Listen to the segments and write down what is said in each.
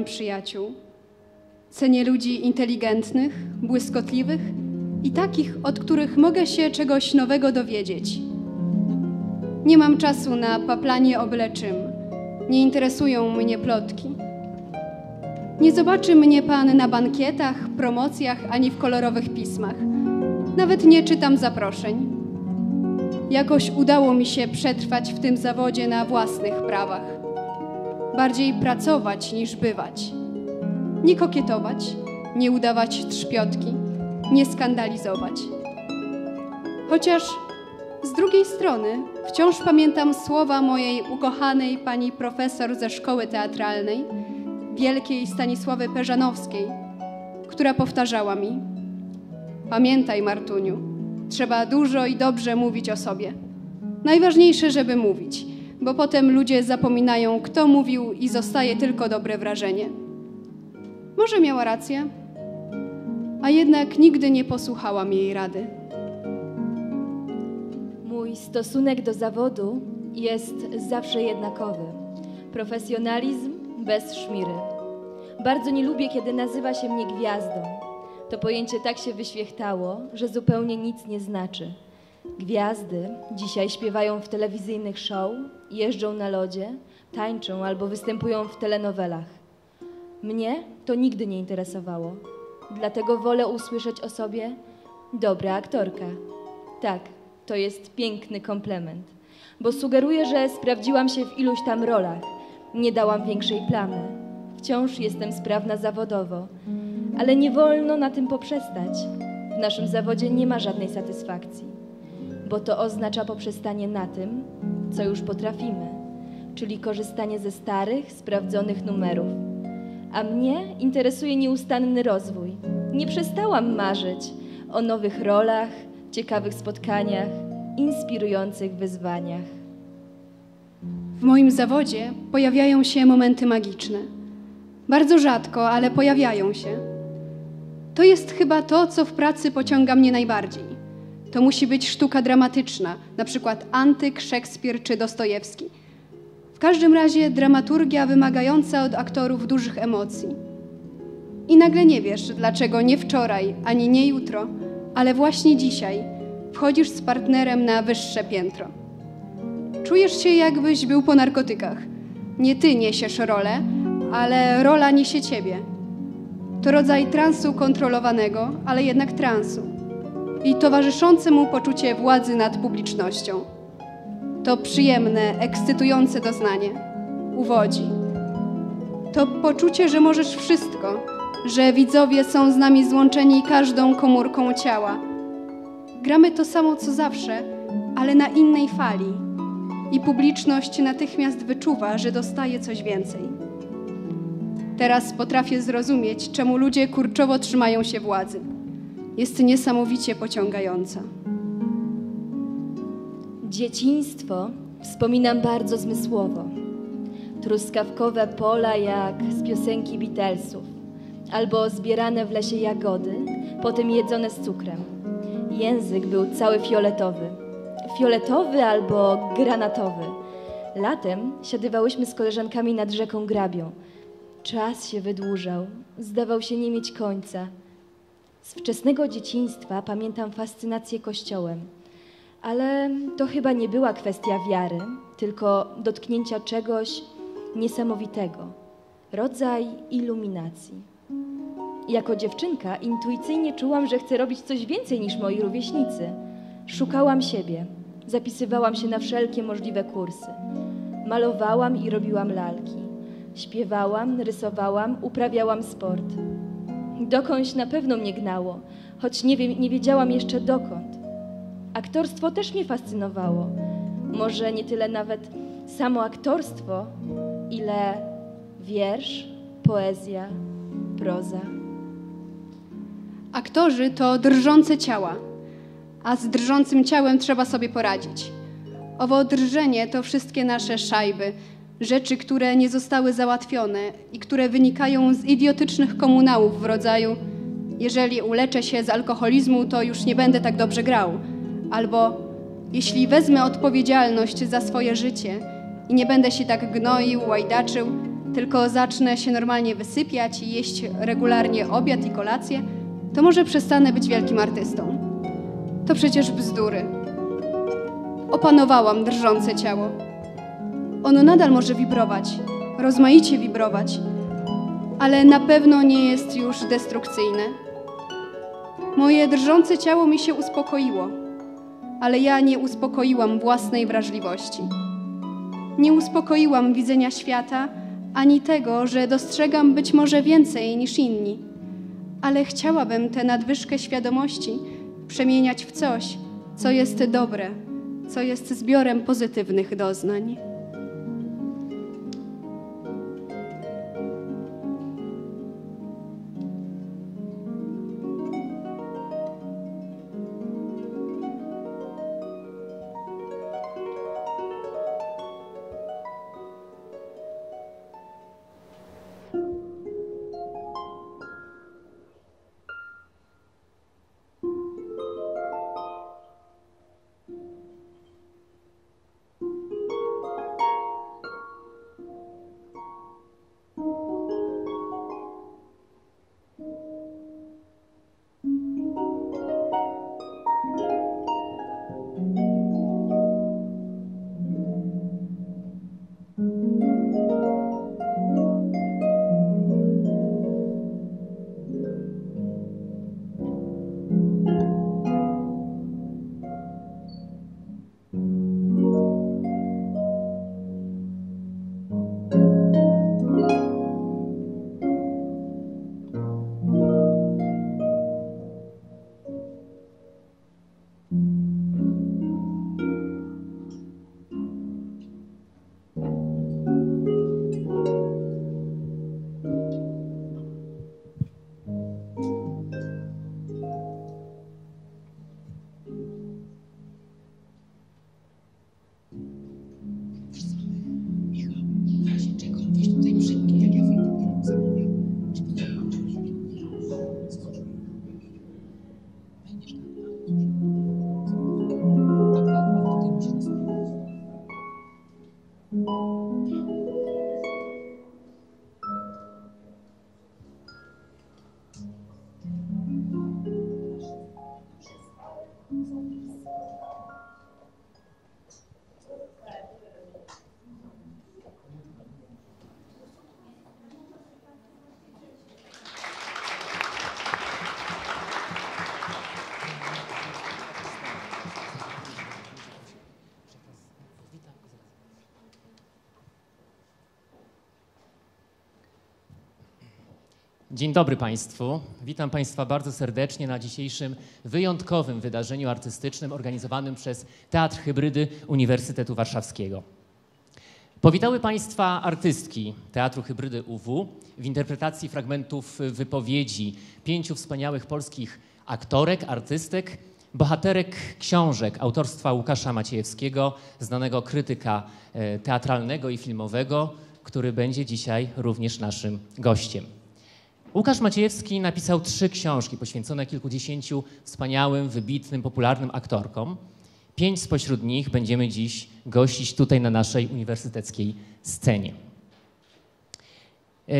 dobieram przyjaciół. Cenię ludzi inteligentnych, błyskotliwych i takich, od których mogę się czegoś nowego dowiedzieć. Nie mam czasu na paplanie o byle. Nie interesują mnie plotki. Nie zobaczy mnie pan na bankietach, promocjach ani w kolorowych pismach. Nawet nie czytam zaproszeń. Jakoś udało mi się przetrwać w tym zawodzie na własnych prawach. Bardziej pracować niż bywać. Nie kokietować, nie udawać trzpiotki, nie skandalizować. Chociaż z drugiej strony wciąż pamiętam słowa mojej ukochanej pani profesor ze szkoły teatralnej, wielkiej Stanisławy Peżanowskiej, która powtarzała mi: Pamiętaj, Martuniu, trzeba dużo i dobrze mówić o sobie. Najważniejsze, żeby mówić, bo potem ludzie zapominają, kto mówił i zostaje tylko dobre wrażenie. Może miała rację, a jednak nigdy nie posłuchałam jej rady. Mój stosunek do zawodu jest zawsze jednakowy. Profesjonalizm bez szmiry. Bardzo nie lubię, kiedy nazywa się mnie gwiazdą. To pojęcie tak się wyświechtało, że zupełnie nic nie znaczy. Gwiazdy dzisiaj śpiewają w telewizyjnych show, jeżdżą na lodzie, tańczą albo występują w telenowelach. Mnie to nigdy nie interesowało. Dlatego wolę usłyszeć o sobie dobra aktorka. Tak, to jest piękny komplement, bo sugeruje, że sprawdziłam się w iluś tam rolach. Nie dałam większej plamy. Wciąż jestem sprawna zawodowo, ale nie wolno na tym poprzestać. W naszym zawodzie nie ma żadnej satysfakcji, bo to oznacza poprzestanie na tym, co już potrafimy, czyli korzystanie ze starych, sprawdzonych numerów. A mnie interesuje nieustanny rozwój. Nie przestałam marzyć o nowych rolach, ciekawych spotkaniach, inspirujących wyzwaniach. W moim zawodzie pojawiają się momenty magiczne. Bardzo rzadko, ale pojawiają się. To jest chyba to, co w pracy pociąga mnie najbardziej. To musi być sztuka dramatyczna, na przykład Antyk, Szekspir czy Dostojewski. W każdym razie dramaturgia wymagająca od aktorów dużych emocji. I nagle nie wiesz, dlaczego nie wczoraj, ani nie jutro, ale właśnie dzisiaj wchodzisz z partnerem na wyższe piętro. Czujesz się, jakbyś był po narkotykach. Nie ty niesiesz rolę, ale rola niesie ciebie. To rodzaj transu kontrolowanego, ale jednak transu. I towarzyszące mu poczucie władzy nad publicznością. To przyjemne, ekscytujące doznanie. Uwodzi. To poczucie, że możesz wszystko, że widzowie są z nami złączeni każdą komórką ciała. Gramy to samo co zawsze, ale na innej fali. I publiczność natychmiast wyczuwa, że dostaje coś więcej. Teraz potrafię zrozumieć, czemu ludzie kurczowo trzymają się władzy. Jest niesamowicie pociągająca. Dzieciństwo wspominam bardzo zmysłowo. Truskawkowe pola jak z piosenki Beatlesów, albo zbierane w lesie jagody, potem jedzone z cukrem. Język był cały fioletowy. Fioletowy albo granatowy. Latem siadywałyśmy z koleżankami nad rzeką Grabią. Czas się wydłużał, zdawał się nie mieć końca. Z wczesnego dzieciństwa pamiętam fascynację kościołem, ale to chyba nie była kwestia wiary, tylko dotknięcia czegoś niesamowitego rodzaj iluminacji. Jako dziewczynka intuicyjnie czułam, że chcę robić coś więcej niż moi rówieśnicy. Szukałam siebie, zapisywałam się na wszelkie możliwe kursy. Malowałam i robiłam lalki. Śpiewałam, rysowałam, uprawiałam sport. Dokądś na pewno mnie gnało, choć nie, wie, nie wiedziałam jeszcze dokąd. Aktorstwo też mnie fascynowało. Może nie tyle nawet samo aktorstwo, ile wiersz, poezja, proza. Aktorzy to drżące ciała, a z drżącym ciałem trzeba sobie poradzić. Owo drżenie to wszystkie nasze szajby, rzeczy, które nie zostały załatwione i które wynikają z idiotycznych komunałów w rodzaju jeżeli uleczę się z alkoholizmu, to już nie będę tak dobrze grał. Albo jeśli wezmę odpowiedzialność za swoje życie i nie będę się tak gnoił, łajdaczył, tylko zacznę się normalnie wysypiać i jeść regularnie obiad i kolację, to może przestanę być wielkim artystą. To przecież bzdury. Opanowałam drżące ciało. Ono nadal może wibrować, rozmaicie wibrować, ale na pewno nie jest już destrukcyjne. Moje drżące ciało mi się uspokoiło, ale ja nie uspokoiłam własnej wrażliwości. Nie uspokoiłam widzenia świata ani tego, że dostrzegam być może więcej niż inni, ale chciałabym tę nadwyżkę świadomości przemieniać w coś, co jest dobre, co jest zbiorem pozytywnych doznań. Dzień dobry Państwu. Witam Państwa bardzo serdecznie na dzisiejszym wyjątkowym wydarzeniu artystycznym organizowanym przez Teatr Hybrydy Uniwersytetu Warszawskiego. Powitały Państwa artystki Teatru Hybrydy UW w interpretacji fragmentów wypowiedzi pięciu wspaniałych polskich aktorek, artystek, bohaterek książek autorstwa Łukasza Maciejewskiego, znanego krytyka e, teatralnego i filmowego, który będzie dzisiaj również naszym gościem. Łukasz Maciejewski napisał trzy książki poświęcone kilkudziesięciu wspaniałym, wybitnym, popularnym aktorkom. Pięć spośród nich będziemy dziś gościć tutaj na naszej uniwersyteckiej scenie. E,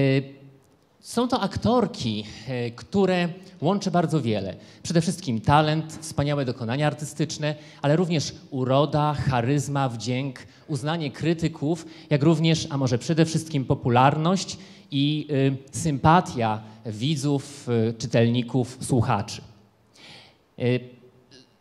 są to aktorki, e, które łączy bardzo wiele. Przede wszystkim talent, wspaniałe dokonania artystyczne, ale również uroda, charyzma, wdzięk, uznanie krytyków, jak również, a może przede wszystkim popularność i y, sympatia widzów, y, czytelników, słuchaczy. Y,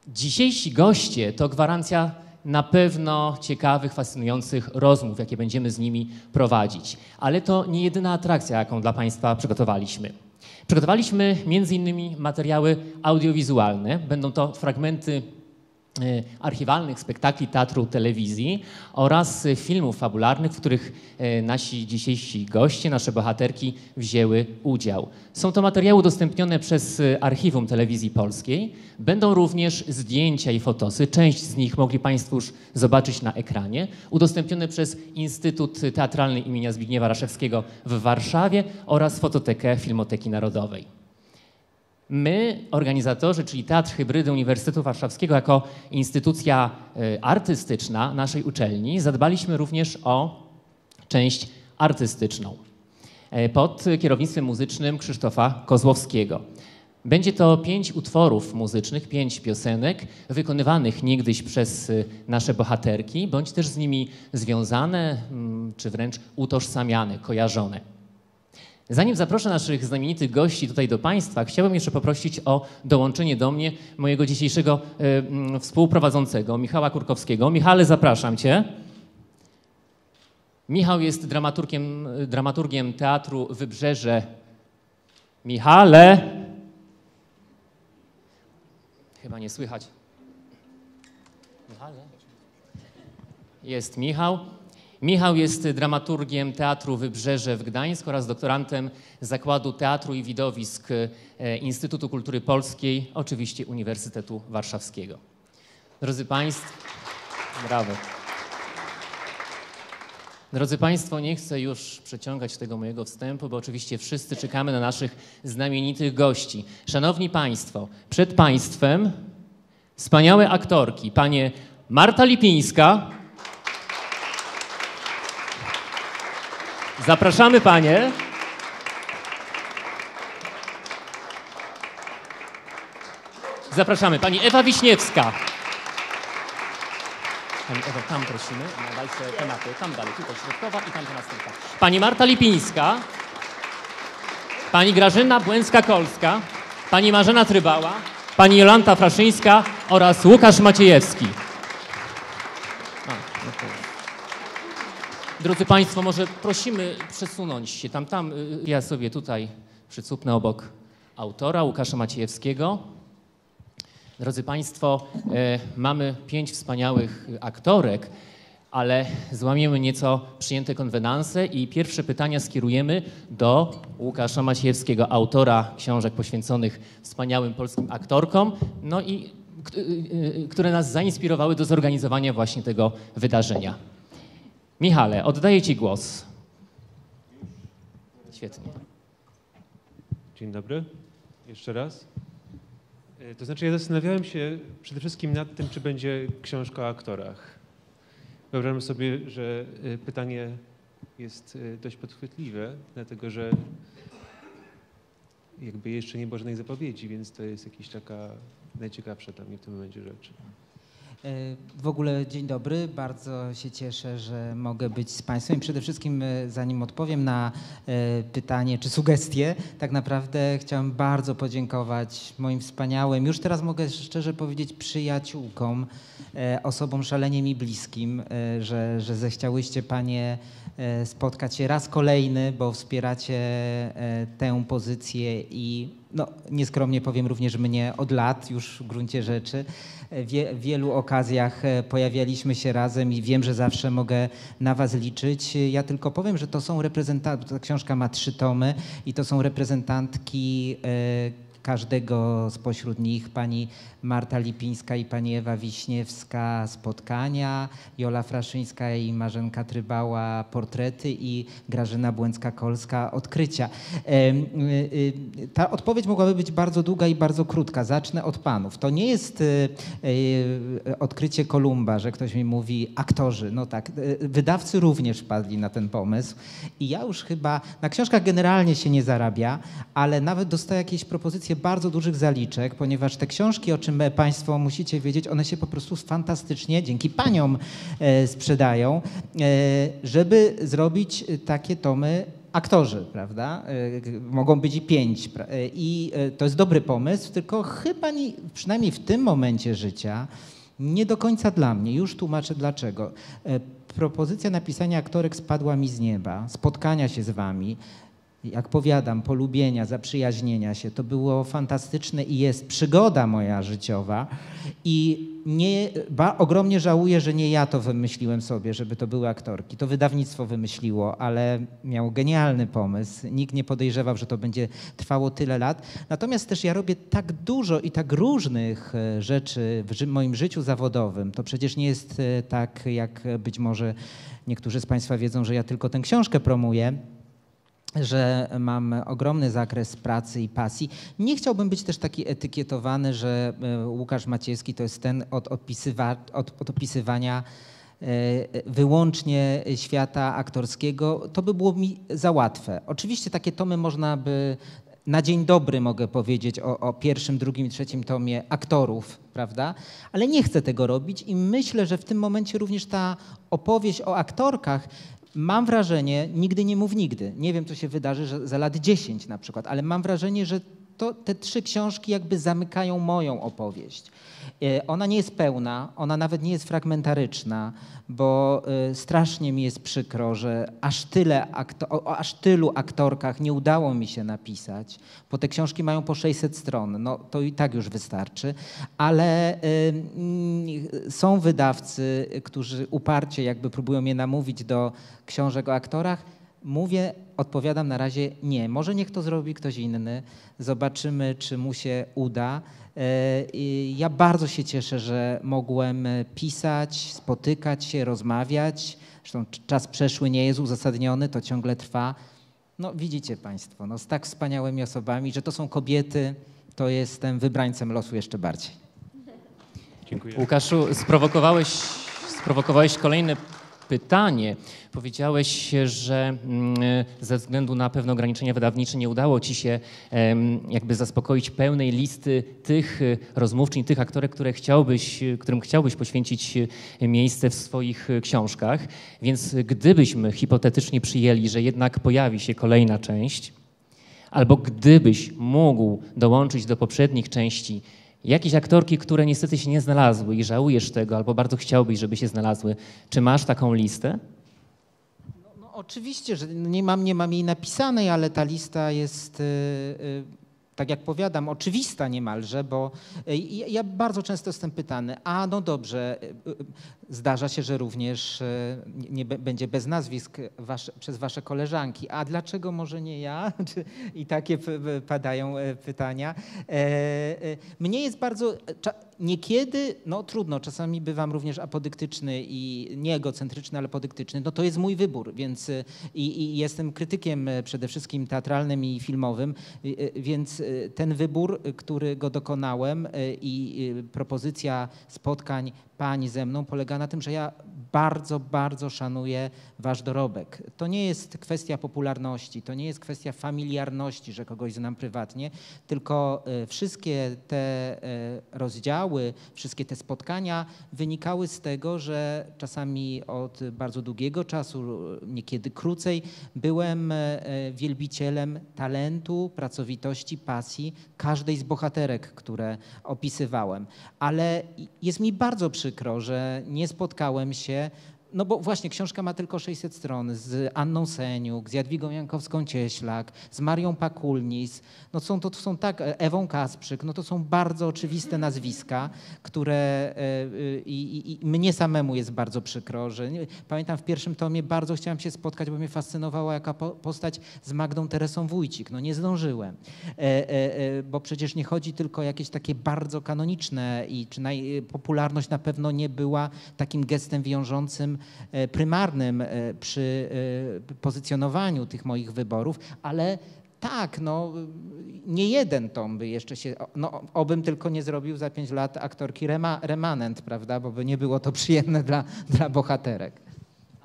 dzisiejsi goście to gwarancja na pewno ciekawych, fascynujących rozmów, jakie będziemy z nimi prowadzić. Ale to nie jedyna atrakcja, jaką dla Państwa przygotowaliśmy. Przygotowaliśmy między innymi materiały audiowizualne. Będą to fragmenty archiwalnych spektakli teatru, telewizji oraz filmów fabularnych, w których e, nasi dzisiejsi goście, nasze bohaterki wzięły udział. Są to materiały udostępnione przez e, Archiwum Telewizji Polskiej. Będą również zdjęcia i fotosy. Część z nich mogli Państwo już zobaczyć na ekranie. Udostępnione przez Instytut Teatralny imienia Zbigniewa Raszewskiego w Warszawie oraz Fototekę Filmoteki Narodowej. My, organizatorzy, czyli Teatr Hybrydy Uniwersytetu Warszawskiego, jako instytucja e, artystyczna naszej uczelni, zadbaliśmy również o część artystyczną e, pod kierownictwem muzycznym Krzysztofa Kozłowskiego. Będzie to pięć utworów muzycznych, pięć piosenek, wykonywanych niegdyś przez y, nasze bohaterki, bądź też z nimi związane, mm, czy wręcz utożsamiane, kojarzone. Zanim zaproszę naszych znamienitych gości tutaj do Państwa, chciałbym jeszcze poprosić o dołączenie do mnie mojego dzisiejszego y, współprowadzącego, Michała Kurkowskiego. Michale, zapraszam Cię. Michał jest dramaturgiem, dramaturgiem Teatru Wybrzeże. Michale! Chyba nie słychać. Michale? Jest Michał. Michał jest dramaturgiem Teatru Wybrzeże w Gdańsku oraz doktorantem Zakładu Teatru i Widowisk e, Instytutu Kultury Polskiej, oczywiście Uniwersytetu Warszawskiego. Drodzy Państwo, brawo. Drodzy Państwo, nie chcę już przeciągać tego mojego wstępu, bo oczywiście wszyscy czekamy na naszych znamienitych gości. Szanowni Państwo, przed Państwem wspaniałe aktorki, panie Marta Lipińska. Zapraszamy Panie. Zapraszamy Pani Ewa Wiśniewska. Pani Ewo, tam prosimy, na dalsze tematy, tam dalej, tutaj środkowa i tam następna. Pani Marta Lipińska, Pani Grażyna Błęcka-Kolska, Pani Marzena Trybała, Pani Jolanta Fraszyńska oraz Łukasz Maciejewski. A, no to... Drodzy Państwo, może prosimy przesunąć się tam, tam. Ja sobie tutaj przycupnę obok autora Łukasza Maciejewskiego. Drodzy Państwo, e, mamy pięć wspaniałych aktorek, ale złamiemy nieco przyjęte konwenanse i pierwsze pytania skierujemy do Łukasza Maciejewskiego, autora książek poświęconych wspaniałym polskim aktorkom, no i y, y, które nas zainspirowały do zorganizowania właśnie tego wydarzenia. Michale, oddaję Ci głos. Świetnie. Dzień dobry. Jeszcze raz. E, to znaczy, ja zastanawiałem się przede wszystkim nad tym, czy będzie książka o aktorach. Wyobrażam sobie, że e, pytanie jest e, dość podchwytliwe, dlatego że jakby jeszcze nie było żadnej zapowiedzi, więc to jest jakaś taka najciekawsza dla mnie w tym momencie rzeczy. W ogóle dzień dobry, bardzo się cieszę, że mogę być z Państwem. I przede wszystkim zanim odpowiem na pytanie czy sugestie, tak naprawdę chciałem bardzo podziękować moim wspaniałym, już teraz mogę szczerze powiedzieć przyjaciółkom, osobom szalenie mi bliskim, że, że zechciałyście Panie spotkać się raz kolejny, bo wspieracie tę pozycję i no, nieskromnie powiem również mnie od lat już w gruncie rzeczy. W wielu okazjach e, pojawialiśmy się razem i wiem, że zawsze mogę na Was liczyć. Ja tylko powiem, że to są reprezentantki, ta książka ma trzy tomy i to są reprezentantki e, każdego spośród nich, pani Marta Lipińska i pani Ewa Wiśniewska spotkania, Jola Fraszyńska i Marzenka Trybała portrety i Grażyna Błęcka-Kolska odkrycia. Y, y, ta odpowiedź mogłaby być bardzo długa i bardzo krótka. Zacznę od panów. To nie jest y, odkrycie Kolumba, że ktoś mi mówi aktorzy. No tak, wydawcy również wpadli na ten pomysł i ja już chyba, na książkach generalnie się nie zarabia, ale nawet dostaję jakieś propozycje bardzo dużych zaliczek, ponieważ te książki, o czym Państwo musicie wiedzieć, one się po prostu fantastycznie dzięki paniom e, sprzedają, e, żeby zrobić takie tomy aktorzy, prawda? E, mogą być i pięć. I to jest dobry pomysł, tylko chyba nie, przynajmniej w tym momencie życia nie do końca dla mnie. Już tłumaczę dlaczego. Propozycja napisania aktorek spadła mi z nieba, spotkania się z wami jak powiadam, polubienia, zaprzyjaźnienia się. To było fantastyczne i jest przygoda moja życiowa. I nie, ba, ogromnie żałuję, że nie ja to wymyśliłem sobie, żeby to były aktorki. To wydawnictwo wymyśliło, ale miało genialny pomysł. Nikt nie podejrzewał, że to będzie trwało tyle lat. Natomiast też ja robię tak dużo i tak różnych e, rzeczy w moim życiu zawodowym. To przecież nie jest e, tak, jak być może niektórzy z Państwa wiedzą, że ja tylko tę książkę promuję że mam ogromny zakres pracy i pasji. Nie chciałbym być też taki etykietowany, że e, Łukasz Maciejski to jest ten od, odpisywa, od, od opisywania wyłącznie świata aktorskiego, to by było mi za łatwe. Oczywiście takie tomy można by na dzień dobry mogę powiedzieć o, o, pierwszym, drugim i trzecim tomie aktorów, prawda? Ale nie chcę tego robić i myślę, że w tym momencie również ta opowieść o aktorkach mam wrażenie, nigdy nie mów nigdy, nie wiem co się wydarzy że za lat 10 na przykład, ale mam wrażenie, że to, te trzy książki jakby zamykają moją opowieść. E, ona nie jest pełna, ona nawet nie jest fragmentaryczna, bo e, strasznie mi jest przykro, że aż, tyle o aż tylu aktorkach nie udało mi się napisać, bo te książki mają po 600 stron, no to i tak już wystarczy, ale y, są wydawcy, którzy uparcie jakby próbują mnie namówić do książek o aktorach, Mówię, odpowiadam na razie nie. Może niech to zrobi ktoś inny. Zobaczymy, czy mu się uda. E, ja bardzo się cieszę, że mogłem pisać, spotykać się, rozmawiać. Zresztą czas przeszły nie jest uzasadniony, to ciągle trwa. No widzicie Państwo, no, z tak wspaniałymi osobami, że to są kobiety, to jestem wybrańcem losu jeszcze bardziej. Dziękuję. Łukaszu, sprowokowałeś, sprowokowałeś kolejne pytanie. Powiedziałeś, że mm, ze względu na pewne ograniczenia wydawnicze nie udało ci się jakby zaspokoić pełnej listy tych y, rozmówczyń, tych aktorek, które chciałbyś, y, którym chciałbyś poświęcić miejsce w swoich książkach. Więc gdybyśmy hipotetycznie przyjęli, że jednak pojawi się kolejna część, albo gdybyś mógł dołączyć do poprzednich części Jakieś aktorki, które niestety się nie znalazły i żałujesz tego, albo bardzo chciałbyś, żeby się znalazły. Czy masz taką listę? No, no oczywiście, że nie mam, nie mam jej napisanej, ale ta lista jest. Tak jak powiadam, oczywista niemalże, bo e, ja bardzo często jestem pytany, a no dobrze, e, e, zdarza się, że również nie będzie bez nazwisk przez wasze koleżanki, a dlaczego może nie ja? I takie padają pytania. Mnie jest bardzo, niekiedy, no trudno, czasami bywam również apodyktyczny i nie egocentryczny, ale apodyktyczny, no to jest mój wybór, więc i, i jestem krytykiem przede wszystkim teatralnym i filmowym, więc ten wybór, który go dokonałem i propozycja spotkań pań ze mną polega na tym, że ja bardzo, bardzo szanuję wasz dorobek. To nie jest kwestia popularności, to nie jest kwestia familiarności, że kogoś znam prywatnie, tylko e, wszystkie te e, rozdziały, wszystkie te spotkania wynikały z tego, że czasami od bardzo długiego czasu, niekiedy krócej, byłem e, wielbicielem talentu, pracowitości, pasji każdej z bohaterek, które opisywałem. Ale jest mi bardzo przykro, że nie spotkałem się no bo właśnie książka ma tylko 600 stron z Anną Seniuk, z Jadwigą Jankowską-Cieślak, z Marią Pakulnis. No są to, to są tak, e, Ewą Kasprzyk, no to są bardzo oczywiste nazwiska, które e, e, i, mnie samemu jest bardzo przykro, że pamiętam w pierwszym tomie bardzo chciałem się spotkać, bo mnie fascynowała jaka postać z Magdą Teresą Wójcik. No nie zdążyłem, bo przecież nie chodzi tylko o jakieś takie bardzo kanoniczne i czy naj, popularność na pewno nie była takim gestem wiążącym E, prymarnym e, przy e, pozycjonowaniu tych moich wyborów, ale tak, no, nie jeden tom by jeszcze się, no, obym tylko nie zrobił za pięć lat aktorki rema, remanent, prawda, bo by nie było to przyjemne dla, dla bohaterek.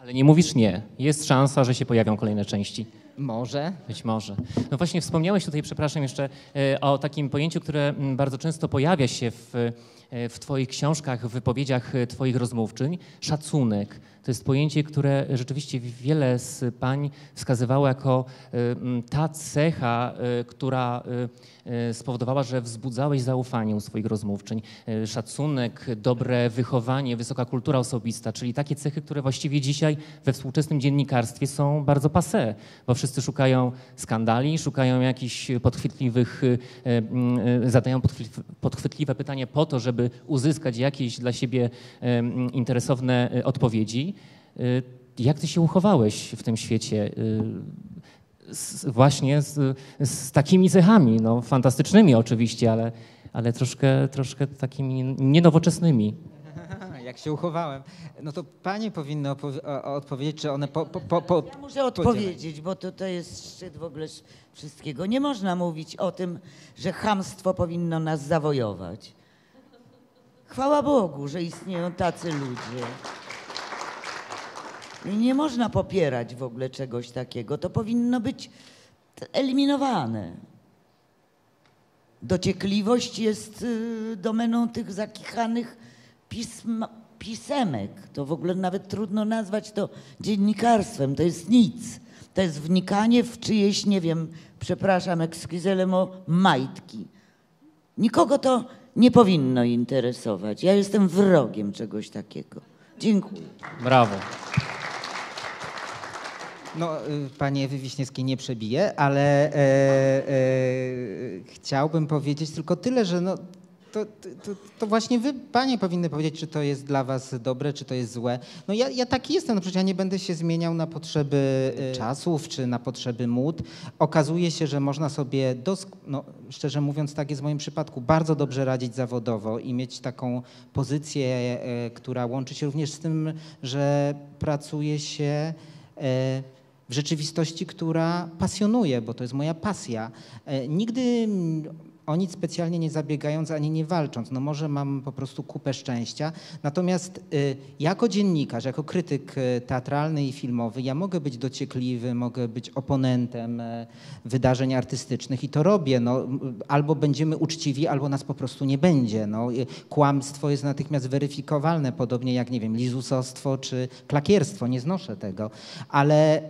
Ale nie mówisz nie. Jest szansa, że się pojawią kolejne części. Może. Być może. No właśnie wspomniałeś tutaj, przepraszam jeszcze, o takim pojęciu, które bardzo często pojawia się w, w Twoich książkach, w wypowiedziach Twoich rozmówczyń. Szacunek. To jest pojęcie, które rzeczywiście wiele z pań wskazywało jako y, ta cecha, y, która y, spowodowała, że wzbudzałeś zaufanie u swoich rozmówczyń. Szacunek, dobre wychowanie, wysoka kultura osobista, czyli takie cechy, które właściwie dzisiaj we współczesnym dziennikarstwie są bardzo passe, bo wszyscy szukają skandali, szukają jakichś podchwytliwych, zadają podchwytliwe pytanie po to, żeby uzyskać jakieś dla siebie interesowne odpowiedzi. Y, jak ty się uchowałeś w tym świecie? Y, z, właśnie z, z, takimi cechami, no, fantastycznymi oczywiście, ale, ale troszkę, troszkę takimi nienowoczesnymi. Jak się uchowałem. No to panie powinny odpowiedzieć, czy one po, po, po, Ja muszę odpowiedzieć, bo to, to jest szczyt w ogóle wszystkiego. Nie można mówić o tym, że chamstwo powinno nas zawojować. Chwała Bogu, że istnieją tacy ludzie. Nie można popierać w ogóle czegoś takiego. To powinno być eliminowane. Dociekliwość jest y, domeną tych zakichanych pism, pisemek. To w ogóle nawet trudno nazwać to dziennikarstwem. To jest nic. To jest wnikanie w czyjeś, nie wiem, przepraszam, ekskizelemo, majtki. Nikogo to nie powinno interesować. Ja jestem wrogiem czegoś takiego. Dziękuję. Brawo. No, y, panie Ewy Wiśniewskiej nie przebiję, ale e, e, chciałbym powiedzieć tylko tyle, że no, to, to, to właśnie wy, panie, powinny powiedzieć, czy to jest dla was dobre, czy to jest złe. No ja, ja taki jestem, no przecież ja nie będę się zmieniał na potrzeby e, czasów, czy na potrzeby mód. Okazuje się, że można sobie, dosk- no, szczerze mówiąc, tak jest w moim przypadku, bardzo dobrze radzić zawodowo i mieć taką pozycję, e, która łączy się również z tym, że pracuje się e, w rzeczywistości, która pasjonuje, bo to jest moja pasja. E, Nigdy o nic specjalnie nie zabiegając ani nie walcząc. No może mam po prostu kupę szczęścia. Natomiast y, jako dziennikarz, jako krytyk y, teatralny i filmowy, ja mogę być dociekliwy, mogę być oponentem e, wydarzeń artystycznych i to robię. No, albo będziemy uczciwi, albo nas po prostu nie będzie. No, kłamstwo jest natychmiast weryfikowalne, podobnie jak, nie wiem, lizusostwo czy klakierstwo. Nie znoszę tego. Ale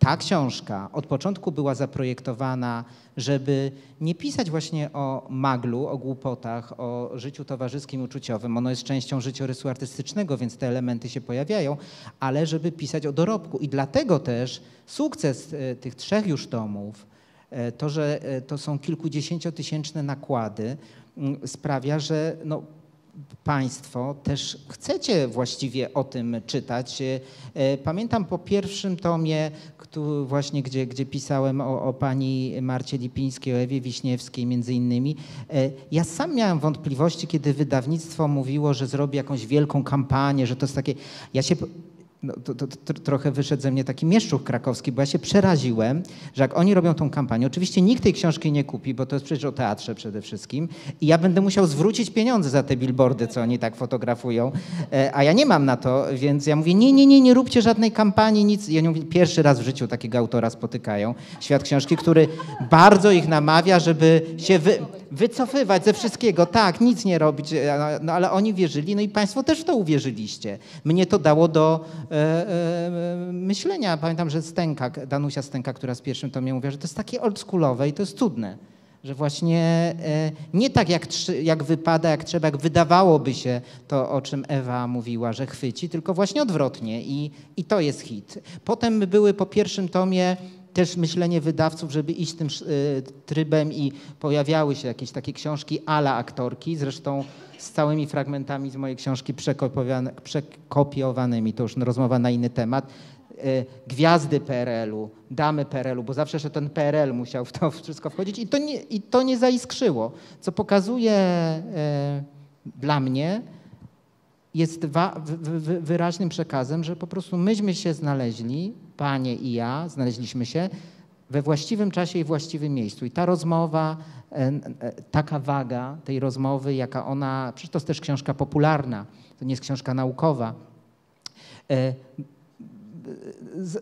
ta książka od początku była zaprojektowana, żeby nie pisać właśnie o maglu, o głupotach, o życiu towarzyskim, uczuciowym. Ono jest częścią życiorysu artystycznego, więc te elementy się pojawiają, ale żeby pisać o dorobku. I dlatego też sukces e, tych trzech już tomów, e, to, że e, to są kilkudziesięciotysięczne nakłady, sprawia, że no, Państwo też chcecie właściwie o tym czytać. E, Pamiętam po pierwszym tomie, właśnie gdzie, gdzie pisałem o, o pani Marcie Lipińskiej, o Ewie Wiśniewskiej między innymi. e, Ja sam miałem wątpliwości, kiedy wydawnictwo mówiło, że zrobi jakąś wielką kampanię, że to jest takie... Ja się no, to, to, to trochę wyszedł ze mnie taki mieszczuch krakowski, bo ja się przeraziłem, że jak oni robią tą kampanię, oczywiście nikt tej książki nie kupi, bo to jest przecież o teatrze przede wszystkim i ja będę musiał zwrócić pieniądze za te billboardy, co oni tak fotografują, e, a ja nie mam na to, więc ja mówię, nie, nie, nie, nie róbcie żadnej kampanii, nic. I oni pierwszy raz w życiu takiego autora spotykają, świat książki, który bardzo ich namawia, żeby się wy, wycofywać ze wszystkiego, tak, nic nie robić, e, no, ale oni wierzyli, no i państwo też w to uwierzyliście. Mnie to dało do e, e, myślenia. Pamiętam, że Stęka, Danusia Stęka, która z pierwszym to mnie mówiła, że to jest takie oldschoolowe i to jest cudne. Że właśnie e, nie tak jak, jak wypada, jak trzeba, jak wydawałoby się to, o czym Ewa mówiła, że chwyci, tylko właśnie odwrotnie i, i to jest hit. Potem były po pierwszym tomie też myślenie wydawców, żeby iść tym y, trybem i pojawiały się jakieś takie książki ala aktorki, zresztą z całymi fragmentami z mojej książki przekopiowanymi, to już rozmowa na inny temat, y, gwiazdy PRL-u, damy PRL-u, bo zawsze że ten PRL musiał w to wszystko wchodzić i to nie, i to nie zaiskrzyło, co pokazuje y, dla mnie, jest wyraźnym przekazem, że po prostu myśmy się znaleźli, panie i ja, znaleźliśmy się we właściwym czasie i właściwym miejscu. I ta rozmowa, e, e, taka waga tej rozmowy, jaka ona, przecież to jest też książka popularna, to nie jest książka naukowa. E,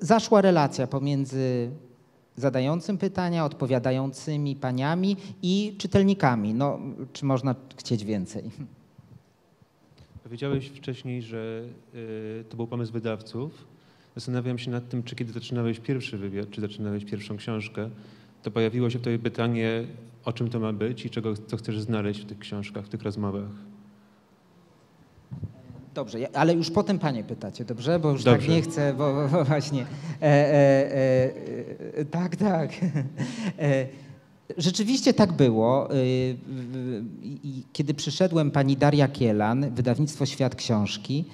Zaszła relacja pomiędzy zadającym pytania, odpowiadającymi paniami i czytelnikami. No, czy można chcieć więcej? Powiedziałeś wcześniej, że to był pomysł wydawców. Zastanawiam się nad tym, czy kiedy zaczynałeś pierwszy wywiad, czy zaczynałeś pierwszą książkę, to pojawiło się w tobie pytanie, o czym to ma być i czego, co chcesz znaleźć w tych książkach, w tych rozmowach. Dobrze, ale już potem panie pytacie, dobrze? Bo już Dobrze. tak nie chcę, bo, bo właśnie. E, e, e, e, tak, tak. E, rzeczywiście tak było. E, kiedy przyszedłem pani Daria Kielan, wydawnictwo Świat Książki,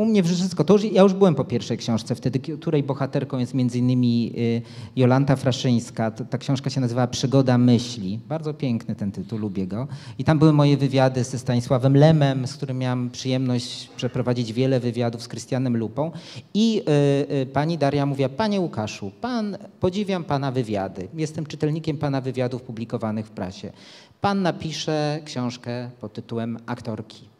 u mnie wszystko, to już, ja już byłem po pierwszej książce, wtedy, której bohaterką jest między innymi y, Jolanta Fraszyńska. Ta książka się nazywała Przygoda myśli. Bardzo piękny ten tytuł, lubię go. I tam były moje wywiady ze Stanisławem Lemem, z którym miałam przyjemność przeprowadzić wiele wywiadów z Krystianem Lupą. I y, y, pani Daria mówiła, panie Łukaszu, pan, podziwiam pana wywiady. Jestem czytelnikiem pana wywiadów publikowanych w prasie. Pan napisze książkę pod tytułem Aktorki.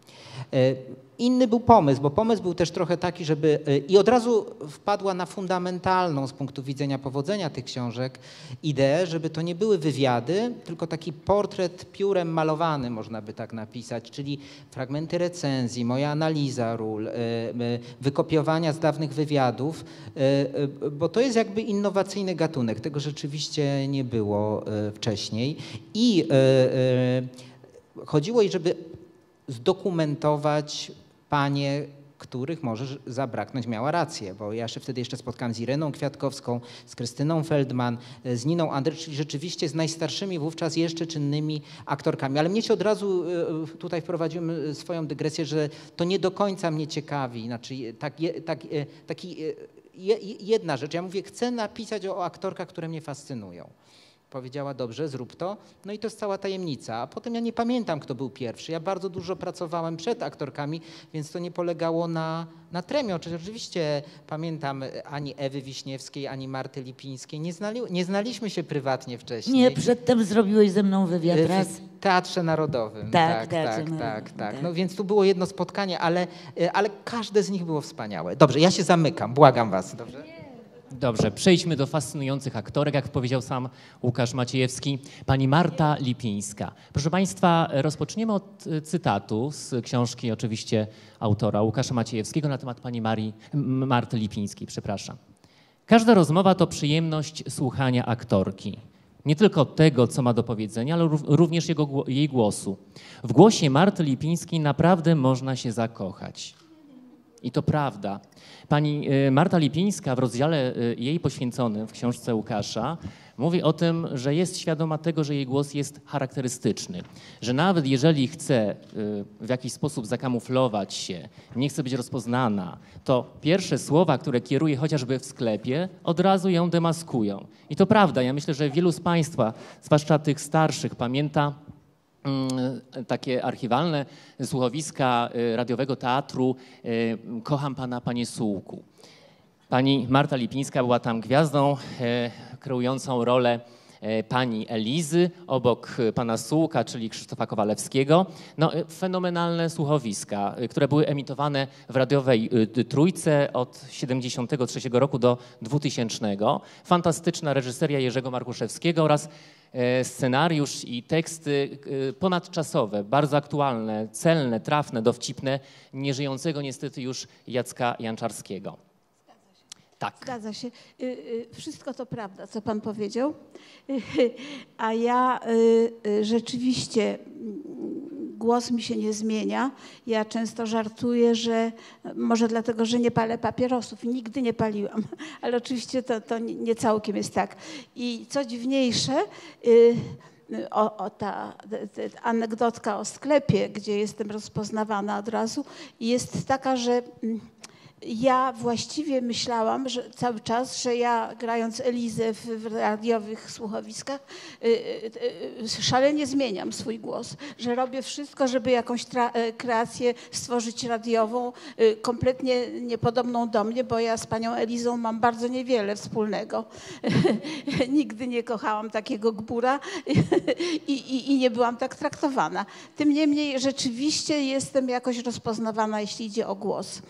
E, Inny był pomysł, bo pomysł był też trochę taki, żeby e, i od razu wpadła na fundamentalną z punktu widzenia powodzenia tych książek ideę, żeby to nie były wywiady, tylko taki portret piórem malowany, można by tak napisać, czyli fragmenty recenzji, moja analiza ról, e, wykopiowania z dawnych wywiadów, bo to jest jakby innowacyjny gatunek. Tego rzeczywiście nie było wcześniej. I chodziło, żeby zdokumentować panie, których może zabraknąć, miała rację, bo ja się wtedy jeszcze spotkałem z Ireną Kwiatkowską, z Krystyną Feldman, e, z Niną Andrzej, czyli rzeczywiście z najstarszymi wówczas jeszcze czynnymi aktorkami. Ale mnie się od razu e, tutaj wprowadziłem e, swoją dygresję, że to nie do końca mnie ciekawi. Znaczy, tak, je- tak, e, taki, e, je- jedna rzecz, ja mówię, chcę napisać o, o aktorkach, które mnie fascynują. Powiedziała, dobrze, zrób to. No i to jest cała tajemnica. A potem ja nie pamiętam, kto był pierwszy. Ja bardzo dużo pracowałem przed aktorkami, więc to nie polegało na, na tremie. Oczy- Oczywiście pamiętam e, ani Ewy Wiśniewskiej, ani Marty Lipińskiej. Nie, znali, nie znaliśmy się prywatnie wcześniej. Nie, przedtem zrobiłeś ze mną wywiad E, raz. W Teatrze Narodowym. Tak, tak, tak, tak, Narodowym, tak. tak. No więc tu było jedno spotkanie, ale, e, ale każde z nich było wspaniałe. Dobrze, ja się zamykam, błagam was. Dobrze? Dobrze, przejdźmy do fascynujących aktorek, jak powiedział sam Łukasz Maciejewski. Pani Marta Lipińska. Proszę Państwa, rozpoczniemy od y, cytatu z książki oczywiście autora Łukasza Maciejewskiego na temat pani Marii, Marty Lipińskiej, przepraszam. Każda rozmowa to przyjemność słuchania aktorki. Nie tylko tego, co ma do powiedzenia, ale rów- również jego, jej głosu. W głosie Marty Lipińskiej naprawdę można się zakochać. I to prawda. Pani y, Marta Lipińska w rozdziale y, jej poświęconym w książce Łukasza mówi o tym, że jest świadoma tego, że jej głos jest charakterystyczny. Że nawet jeżeli chce y, w jakiś sposób zakamuflować się, nie chce być rozpoznana, to pierwsze słowa, które kieruje chociażby w sklepie, od razu ją demaskują. I to prawda. Ja myślę, że wielu z Państwa, zwłaszcza tych starszych, pamięta takie archiwalne słuchowiska y, radiowego teatru y, Kocham Pana, Panie Sułku. Pani Marta Lipińska była tam gwiazdą e, kreującą rolę pani Elizy obok pana Sułka, czyli Krzysztofa Kowalewskiego. No, fenomenalne słuchowiska, które były emitowane w radiowej Trójce od 73 roku do 2000. Fantastyczna reżyseria Jerzego Markuszewskiego oraz scenariusz i teksty e, ponadczasowe, bardzo aktualne, celne, trafne, dowcipne, nieżyjącego niestety już Jacka Janczarskiego. Tak. Zgadza się. Y, y, Wszystko to prawda, co pan powiedział. A ja y, rzeczywiście głos mi się nie zmienia. Ja często żartuję, że może dlatego, że nie palę papierosów. Nigdy nie paliłam, ale oczywiście to, to nie całkiem jest tak. I co dziwniejsze, y, o, o ta, ta anegdotka o sklepie, gdzie jestem rozpoznawana od razu, jest taka, że mm, ja właściwie myślałam że cały czas, że ja grając Elizę w, w radiowych słuchowiskach y, y, y, szalenie zmieniam swój głos, że robię wszystko, żeby jakąś e, kreację stworzyć radiową, y, kompletnie niepodobną do mnie, bo ja z panią Elizą mam bardzo niewiele wspólnego. Nigdy nie kochałam takiego gbura i, i, i nie byłam tak traktowana. Tym niemniej rzeczywiście jestem jakoś rozpoznawana, jeśli idzie o głos.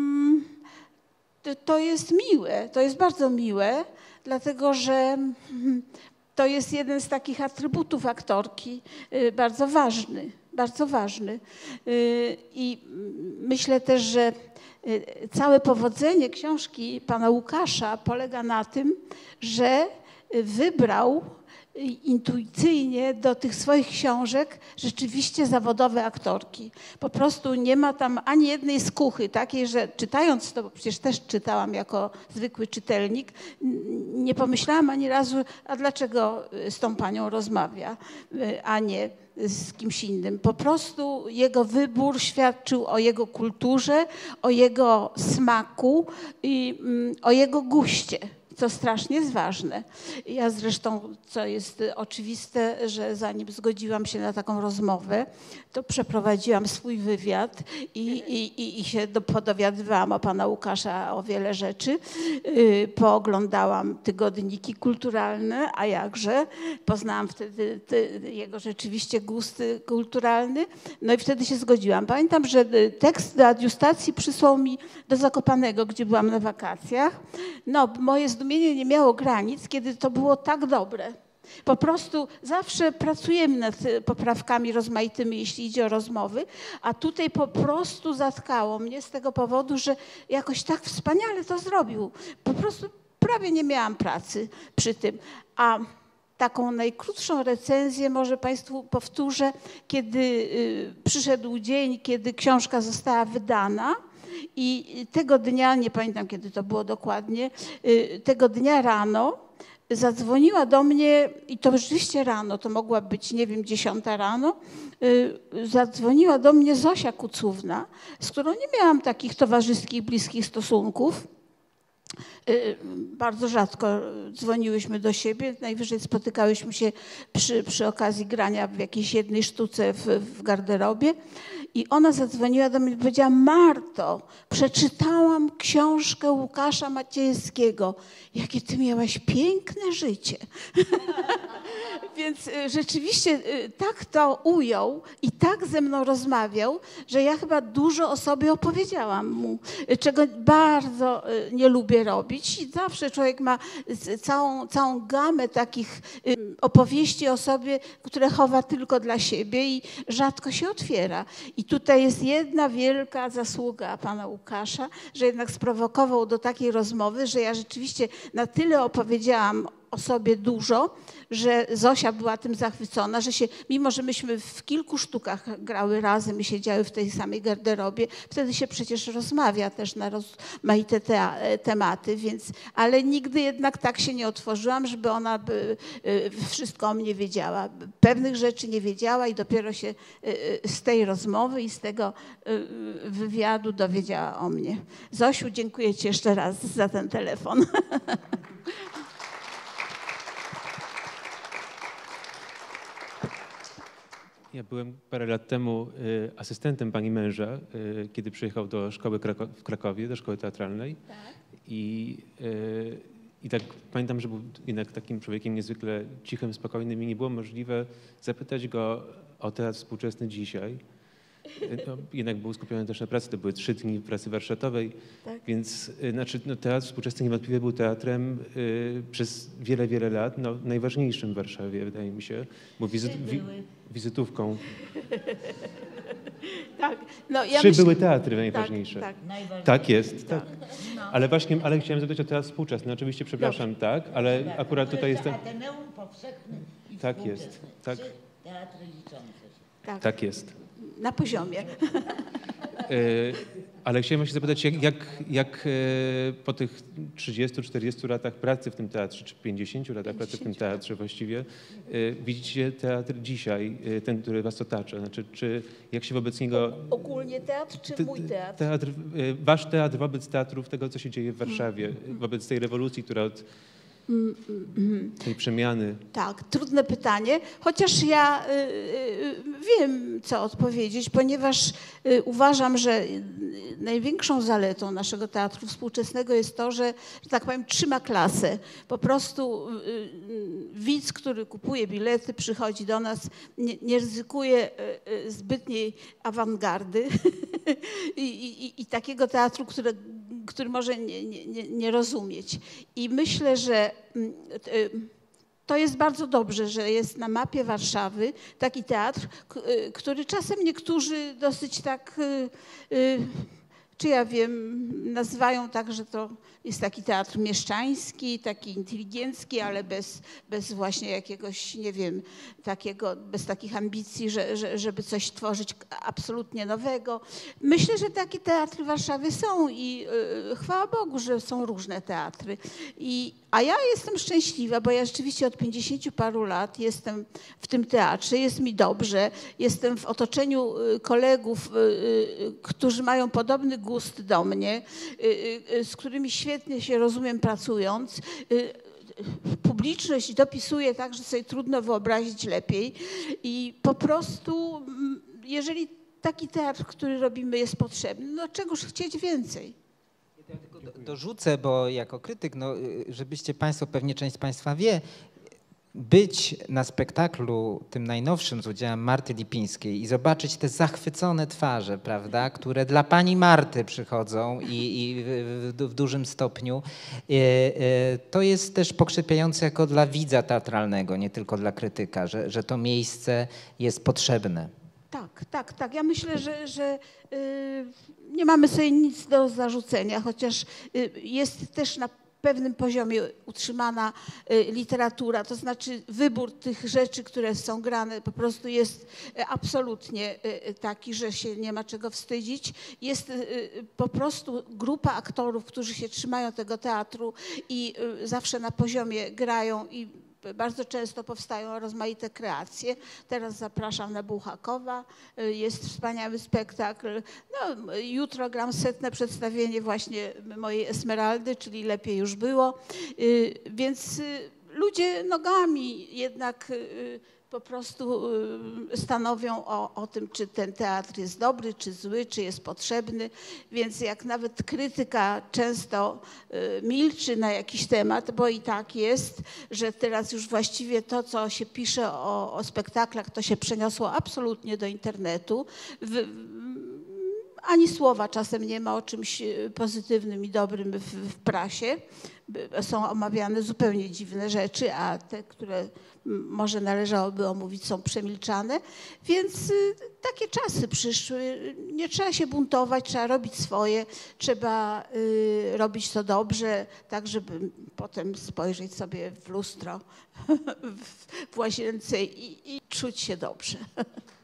Mm, to- jest miłe, to jest bardzo miłe, dlatego że mm, to jest jeden z takich atrybutów aktorki, y, bardzo ważny, bardzo ważny. Y, I myślę też, że y, całe powodzenie książki pana Łukasza polega na tym, że wybrał intuicyjnie do tych swoich książek rzeczywiście zawodowe aktorki. Po prostu nie ma tam ani jednej skuchy takiej, że czytając to, bo przecież też czytałam jako zwykły czytelnik, nie pomyślałam ani razu, a dlaczego y, z tą panią rozmawia, y, a nie z kimś innym. Po prostu jego wybór świadczył o jego kulturze, o jego smaku i mm, o jego guście. To strasznie jest ważne. Ja zresztą, co jest oczywiste, że zanim zgodziłam się na taką rozmowę, to przeprowadziłam swój wywiad i, i, i się do, podowiadywałam o pana Łukasza o wiele rzeczy. Yy, pooglądałam tygodniki kulturalne, a jakże. Poznałam wtedy jego rzeczywiście gusty kulturalny. No i wtedy się zgodziłam. Pamiętam, że tekst do adiustacji przysłał mi do Zakopanego, gdzie byłam na wakacjach. No, moje zdumienie nie miało granic, kiedy to było tak dobre. Po prostu zawsze pracujemy nad poprawkami rozmaitymi, jeśli idzie o rozmowy, a tutaj po prostu zatkało mnie z tego powodu, że jakoś tak wspaniale to zrobił. Po prostu prawie nie miałam pracy przy tym. A taką najkrótszą recenzję może Państwu powtórzę, kiedy y, przyszedł dzień, kiedy książka została wydana. I tego dnia, nie pamiętam kiedy to było dokładnie, y, tego dnia rano zadzwoniła do mnie i to rzeczywiście rano, to mogła być, nie wiem, dziesiąta rano, y, zadzwoniła do mnie Zosia Kucówna, z którą nie miałam takich towarzyskich, bliskich stosunków. Y, bardzo rzadko dzwoniłyśmy do siebie, najwyżej spotykałyśmy się przy, przy okazji grania w jakiejś jednej sztuce w, w garderobie. I ona zadzwoniła do mnie i powiedziała: Marto, przeczytałam książkę Łukasza Maciejskiego. Jakie ty miałaś piękne życie. Więc y, rzeczywiście y, tak to ujął i tak ze mną rozmawiał, że ja chyba dużo o sobie opowiedziałam mu, y, czego bardzo nie lubię robić. I zawsze człowiek ma całą, całą gamę takich opowieści o sobie, które chowa tylko dla siebie i rzadko się otwiera. I tutaj jest jedna wielka zasługa pana Łukasza, że jednak sprowokował do takiej rozmowy, że ja rzeczywiście na tyle opowiedziałam o sobie dużo, że Zosia była tym zachwycona, że się, mimo że myśmy w kilku sztukach grały razem i siedziały w tej samej garderobie, wtedy się przecież rozmawia też na rozmaite te, tematy, więc, ale nigdy jednak tak się nie otworzyłam, żeby ona by, y, wszystko o mnie wiedziała. Pewnych rzeczy nie wiedziała i dopiero się y, z tej rozmowy i z tego wywiadu dowiedziała o mnie. Zosiu, dziękuję Ci jeszcze raz za ten telefon. Ja byłem parę lat temu y, asystentem pani męża, y, kiedy przyjechał do szkoły w Krakowie, do szkoły teatralnej. Tak. I, y, I tak pamiętam, że był jednak takim człowiekiem niezwykle cichym, spokojnym i nie było możliwe zapytać go o teatr współczesny dzisiaj. No, jednak był skupiony też na pracy, to były trzy dni pracy warsztatowej, tak. więc znaczy, no, teatr współczesny niewątpliwie był teatrem y, przez wiele, wiele lat, no, najważniejszym w Warszawie, wydaje mi się. Bo wizyt, wi, wizytówką. tak. No, ja Trzy myśl... były teatry najważniejsze. Tak, tak. tak jest. Tak. No. Ale właśnie, ale chciałem zapytać o teatr współczesny. Oczywiście, przepraszam, Dobrze. tak, ale tak, akurat tutaj jestem... Ateneum powszechny i Tak jest. Tak. teatry liczące się. Tak. tak jest. Na poziomie. E, ale chciałem się zapytać, jak, jak, jak e, po tych 30-40 latach pracy w tym teatrze, czy 50 latach pracy w tym teatrze właściwie, e, widzicie teatr dzisiaj, ten, który was otacza? Znaczy, czy jak się wobec niego... Ogólnie teatr, czy mój teatr? teatr? Wasz teatr wobec teatrów, tego, co się dzieje w Warszawie, wobec tej rewolucji, która od tej przemiany? Tak, trudne pytanie, chociaż ja y, y, wiem, co odpowiedzieć, ponieważ y, uważam, że największą zaletą naszego teatru współczesnego jest to, że, że tak powiem, trzyma klasę. Po prostu widz, który kupuje bilety, przychodzi do nas, nie, nie ryzykuje zbytniej awangardy I, i, i takiego teatru, które który może nie, nie, nie rozumieć. I myślę, że mm, y, to jest bardzo dobrze, że jest na mapie Warszawy taki teatr, y, który czasem niektórzy dosyć tak y, czy ja wiem, nazywają tak, że to jest taki teatr mieszczański, taki inteligencki, ale bez, bez właśnie jakiegoś, nie wiem, takiego, bez takich ambicji, że, że, żeby coś tworzyć absolutnie nowego. Myślę, że takie teatry w Warszawie są i yy, chwała Bogu, że są różne teatry. I, a ja jestem szczęśliwa, bo ja rzeczywiście od 50 paru lat jestem w tym teatrze, jest mi dobrze, jestem w otoczeniu y, kolegów, y, y, którzy mają podobny głos, gust do mnie, y, y, z którymi świetnie się rozumiem pracując. Y, Publiczność dopisuje tak, że sobie trudno wyobrazić lepiej i po prostu, mm, jeżeli taki teatr, który robimy jest potrzebny, no czegoż chcieć więcej. Ja tylko do- dorzucę, bo jako krytyk, no, y, żebyście Państwo, pewnie część z Państwa wie, być na spektaklu tym najnowszym z udziałem Marty Lipińskiej i zobaczyć te zachwycone twarze, prawda, które dla pani Marty przychodzą i, i w, w, dużym stopniu, y, y, to jest też pokrzepiające jako dla widza teatralnego, nie tylko dla krytyka, że, że to miejsce jest potrzebne. Tak, tak, tak. Ja myślę, że, że y, nie mamy sobie nic do zarzucenia, chociaż y, jest też na pewnym poziomie utrzymana y, literatura, to znaczy wybór tych rzeczy, które są grane po prostu jest y, absolutnie y, taki, że się nie ma czego wstydzić. Jest po prostu grupa aktorów, którzy się trzymają tego teatru i zawsze na poziomie grają i bardzo często powstają rozmaite kreacje. Teraz zapraszam na Buchakowa. Jest wspaniały spektakl. No, jutro gram setne przedstawienie właśnie mojej Esmeraldy, czyli Lepiej już było. Y, Więc y, ludzie nogami jednak y, po prostu y, stanowią o, o tym, czy ten teatr jest dobry, czy zły, czy jest potrzebny. Więc jak nawet krytyka często y, milczy na jakiś temat, bo i tak jest, że teraz już właściwie to, co się pisze o, o spektaklach, to się przeniosło absolutnie do internetu. W, ani słowa czasem nie ma o czymś y, pozytywnym i dobrym w, w prasie. By- Są omawiane zupełnie dziwne rzeczy, a te, które może należałoby omówić, są przemilczane. Więc y, takie czasy przyszły. Nie trzeba się buntować, trzeba robić swoje, trzeba y, robić to dobrze, tak żeby potem spojrzeć sobie w lustro w łazience i, i czuć się dobrze.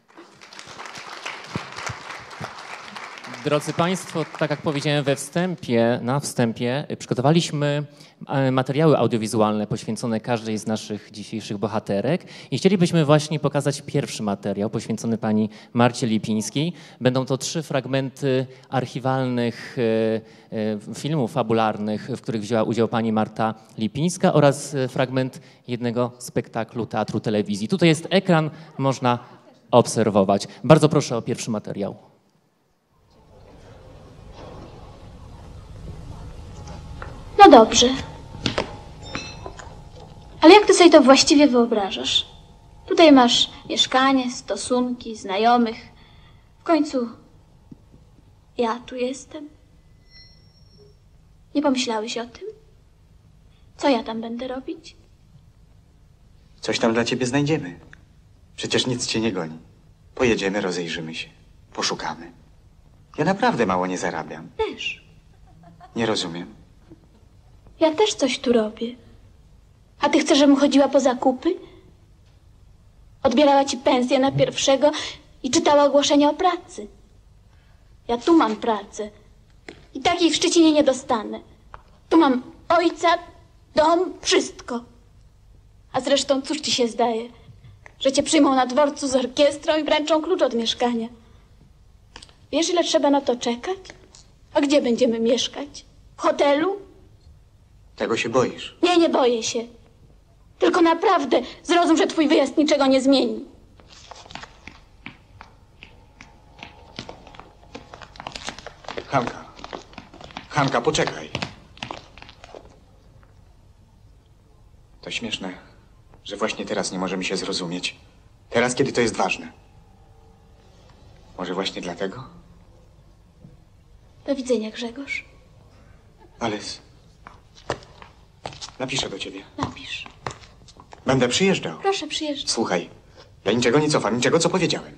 Drodzy Państwo, tak jak powiedziałem we wstępie, na wstępie, y, przygotowaliśmy e, materiały audiowizualne poświęcone każdej z naszych dzisiejszych bohaterek i chcielibyśmy właśnie pokazać pierwszy materiał poświęcony pani Marcie Lipińskiej. Będą to trzy fragmenty archiwalnych e, e, filmów fabularnych, w których wzięła udział pani Marta Lipińska oraz fragment jednego spektaklu teatru telewizji. Tutaj jest ekran, można obserwować. Bardzo proszę o pierwszy materiał. No dobrze. Ale jak ty sobie to właściwie wyobrażasz? Tutaj masz mieszkanie, stosunki, znajomych. W końcu ja tu jestem. Nie pomyślałeś o tym? Co ja tam będę robić? Coś tam dla ciebie znajdziemy. Przecież nic cię nie goni. Pojedziemy, rozejrzymy się. Poszukamy. Ja naprawdę mało nie zarabiam. Też. Nie rozumiem. Ja też coś tu robię. A ty chcesz, żebym chodziła po zakupy? Odbierała ci pensję na pierwszego i czytała ogłoszenia o pracy. Ja tu mam pracę. I takiej w Szczecinie nie dostanę. Tu mam ojca, dom, wszystko. A zresztą cóż ci się zdaje? Że cię przyjmą na dworcu z orkiestrą i wręczą klucz od mieszkania. Wiesz, ile trzeba na to czekać? A gdzie będziemy mieszkać? W hotelu? Tego się boisz. Nie, nie boję się. Tylko naprawdę zrozum, że twój wyjazd niczego nie zmieni. Hanka. Hanka, poczekaj. To śmieszne, że właśnie teraz nie możemy się zrozumieć. Teraz, kiedy to jest ważne. Może właśnie dlatego? Do widzenia, Grzegorz. Ale... Napiszę do ciebie. Napisz. Będę przyjeżdżał. Proszę, przyjeżdżaj. Słuchaj, ja niczego nie cofam, niczego, co powiedziałem.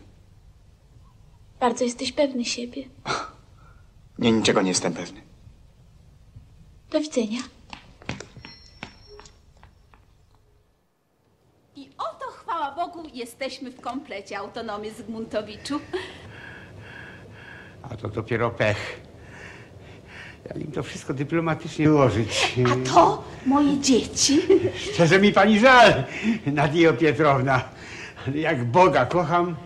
Bardzo jesteś pewny siebie. Nie, niczego nie jestem pewny. Do widzenia. I oto, chwała Bogu, jesteśmy w komplecie autonomii Zygmuntowiczu. A to dopiero pech. Jak im to wszystko dyplomatycznie ułożyć. A to moje dzieci. Szczerze mi pani żal, Nadio Pietrowna. Ale jak Boga kocham,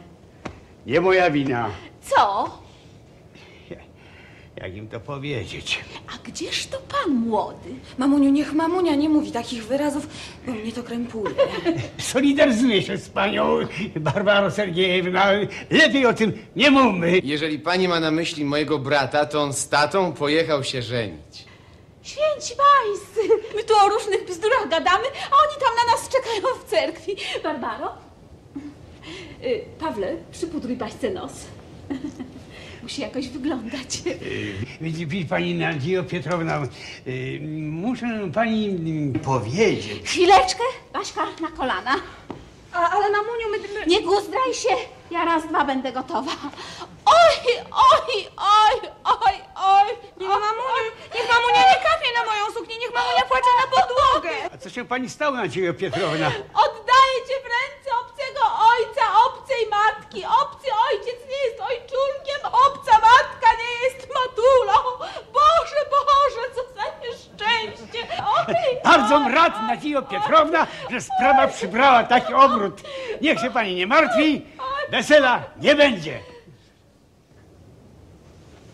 nie moja wina. Co? Jak im to powiedzieć. A gdzież to pan młody? Mamuniu, niech mamunia nie mówi takich wyrazów, bo mnie to krępuje. Solidaryzuję się z panią Barbarą Sergiejewną. Lepiej o tym nie mówmy. Jeżeli pani ma na myśli mojego brata, to on z tatą pojechał się żenić. Święci pańscy! My tu o różnych bzdurach gadamy, a oni tam na nas czekają w cerkwi. Barbaro? Y, Pawle, przypudruj paśce nos. Musi jakoś wyglądać. Widzi, widzi pani Nadziejo Pietrowna, y, muszę pani mm, powiedzieć. Chwileczkę, Baśka, na kolana. A, ale mamuniu, my... my... Nie guzdraj się, ja raz, dwa będę gotowa. Oj, oj, oj, oj, oj. Nie, no mamuniu, niech mamunia nie kapie na moją suknię, niech mamunia płacze na podłogę. A co się pani stało, Nadziejo Pietrowna? Oddaję cię w ręce obcego ojca, obcej matki. Obcy ojciec nie jest ojczulkiem, obca matka nie jest matulą. Boże, Boże, co za nieszczęście. Oj, Bardzo oj, rad, oj, Nadziejo oj. Pietrowna, że sprawa przybrała taki obrót. Niech się pani nie martwi, wesela nie będzie.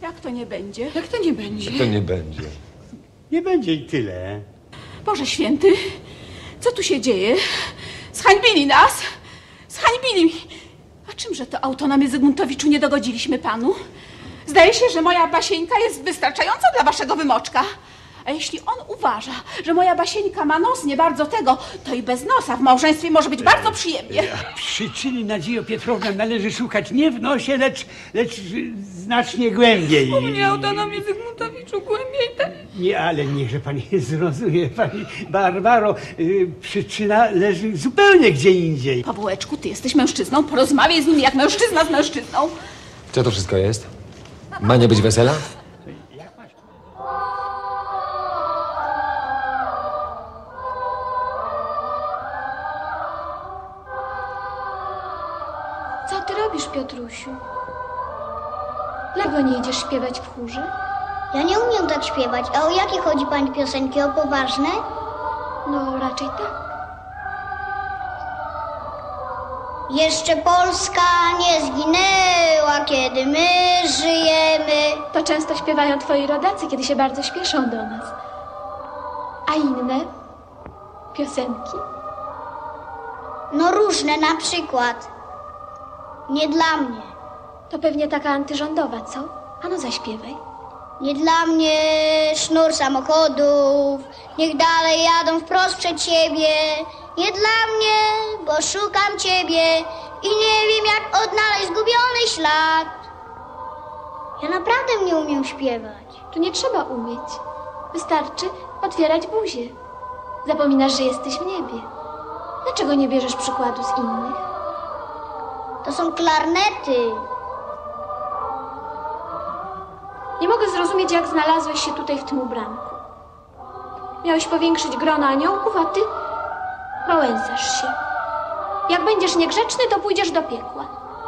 Jak to nie będzie? Jak to nie będzie? To nie będzie. Nie będzie i tyle. Boże święty, co tu się dzieje? Zhańbili nas! Zhańbili! A czymże to autonomię Zygmuntowiczu nie dogodziliśmy panu? Zdaje się, że moja basieńka jest wystarczająca dla waszego wymoczka. A jeśli on uważa, że moja basieńka ma nos nie bardzo tego, to i bez nosa w małżeństwie może być bardzo przyjemnie. Przyczyny, Nadziejo Pietrowna, należy szukać nie w nosie, lecz, lecz znacznie głębiej. U mnie autonomię Zygmuntowiczu głębiej tak. Nie, ale niechże pani zrozumie, pani Barbaro, y, przyczyna leży zupełnie gdzie indziej. Pawłeczku, ty jesteś mężczyzną, porozmawiaj z nim jak mężczyzna z mężczyzną. Co to wszystko jest? Ma nie być wesela? Piotrusiu? Dlaczego nie idziesz śpiewać w chórze? Ja nie umiem tak śpiewać. A o jakie chodzi pani piosenki? O poważne? No, raczej tak. Jeszcze Polska nie zginęła, kiedy my żyjemy. To często śpiewają twoi rodacy, kiedy się bardzo śpieszą do nas. A inne piosenki? No różne na przykład. Nie dla mnie. To pewnie taka antyrządowa, co? Ano zaśpiewaj. Nie dla mnie sznur samochodów, niech dalej jadą wprost przed siebie. Nie dla mnie, bo szukam ciebie i nie wiem jak odnaleźć zgubiony ślad. Ja naprawdę nie umiem śpiewać. Tu nie trzeba umieć. Wystarczy otwierać buzię. Zapominasz, że jesteś w niebie. Dlaczego nie bierzesz przykładu z innych? To są klarnety. Nie mogę zrozumieć, jak znalazłeś się tutaj w tym ubranku. Miałeś powiększyć grono aniołków, a ty wałęsasz się. Jak będziesz niegrzeczny, to pójdziesz do piekła.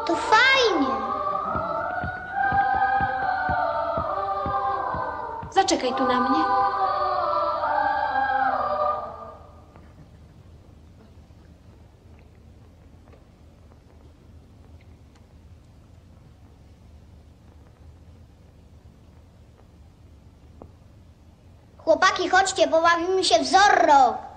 To fajnie. Zaczekaj tu na mnie. Chłopaki, chodźcie, pobawimy się w Zorro.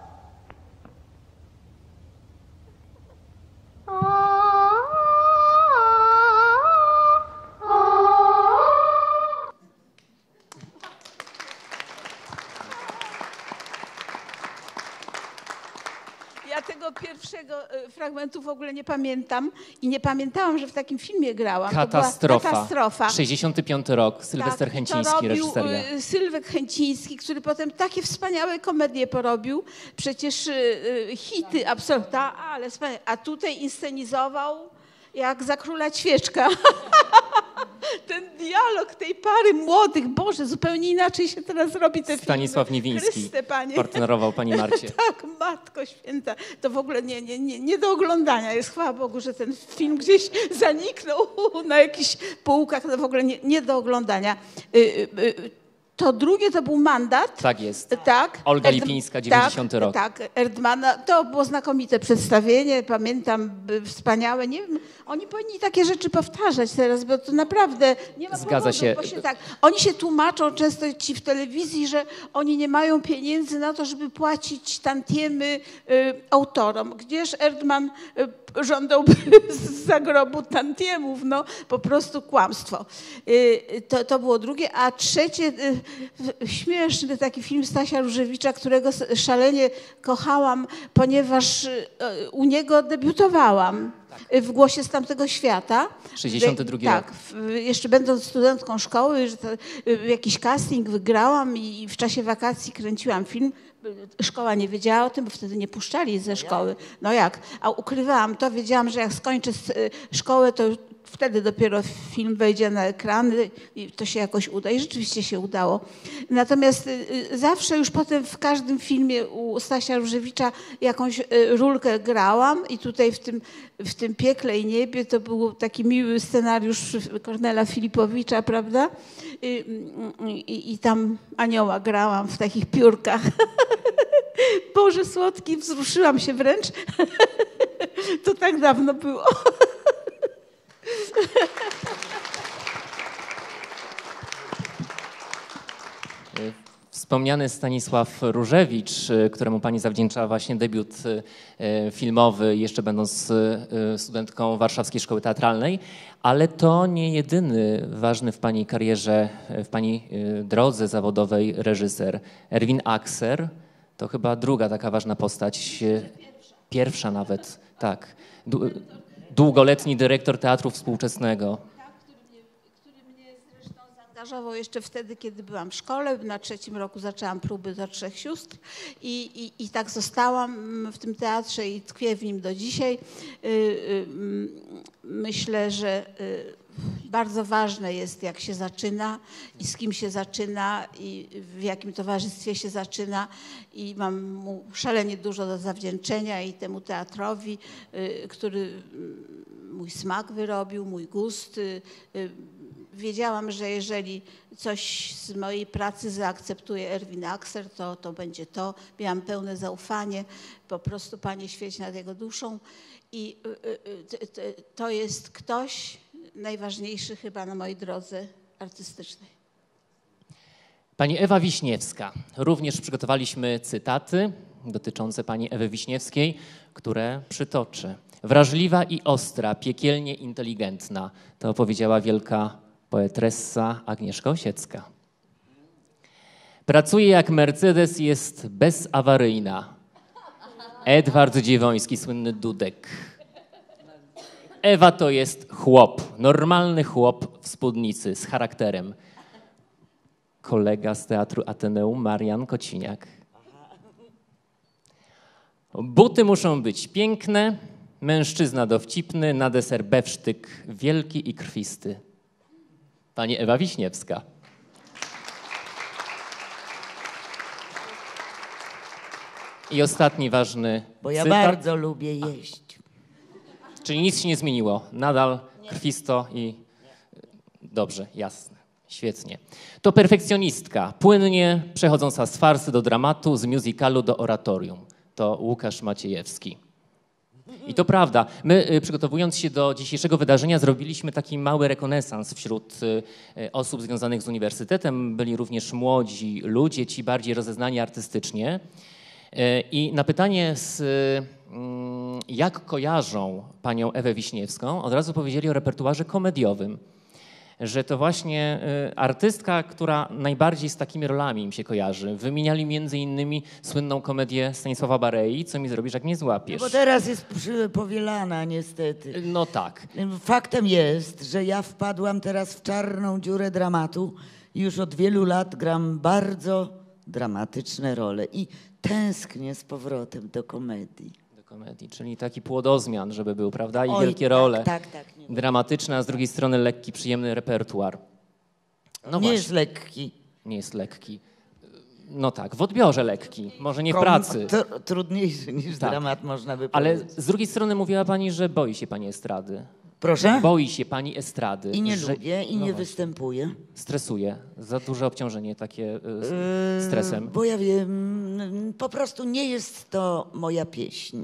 Pierwszego e, fragmentu w ogóle nie pamiętam i nie pamiętałam, że w takim filmie grałam. Katastrofa. katastrofa. 65 rok, Sylwester Tak, i to Chęciński, reżyseria. y, Sylwek Chęciński, który potem takie wspaniałe komedie porobił. Przecież y, hity absolutna, ale wspaniałe. A tutaj inscenizował jak za króla ćwieczka. Dialog tej pary młodych, Boże, zupełnie inaczej się teraz robi te Stanisław filmy. Niewiński Chryste, Panie. partnerował pani Marcie. Tak, Matko Święta. To w ogóle nie, nie, nie, nie do oglądania jest. Chwała Bogu, że ten film gdzieś zaniknął na jakichś półkach. To w ogóle nie, nie do oglądania. Y, y, y, To drugie to był mandat. Tak jest. Tak. Olga Erd- Lipińska, 90 tak, rok. Tak, Erdmana. To było znakomite przedstawienie, pamiętam, wspaniałe. Nie wiem, oni powinni takie rzeczy powtarzać teraz, bo to naprawdę nie ma Zgadza powodu, się. Bo się tak, oni się tłumaczą często ci w telewizji, że oni nie mają pieniędzy na to, żeby płacić tantiemy y, autorom. Gdzież Erdman y, żądałby z zagrobu tantiemów? No, po prostu kłamstwo. Y, to, to było drugie. A trzecie, y, śmieszny taki film Stasia Różewicza, którego szalenie kochałam, ponieważ y, u niego debiutowałam w Głosie z tamtego świata. 62 tak, w, jeszcze będąc studentką szkoły, że to, jakiś casting wygrałam i w czasie wakacji kręciłam film. Szkoła nie wiedziała o tym, bo wtedy nie puszczali ze szkoły. No jak? A ukrywałam to, wiedziałam, że jak skończę y, szkołę, to wtedy dopiero film wejdzie na ekrany i to się jakoś uda. I rzeczywiście się udało. Natomiast y, y, zawsze już potem w każdym filmie u Stasia Różewicza jakąś y, rulkę grałam i tutaj w tym, w tym Piekle i Niebie to był taki miły scenariusz Kornela Filipowicza, prawda? I, i, i tam anioła grałam w takich piórkach. Boże słodki, wzruszyłam się wręcz. To tak dawno było. Wspomniany Stanisław Różewicz, y, któremu pani zawdzięcza właśnie debiut y, y, filmowy, jeszcze będąc studentką Warszawskiej Szkoły Teatralnej, ale to nie jedyny ważny w pani karierze, w pani drodze zawodowej reżyser. Erwin Akser to chyba druga taka ważna postać, pierwsza nawet, tak. Dłu- Długoletni dyrektor Teatru Współczesnego. zaangażował jeszcze wtedy, kiedy byłam w szkole. Na trzecim roku zaczęłam próby do Trzech Sióstr i, i, i tak zostałam w tym teatrze i tkwię w nim do dzisiaj. Y, y, Myślę, że y, bardzo ważne jest, jak się zaczyna i z kim się zaczyna i w jakim towarzystwie się zaczyna i mam mu szalenie dużo do zawdzięczenia i temu teatrowi, y, który mm, mój smak wyrobił, mój gust. y, y, Wiedziałam, że jeżeli coś z mojej pracy zaakceptuje Erwin Akser, to, to będzie to. Miałam pełne zaufanie. Po prostu Panie świeć nad jego duszą. I to jest ktoś najważniejszy chyba na mojej drodze artystycznej. Pani Ewa Wiśniewska. Również przygotowaliśmy cytaty dotyczące pani Ewy Wiśniewskiej, które przytoczę. Wrażliwa i ostra, piekielnie inteligentna. To powiedziała wielka poetressa Agnieszka Osiecka. Pracuje jak Mercedes, jest bezawaryjna. Edward Dziewoński, słynny Dudek. Ewa to jest chłop, normalny chłop w spódnicy z charakterem kolega z Teatru Ateneum, Marian Kociniak. Buty muszą być piękne, mężczyzna dowcipny, na deser bewsztyk wielki i krwisty. Pani Ewa Wiśniewska. I ostatni ważny Bo ja cytat. bardzo lubię jeść. Czyli nic się nie zmieniło. Nadal krwisto i dobrze, jasne. Świetnie. To perfekcjonistka, płynnie przechodząca z farsy do dramatu, z musicalu do oratorium. To Łukasz Maciejewski. I to prawda. My, y, przygotowując się do dzisiejszego wydarzenia, zrobiliśmy taki mały rekonesans wśród y, y, osób związanych z uniwersytetem. Byli również młodzi ludzie, ci bardziej rozeznani artystycznie. I na pytanie, z, jak kojarzą panią Ewę Wiśniewską, od razu powiedzieli o repertuarze komediowym że to właśnie y, artystka, która najbardziej z takimi rolami im się kojarzy. Wymieniali między innymi słynną komedię Stanisława Barei, Co mi zrobisz, jak mnie No złapiesz. bo teraz jest przy- powielana niestety. No tak. Faktem jest, że ja wpadłam teraz w czarną dziurę dramatu i już od wielu lat gram bardzo dramatyczne role i tęsknię z powrotem do komedii. Komedii, czyli taki płodozmian, żeby był, prawda? I Oj, wielkie tak, role. tak, tak. Dramatyczne, a z drugiej strony lekki, przyjemny repertuar. No Nie właśnie. jest lekki. Nie jest lekki. No tak, w odbiorze lekki, może nie w Kom- pracy. tr- trudniejszy niż Tak. dramat można by Ale powiedzieć. z drugiej strony mówiła pani, że boi się pani estrady. Proszę? Boi się pani estrady. I nie że- lubię, i no nie właśnie. występuję. Stresuje. Za duże obciążenie takie y, s- stresem. Bo ja wiem, po prostu nie jest to moja pieśń.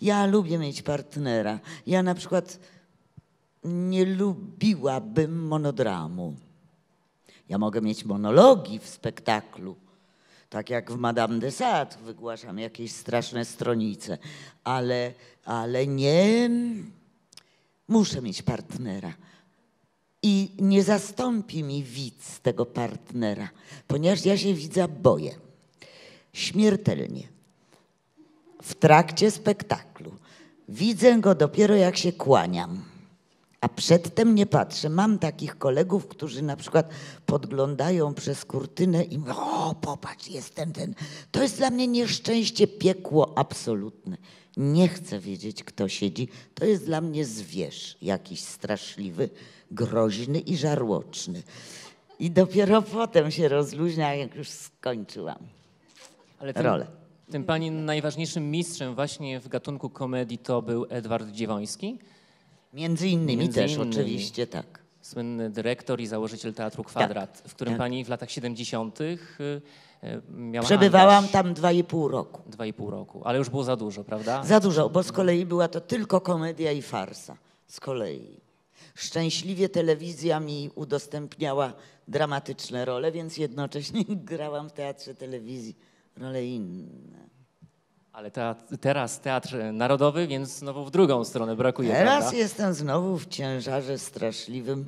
Ja lubię mieć partnera. Ja na przykład nie lubiłabym monodramu. Ja mogę mieć monologi w spektaklu. Tak jak w Madame de Sade wygłaszam jakieś straszne stronice, ale, ale nie muszę mieć partnera. I nie zastąpi mi widz tego partnera, ponieważ ja się widza boję. Śmiertelnie. W trakcie spektaklu. Widzę go dopiero jak się kłaniam. A przedtem nie patrzę. Mam takich kolegów, którzy na przykład podglądają przez kurtynę i mówią, o popatrz, jest ten, ten. To jest dla mnie nieszczęście, piekło absolutne. Nie chcę wiedzieć, kto siedzi. To jest dla mnie zwierz jakiś straszliwy, groźny i żarłoczny. I dopiero potem się rozluźnia, jak już skończyłam Ale tym, rolę. Tym pani najważniejszym mistrzem właśnie w gatunku komedii to był Edward Dziewoński. Między innymi Między też, innymi. oczywiście, tak. Słynny dyrektor i założyciel Teatru Kwadrat, w którym tak. pani w latach 70. y, y, miała Przebywałam angaż. tam dwa i pół roku. Dwa i pół roku, ale już było za dużo, prawda? Za dużo, bo z kolei była to tylko komedia i farsa. Z kolei. Szczęśliwie telewizja mi udostępniała dramatyczne role, więc jednocześnie grałam w teatrze telewizji role inne. Ale teat- teraz Teatr Narodowy, więc znowu w drugą stronę brakuje, Teraz prawda? jestem znowu w ciężarze straszliwym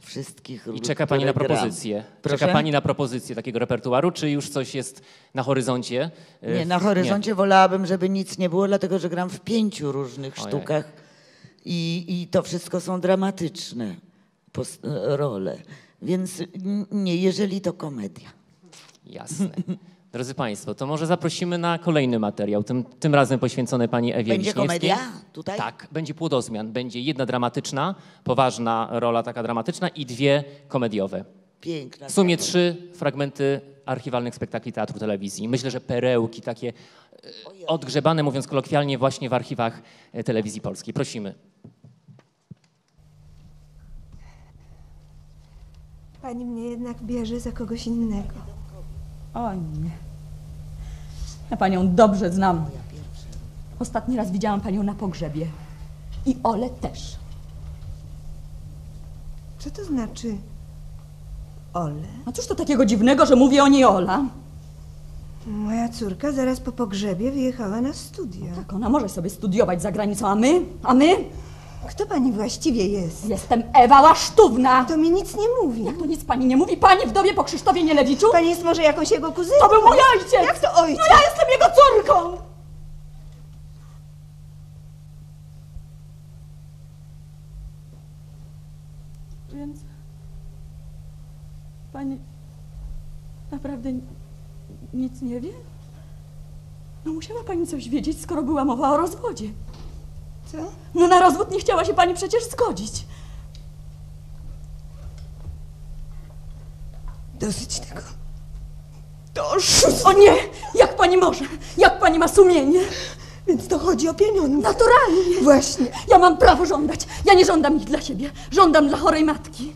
wszystkich I czeka pani na propozycję. Proszę? Czeka pani na propozycję takiego repertuaru, czy już coś jest na horyzoncie? Y, Nie, na horyzoncie wolałabym, żeby nic nie było, dlatego że gram w pięciu różnych Ojej. sztukach i, i to wszystko są dramatyczne pos- role. Więc nie, jeżeli to komedia. Jasne. Drodzy Państwo, to może zaprosimy na kolejny materiał, tym, tym razem poświęcony Pani Ewie Będzie komedia tutaj? Tak, będzie płodozmian. Będzie jedna dramatyczna, poważna rola taka dramatyczna i dwie komediowe. Piękna. W sumie trzy fragmenty archiwalnych spektakli teatru telewizji. Myślę, że perełki takie e, odgrzebane, mówiąc kolokwialnie, właśnie w archiwach e, telewizji polskiej. Prosimy. Pani mnie jednak bierze za kogoś innego. O nie. Ja panią dobrze znam. Ostatni raz widziałam panią na pogrzebie. I Ole też. Co to znaczy Ole? A cóż to takiego dziwnego, że mówię o niej Ola? Moja córka zaraz po pogrzebie wyjechała na studia. Tak, ona może sobie studiować za granicą, a my? A my? Kto pani właściwie jest? Jestem Ewa Łasztówna. To mi nic nie mówi. Jak to nic pani nie mówi? Pani wdowie po Krzysztofie Nielewiczu? Pani jest może jakąś jego kuzynką? To był mój ojciec! Jak to ojciec? No ja jestem jego córką! Więc pani naprawdę ni- nic nie wie? No musiała pani coś wiedzieć, skoro była mowa o rozwodzie. Co? No na rozwód nie chciała się pani przecież zgodzić. Dosyć tego. To. O nie! Jak pani może? Jak pani ma sumienie? Więc to chodzi o pieniądze. Naturalnie. Właśnie. Ja mam prawo żądać. Ja nie żądam ich dla siebie. Żądam dla chorej matki.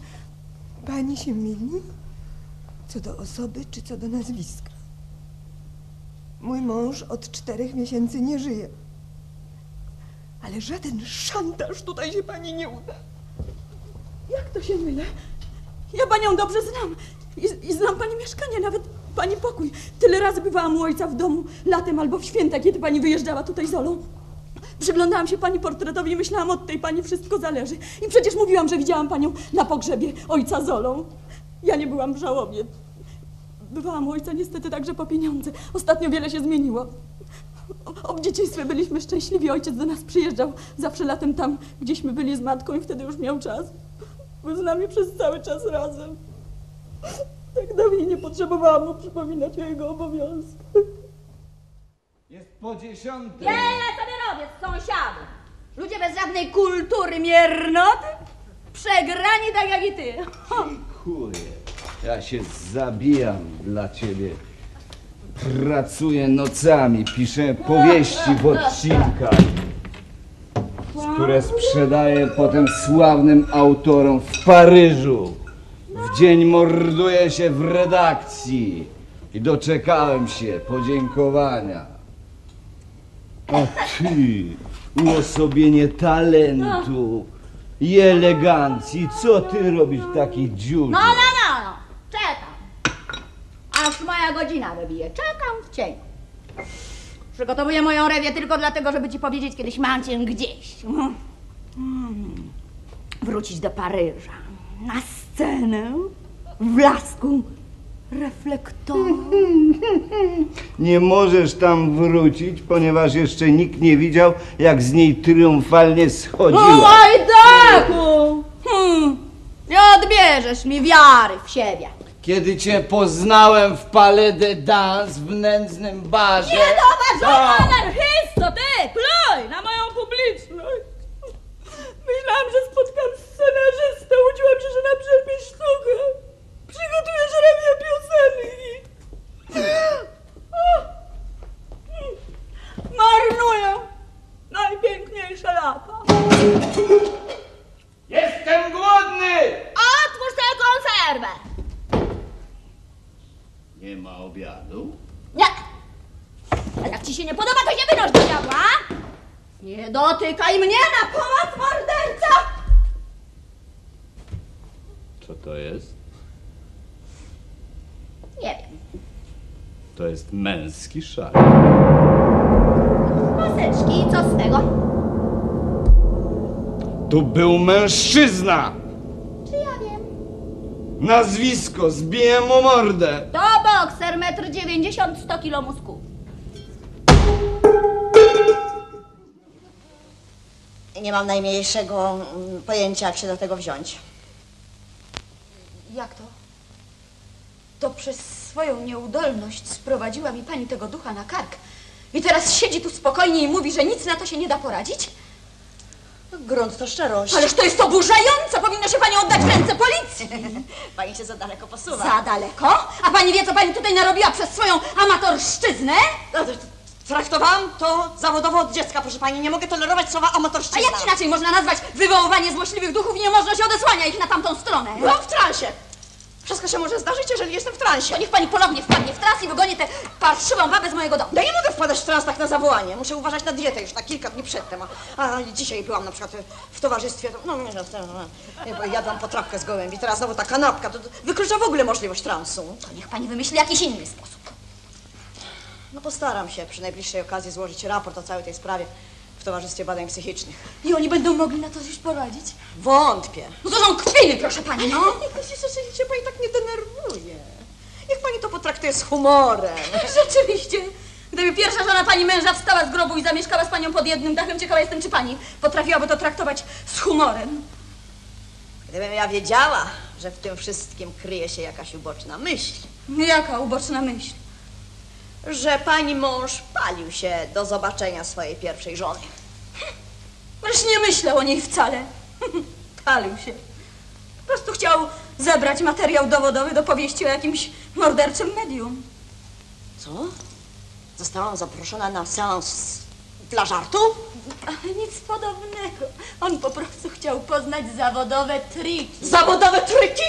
Pani się myli? Co do osoby, czy co do nazwiska? Mój mąż od czterech miesięcy nie żyje. Ale żaden szantaż tutaj się pani nie uda. Jak to się mylę? Ja panią dobrze znam. I, I znam pani mieszkanie, nawet pani pokój. Tyle razy bywałam u ojca w domu, latem albo w święta, kiedy pani wyjeżdżała tutaj z Olą. Przyglądałam się pani portretowi i myślałam, od tej pani wszystko zależy. I przecież mówiłam, że widziałam panią na pogrzebie ojca z Olą. Ja nie byłam w żałobie. Bywałam u ojca niestety także po pieniądze. Ostatnio wiele się zmieniło. O- W dzieciństwie byliśmy szczęśliwi. Ojciec do nas przyjeżdżał zawsze latem tam, gdzieśmy byli z matką i wtedy już miał czas. Był z nami przez cały czas razem. Tak dawniej nie potrzebowałam mu przypominać o jego obowiązkach. Jest po dziesiątej. Wiele sobie robię z sąsiadów. Ludzie bez żadnej kultury, miernoty, przegrani tak jak i ty. Chuje. Ja się zabijam dla ciebie. Pracuję nocami, piszę powieści w odcinkach. które sprzedaje potem sławnym autorom w Paryżu. W dzień morduje się w redakcji i doczekałem się podziękowania. A ty, uosobienie talentu i elegancji, co ty robisz w takiej dziurze? No, no, no, no. Czekam. Aż moja godzina wybije. Czekam w cieniu. Przygotowuję moją rewię tylko dlatego, żeby ci powiedzieć, kiedyś mam cię gdzieś. Mm. Mm. Wrócić do Paryża. Na scenę. W blasku reflektorów. Nie możesz tam wrócić, ponieważ jeszcze nikt nie widział, jak z niej triumfalnie O schodziła. łajdaku! Hmm. Nie odbierzesz mi wiary w siebie. Kiedy cię poznałem w Palais de Danse w nędznym barze... Niedoważony to- anarchisto, ty! Pluj na moją publiczność! Myślałam, że spotkam scenarzystę. Łudziłam się, że napiszę mi sztukę. Przygotujesz rewię piosenki. Marnuję najpiękniejsze lata. Jestem głodny! Otwórz tę konserwę! Nie ma obiadu? Nie! A jak ci się nie podoba, to się wynoś do diabła! Nie dotykaj mnie na pomoc morderca! Co to jest? Nie wiem. To jest męski szal. Maseczki, co z tego? Tu był mężczyzna! Nazwisko, zbiję mu mordę! To bokser, metr 90, 100 kilo mózgu. Nie mam najmniejszego mm, pojęcia, jak się do tego wziąć. Jak to? To przez swoją nieudolność sprowadziła mi pani tego ducha na kark. I teraz siedzi tu spokojnie i mówi, że nic na to się nie da poradzić? Grunt to szczerość. Ależ to jest oburzające! Powinna się pani oddać w ręce policji! Pani się za daleko posuwa. Za daleko? A pani wie, co pani tutaj narobiła przez swoją amatorszczyznę? No, to- to- Traktowałam to zawodowo od dziecka, proszę pani. Nie mogę tolerować słowa A amatorszczyzna. jak inaczej można nazwać wywoływanie złośliwych duchów i niemożność odesłania ich na tamtą stronę? Byłam w transie. Wszystko się może zdarzyć, jeżeli jestem w transie. To niech pani ponownie wpadnie w trans i wygoni tę parszywą babę z mojego domu. Ja nie mogę wpadać w trans tak na zawołanie. Muszę uważać na dietę już na kilka dni przedtem. A, a dzisiaj byłam na przykład w towarzystwie, to, no nie wiem, no, bo jadłam potrawkę z gołębi. Teraz znowu ta kanapka, to, wyklucza w ogóle możliwość transu. To niech pani wymyśli jakiś inny sposób. No postaram się przy najbliższej okazji złożyć raport o całej tej sprawie Towarzystwie Badań Psychicznych. I oni będą mogli na to coś poradzić? Wątpię. No to są kpiny, proszę pani, no! Niech się pani tak nie denerwuje. Niech pani to potraktuje z humorem. Rzeczywiście. Gdyby pierwsza żona pani męża wstała z grobu i zamieszkała z panią pod jednym dachem, ciekawa jestem, czy pani potrafiłaby to traktować z humorem. Gdybym ja wiedziała, że w tym wszystkim kryje się jakaś uboczna myśl, Jaka uboczna myśl? że pani mąż palił się do zobaczenia swojej pierwszej żony. Ależ nie myślał o niej wcale. Palił się. Po prostu chciał zebrać materiał dowodowy do powieści o jakimś morderczym medium. Co? Zostałam zaproszona na seans dla żartu? Ale nic podobnego. On po prostu chciał poznać zawodowe triki. Zawodowe triki?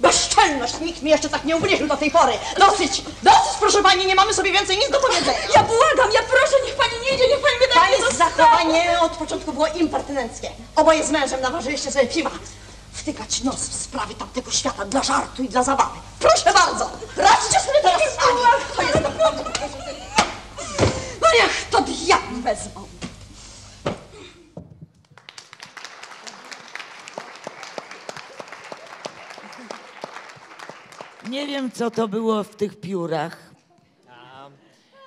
Bezczelność! Nikt mi jeszcze tak nie ubliżył do tej pory. Dosyć! Dosyć, proszę pani, nie mamy sobie więcej nic do powiedzenia. Ja błagam, ja proszę, niech pani nie idzie, niech pani mnie tak Pani zachowanie od początku było impertynenckie. Oboje z mężem naważyliście sobie piwa. Wtykać nos w sprawy tamtego świata dla żartu i dla zabawy. Proszę bardzo! Radźcie sobie teraz sami! To jest No niech to diabli wezmą. Nie wiem, co to było w tych piórach.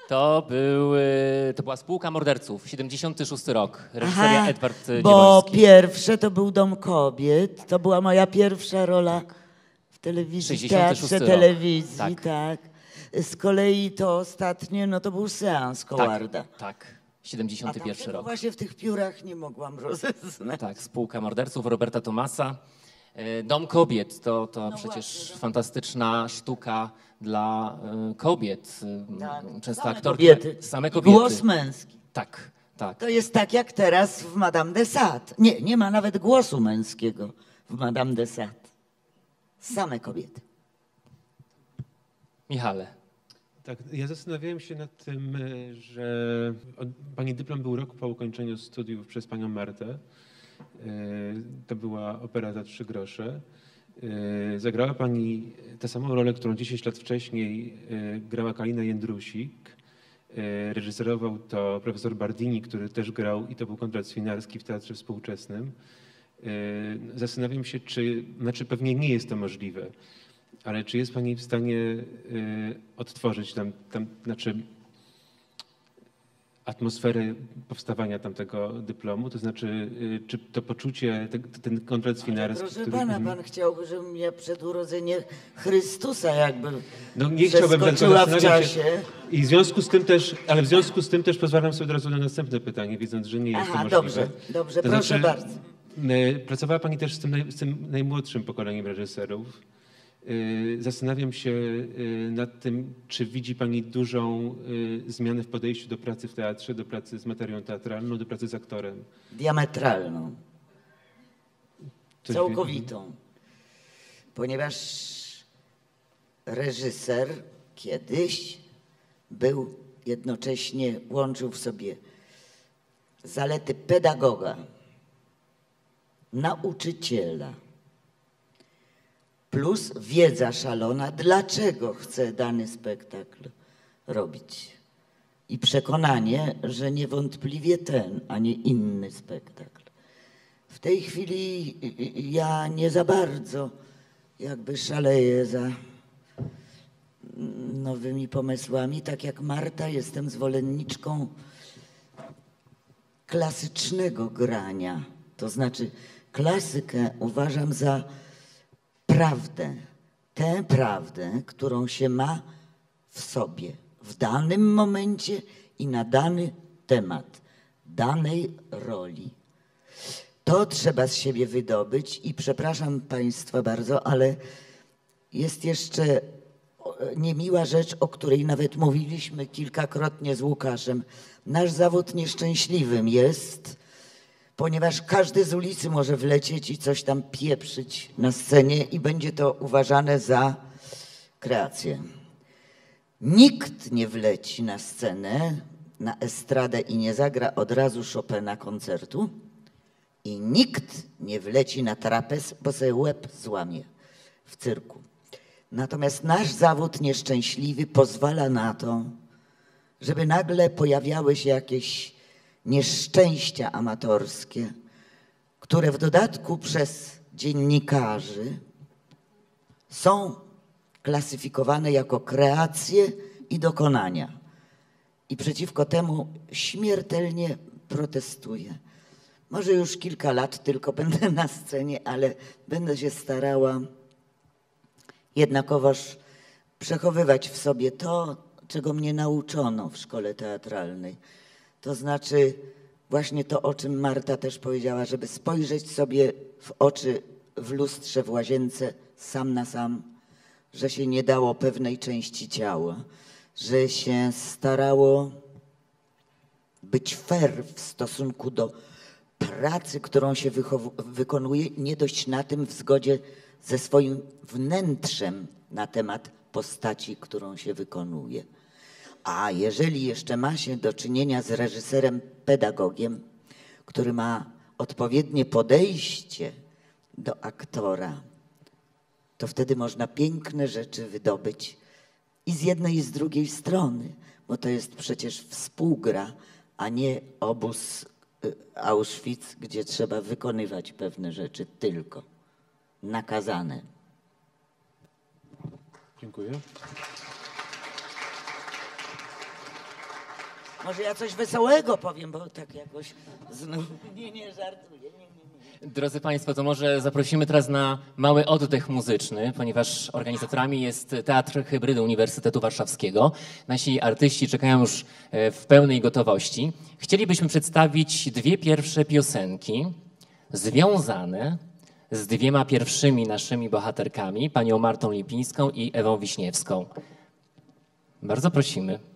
To, był, y, to była spółka morderców, 76 rok, reżyseria Aha, Edward y, bo Dziewolski. pierwsze to był Dom Kobiet. To była moja pierwsza rola w telewizji, w 66 teatrze rok. telewizji, Tak. tak. Z kolei to ostatnie, no to był seans Kowarda. Tak, tak, A 71 tamtego rok. właśnie w tych piórach nie mogłam rozeznać. Tak, spółka morderców Roberta Tomasa. E, Dom kobiet to, to No przecież fantastyczna sztuka dla e, kobiet. E, Tak, Często same aktorki. kobiety. Same kobiety. Głos męski. Tak, Tak. To jest tak jak teraz w Madame de Sade. Nie, nie ma nawet głosu męskiego w Madame de Sade. Same kobiety. Michale. Tak, ja zastanawiałem się nad tym, że pani dyplom był rok po ukończeniu studiów przez panią Martę. E, To była opera za trzy grosze. E, Zagrała pani tę samą rolę, którą 10 lat wcześniej e, grała Kalina Jędrusik. Reżyserował to profesor Bardini, który też grał i to był Konrad Swinarski w Teatrze Współczesnym. Zastanawiam się, czy, znaczy pewnie nie jest to możliwe, ale czy jest Pani w stanie odtworzyć tam, tam, znaczy atmosferę powstawania tamtego dyplomu? To znaczy, y, czy to poczucie, te, ten Konrad Swinarski, Proszę który... pana, Mhm. pan chciałby, żebym ja przed urodzeniem Chrystusa jakby No nie chciałbym w czasie. I w związku z tym też, ale w związku z tym też pozwalam sobie od razu na następne pytanie, wiedząc, że nie jest Aha, to możliwe. dobrze, dobrze, To proszę bardzo. y, Pracowała Pani też z tym, naj, z tym najmłodszym pokoleniem reżyserów. Y, Zastanawiam się y, nad tym, czy widzi Pani dużą y, zmianę w podejściu do pracy w teatrze, do pracy z materią teatralną, do pracy z aktorem. Diametralną. Coś całkowitą. Ponieważ reżyser kiedyś był jednocześnie, łączył w sobie zalety pedagoga, nauczyciela, plus wiedza szalona, dlaczego chce dany spektakl robić. I przekonanie, że niewątpliwie ten, a nie inny spektakl. W tej chwili ja nie za bardzo jakby szaleję za nowymi pomysłami. Tak jak Marta, jestem zwolenniczką klasycznego grania. To znaczy, klasykę uważam za prawdę. Tę prawdę, którą się ma w sobie, w danym momencie i na dany temat, danej roli. To trzeba z siebie wydobyć i przepraszam Państwa bardzo, ale jest jeszcze niemiła rzecz, o której nawet mówiliśmy kilkakrotnie z Łukaszem. Nasz zawód nieszczęśliwym jest, ponieważ każdy z ulicy może wlecieć i coś tam pieprzyć na scenie i będzie to uważane za kreację. Nikt nie wleci na scenę, na estradę i nie zagra od razu Chopina koncertu i nikt nie wleci na trapez, bo sobie łeb złamie w cyrku. Natomiast nasz zawód nieszczęśliwy pozwala na to, żeby nagle pojawiały się jakieś nieszczęścia amatorskie, które w dodatku przez dziennikarzy są klasyfikowane jako kreacje i dokonania. I przeciwko temu śmiertelnie protestuję. Może już kilka lat tylko będę na scenie, ale będę się starała jednakowoż przechowywać w sobie to, czego mnie nauczono w szkole teatralnej. To znaczy właśnie to, o czym Marta też powiedziała, żeby spojrzeć sobie w oczy w lustrze w łazience sam na sam, że się nie dało pewnej części ciała, że się starało być fair w stosunku do pracy, którą się wykonuje, nie dość na tym w zgodzie ze swoim wnętrzem na temat postaci, którą się wykonuje. A jeżeli jeszcze ma się do czynienia z reżyserem pedagogiem, który ma odpowiednie podejście do aktora, to wtedy można piękne rzeczy wydobyć i z jednej i z drugiej strony, bo to jest przecież współgra, a nie obóz y, Auschwitz, gdzie trzeba wykonywać pewne rzeczy tylko nakazane. Dziękuję. Może ja coś wesołego powiem, bo tak jakoś znów... Nie, nie, żartuję. Nie, nie. Drodzy Państwo, to może zaprosimy teraz na mały oddech muzyczny, ponieważ organizatorami jest Teatr Hybrydy Uniwersytetu Warszawskiego. Nasi artyści czekają już e, w pełnej gotowości. Chcielibyśmy przedstawić dwie pierwsze piosenki związane z dwiema pierwszymi naszymi bohaterkami, panią Martą Lipińską i Ewą Wiśniewską. Bardzo prosimy.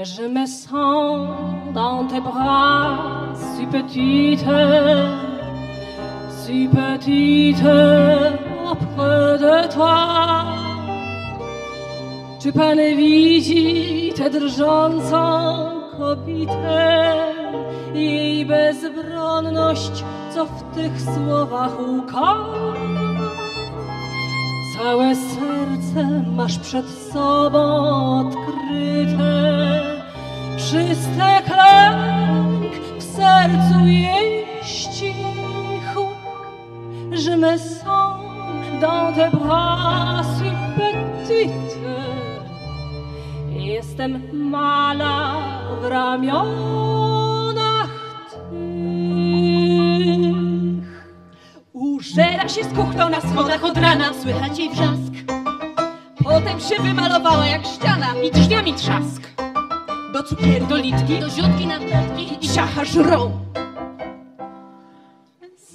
Je me sens dans tes bras si petite, si petite auprès de toi. Czy pan widzi tę drżącą kobietę i jej bezbronność, co w tych słowach łka? Całe serce masz przed sobą odkryte, przystek lęk w sercu jej ścichł. Je me sens dans tes bras si petite. Jestem mala w ramionach twych. Użera się z kuchną na schodach od rana, słychać jej wrzask. Potem się wymalowała jak ściana i drzwiami trzask. Do cukieru, do ziutki na wrotki i siacha żrą.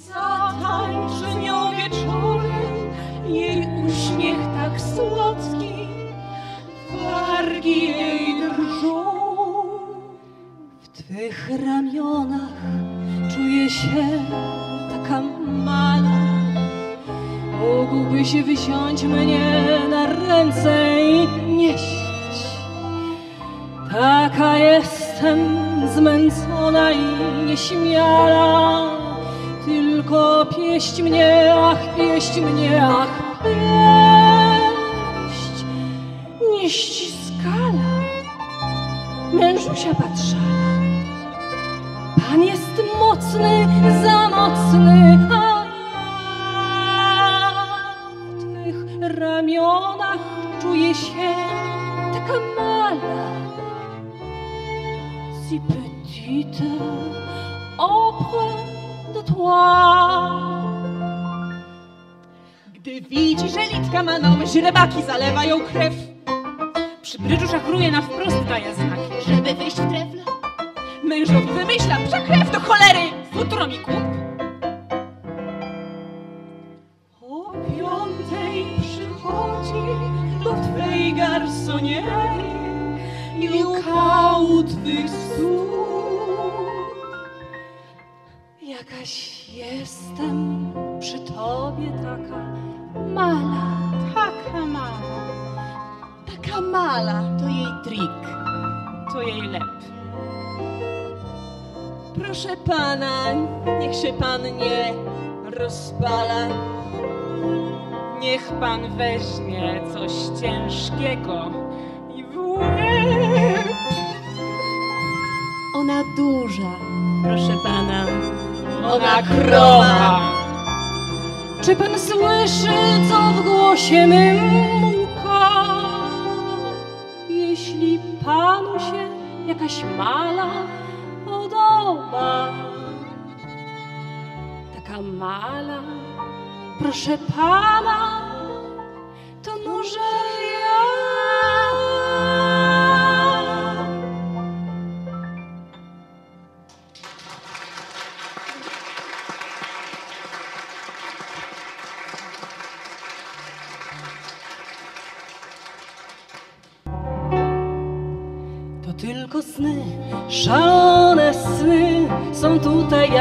Zatańczy nią wieczorem, jej uśmiech tak słodki, wargi jej drżą. W twych ramionach czuję się taka mala. Mógłbyś wziąć mnie na ręce i nieść. Taka jestem zmęczona i nieśmiała. Tylko pieść mnie, ach, pieść mnie, ach, pieść. Nie ściskala, mężusia patrzała. Pan jest mocny, za mocny, Si petite auprès de toi. Gdy widzi, że litka ma nowe źrebaki, zalewa ją krew. Przy brydżu szachruje na wprost daje znaki, żeby wyjść w trefle. Mężowi wymyśla, przekrew do cholery, futro mi kup. O piątej przychodzi do twej garsonierii i ukału twych stóp. Jakaś jestem przy tobie taka mala. Taka mala. Taka mala to jej trik, to jej lep. Proszę pana, niech się pan nie rozpala. Niech pan weźmie coś ciężkiego i w łeb. Ona duża, proszę pana. Ona krowa. Czy pan słyszy, co w głosie mym łka? Jeśli panu się jakaś mala podoba, taka mala, proszę pana, to może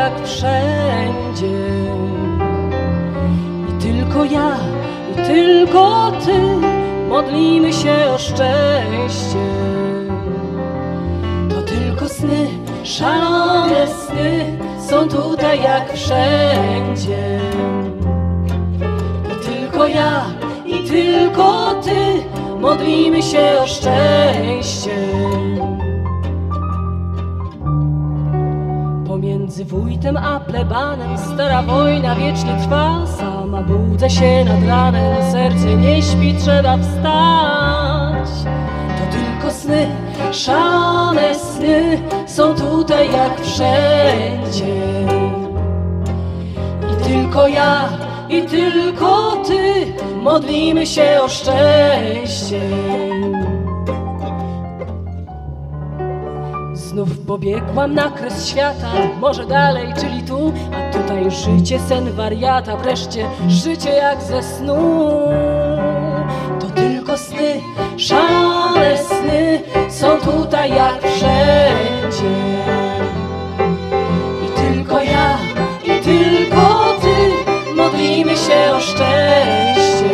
jak wszędzie. I tylko ja, i tylko ty modlimy się o szczęście. To tylko sny, szalone sny są tutaj jak wszędzie. I tylko ja, i tylko ty modlimy się o szczęście. Pomiędzy wójtem a plebanem stara wojna wiecznie trwa. Sama budzę się nad ranem, serce nie śpi, trzeba wstać. To tylko sny, szalone sny są tutaj jak wszędzie. I tylko ja, i tylko ty modlimy się o szczęście. Znów pobiegłam na kres świata, może dalej, czyli tu, a tutaj życie, sen wariata, wreszcie życie jak ze snu. To tylko sny, szalone sny są tutaj jak wszędzie. I tylko ja, i tylko ty modlimy się o szczęście.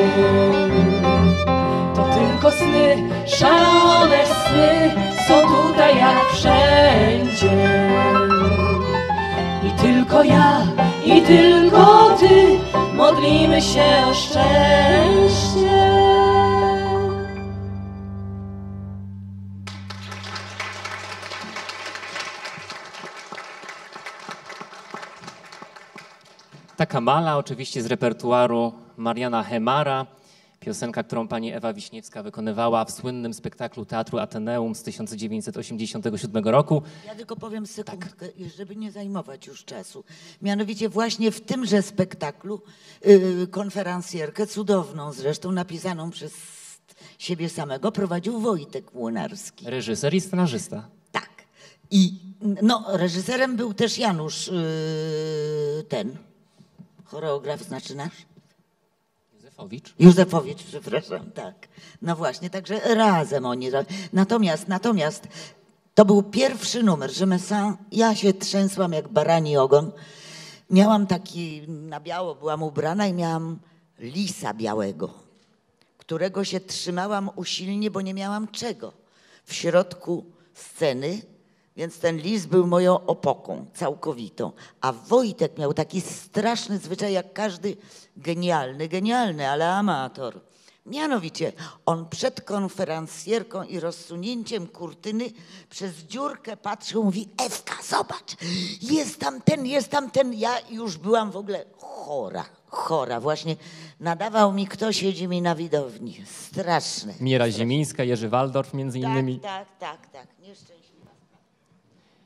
To tylko sny, szalone sny wszędzie. I tylko ja, i tylko ty modlimy się o szczęście. Taka mala oczywiście z repertuaru Mariana Hemara, piosenka, którą pani Ewa Wiśniewska wykonywała w słynnym spektaklu Teatru Ateneum z 1987 roku. Ja tylko powiem sekundkę, żeby nie zajmować już czasu. Mianowicie właśnie w tymże spektaklu yy, konferencjerkę, cudowną zresztą, napisaną przez siebie samego, prowadził Wojtek Młynarski. Reżyser i scenarzysta. I no, reżyserem był też Janusz, yy, ten, choreograf znaczy nasz? Józefowicz. Józefowicz, przepraszam, tak. No właśnie, także razem oni. Natomiast, natomiast to był pierwszy numer, że Messin, ja się trzęsłam jak barani ogon. Miałam taki, na biało byłam ubrana i miałam lisa białego, którego się trzymałam usilnie, bo nie miałam czego. W środku sceny, więc ten lis był moją opoką całkowitą. A Wojtek miał taki straszny zwyczaj, jak każdy genialny, genialny, ale amator. Mianowicie on przed konferencjerką i rozsunięciem kurtyny przez dziurkę patrzył, mówi Ewka, zobacz, jest tam ten, jest tam ten. Ja już byłam w ogóle chora, chora. Właśnie nadawał mi, kto siedzi mi na widowni. Straszne. Miera Ziemińska, Jerzy Waldorf między innymi. Tak, tak, tak, nieszczęśliwa.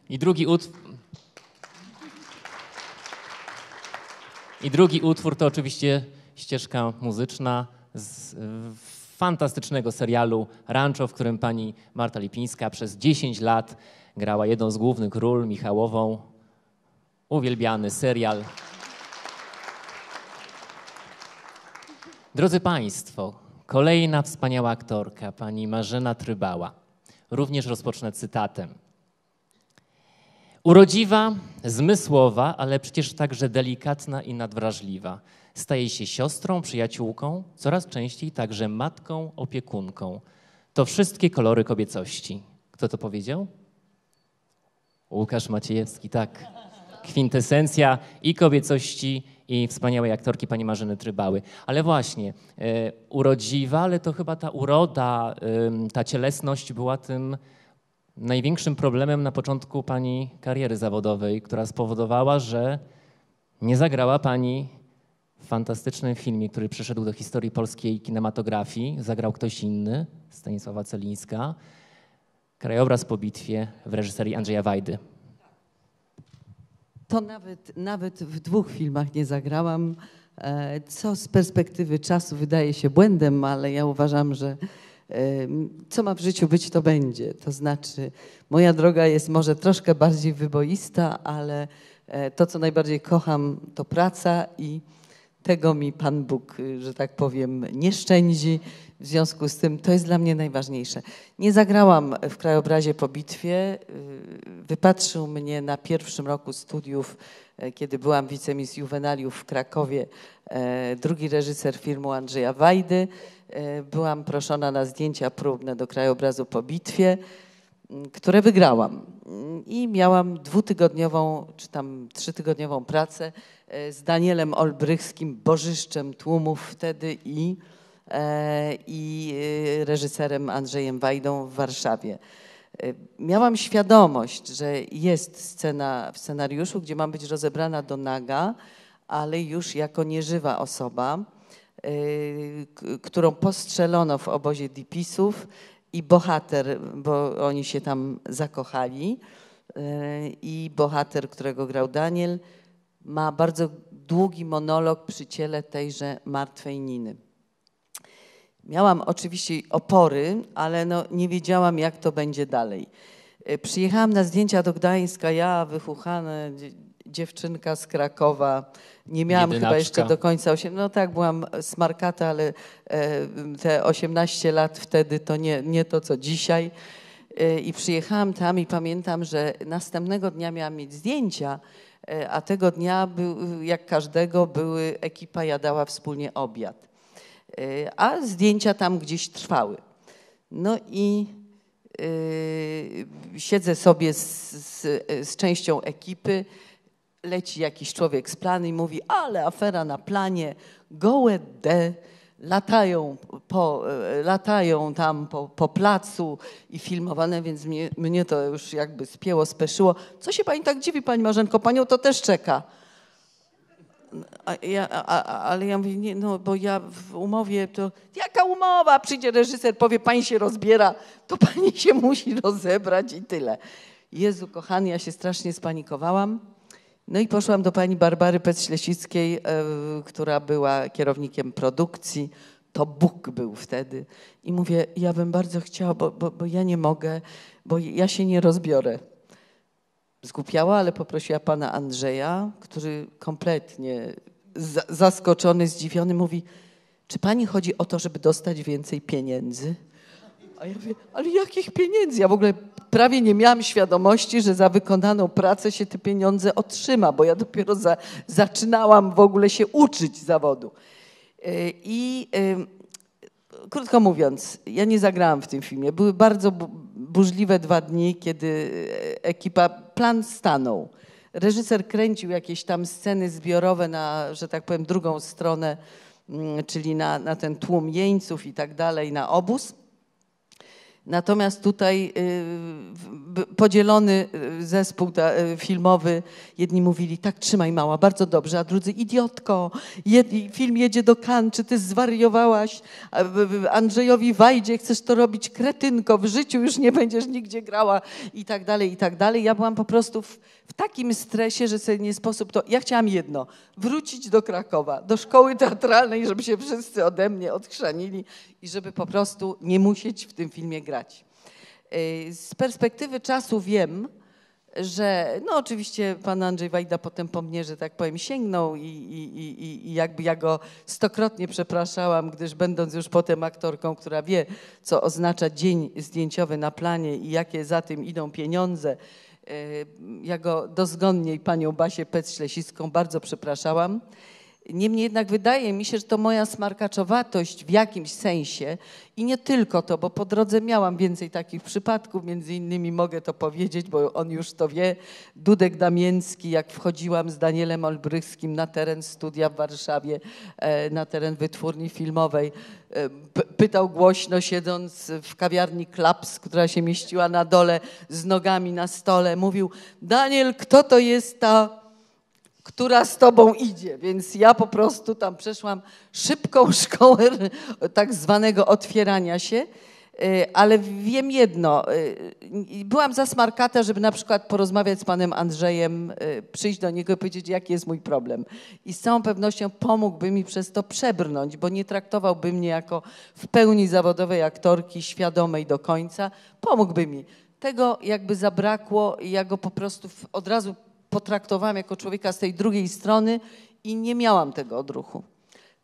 I drugi utwór. I drugi utwór to oczywiście ścieżka muzyczna z y, fantastycznego serialu Rancho, w którym pani Marta Lipińska przez 10 lat grała jedną z głównych ról, Michałową. Uwielbiany serial. Drodzy Państwo, kolejna wspaniała aktorka, pani Marzena Trybała. Również rozpocznę cytatem. Urodziwa, zmysłowa, ale przecież także delikatna i nadwrażliwa. Staje się siostrą, przyjaciółką, coraz częściej także matką, opiekunką. To wszystkie kolory kobiecości. Kto to powiedział? Łukasz Maciejewski, tak. Kwintesencja i kobiecości, i wspaniałej aktorki pani Marzeny Trybały. Ale właśnie, e, urodziwa, ale to chyba ta uroda, ym, ta cielesność była tym największym problemem na początku pani kariery zawodowej, która spowodowała, że nie zagrała pani w fantastycznym filmie, który przyszedł do historii polskiej kinematografii. Zagrał ktoś inny, Stanisława Celińska. Krajobraz po bitwie w reżyserii Andrzeja Wajdy. To nawet, nawet w dwóch filmach nie zagrałam, e, co z perspektywy czasu wydaje się błędem, ale ja uważam, że co ma w życiu być, to będzie. To znaczy, moja droga jest może troszkę bardziej wyboista, ale e, to, co najbardziej kocham, to praca i tego mi Pan Bóg, y, że tak powiem, nie szczędzi. W związku z tym to jest dla mnie najważniejsze. Nie zagrałam w krajobrazie po bitwie. Y, Wypatrzył mnie na pierwszym roku studiów, e, kiedy byłam wicemis juwenaliów w Krakowie, drugi reżyser filmu Andrzeja Wajdy. Byłam proszona na zdjęcia próbne do krajobrazu po bitwie które wygrałam. I miałam dwutygodniową, czy tam trzytygodniową pracę e, z Danielem Olbrychskim, bożyszczem tłumów wtedy i, e, i e, reżyserem Andrzejem Wajdą w Warszawie. Miałam świadomość, że jest scena w scenariuszu, gdzie mam być rozebrana do naga, ale już jako nieżywa osoba, którą postrzelono w obozie Dipisów i bohater, bo oni się tam zakochali e, i bohater, którego grał Daniel, ma bardzo długi monolog przy ciele tejże martwej Niny. Miałam oczywiście opory, ale no nie wiedziałam, jak to będzie dalej. E, Przyjechałam na zdjęcia do Gdańska, ja wychuchane dzie- dziewczynka z Krakowa. Nie miałam chyba Jedynaczka. jeszcze do końca 8. No tak, byłam smarkata, ale e, te 18 lat wtedy to nie, nie to, co dzisiaj. E, I przyjechałam tam i pamiętam, że następnego dnia miałam mieć zdjęcia, e, a tego dnia, był, jak każdego, były, ekipa jadała wspólnie obiad. A zdjęcia tam gdzieś trwały. No i yy, siedzę sobie z, z, z częścią ekipy, leci jakiś człowiek z planu i mówi, ale afera na planie, gołe D, latają, po, e, latają tam po, po placu i filmowane, więc mnie, mnie to już jakby spięło, speszyło. Co się pani tak dziwi, pani Marzenko? Panią to też czeka. A ja, a, ale ja mówię, nie, no bo ja w umowie to, jaka umowa? Przyjdzie reżyser, powie, pani się rozbiera, to pani się musi rozebrać i tyle. Jezu, kochany, ja się strasznie spanikowałam. No i poszłam do pani Barbary Pec-Ślesickiej, e, która była kierownikiem produkcji. To Bóg był wtedy. I mówię, ja bym bardzo chciała, bo, bo, bo ja nie mogę, bo ja się nie rozbiorę zgłupiała, ale poprosiła pana Andrzeja, który kompletnie za- zaskoczony, zdziwiony mówi, czy pani chodzi o to, żeby dostać więcej pieniędzy? A ja mówię, ale jakich pieniędzy? Ja w ogóle prawie nie miałam świadomości, że za wykonaną pracę się te pieniądze otrzyma, bo ja dopiero za, zaczynałam w ogóle się uczyć zawodu. Yy, I yy, krótko mówiąc, ja nie zagrałam w tym filmie. Były bardzo bu- burzliwe dwa dni, kiedy e, ekipa, plan stanął. Reżyser kręcił jakieś tam sceny zbiorowe na, że tak powiem, drugą stronę, mm, czyli na, na ten tłum jeńców i tak dalej, na obóz. Natomiast tutaj y, podzielony y, zespół y, filmowy, jedni mówili, tak trzymaj mała, bardzo dobrze, a drudzy, idiotko, film jedzie do Cannes, czy ty zwariowałaś? Andrzejowi Wajdzie chcesz to robić, kretynko, w życiu już nie będziesz nigdzie grała i tak dalej, i tak dalej. Ja byłam po prostu w, w takim stresie, że sobie nie sposób to... Ja chciałam jedno, wrócić do Krakowa, do szkoły teatralnej, żeby się wszyscy ode mnie odchrzanili i żeby po prostu nie musieć w tym filmie grać. Yy, Z perspektywy czasu wiem, że no oczywiście pan Andrzej Wajda potem po mnie, że tak powiem, sięgnął i, i, i- i, jakby ja go stokrotnie przepraszałam, gdyż będąc już potem aktorką, która wie, co oznacza dzień zdjęciowy na planie i jakie za tym idą pieniądze, ja go dozgonnie i panią Basię Pec-Ślesicką bardzo przepraszałam. Niemniej jednak wydaje mi się, że to moja smarkaczowatość w jakimś sensie i nie tylko to, bo po drodze miałam więcej takich przypadków, między innymi mogę to powiedzieć, bo on już to wie, Dudek Damięcki, jak wchodziłam z Danielem Olbrychskim na teren studia w Warszawie, e, na teren wytwórni filmowej, e, pytał głośno, siedząc w kawiarni Klaps, która się mieściła na dole z nogami na stole, mówił, Daniel, kto to jest ta która z tobą idzie. Więc ja po prostu tam przeszłam szybką szkołę tak zwanego otwierania się. Y, Ale wiem jedno, y, byłam zasmarkata, żeby na przykład porozmawiać z panem Andrzejem, y, przyjść do niego i powiedzieć, jaki jest mój problem. I z całą pewnością pomógłby mi przez to przebrnąć, bo nie traktowałby mnie jako w pełni zawodowej aktorki, świadomej do końca. Pomógłby mi. Tego jakby zabrakło i ja go po prostu od razu potraktowałam jako człowieka z tej drugiej strony i nie miałam tego odruchu.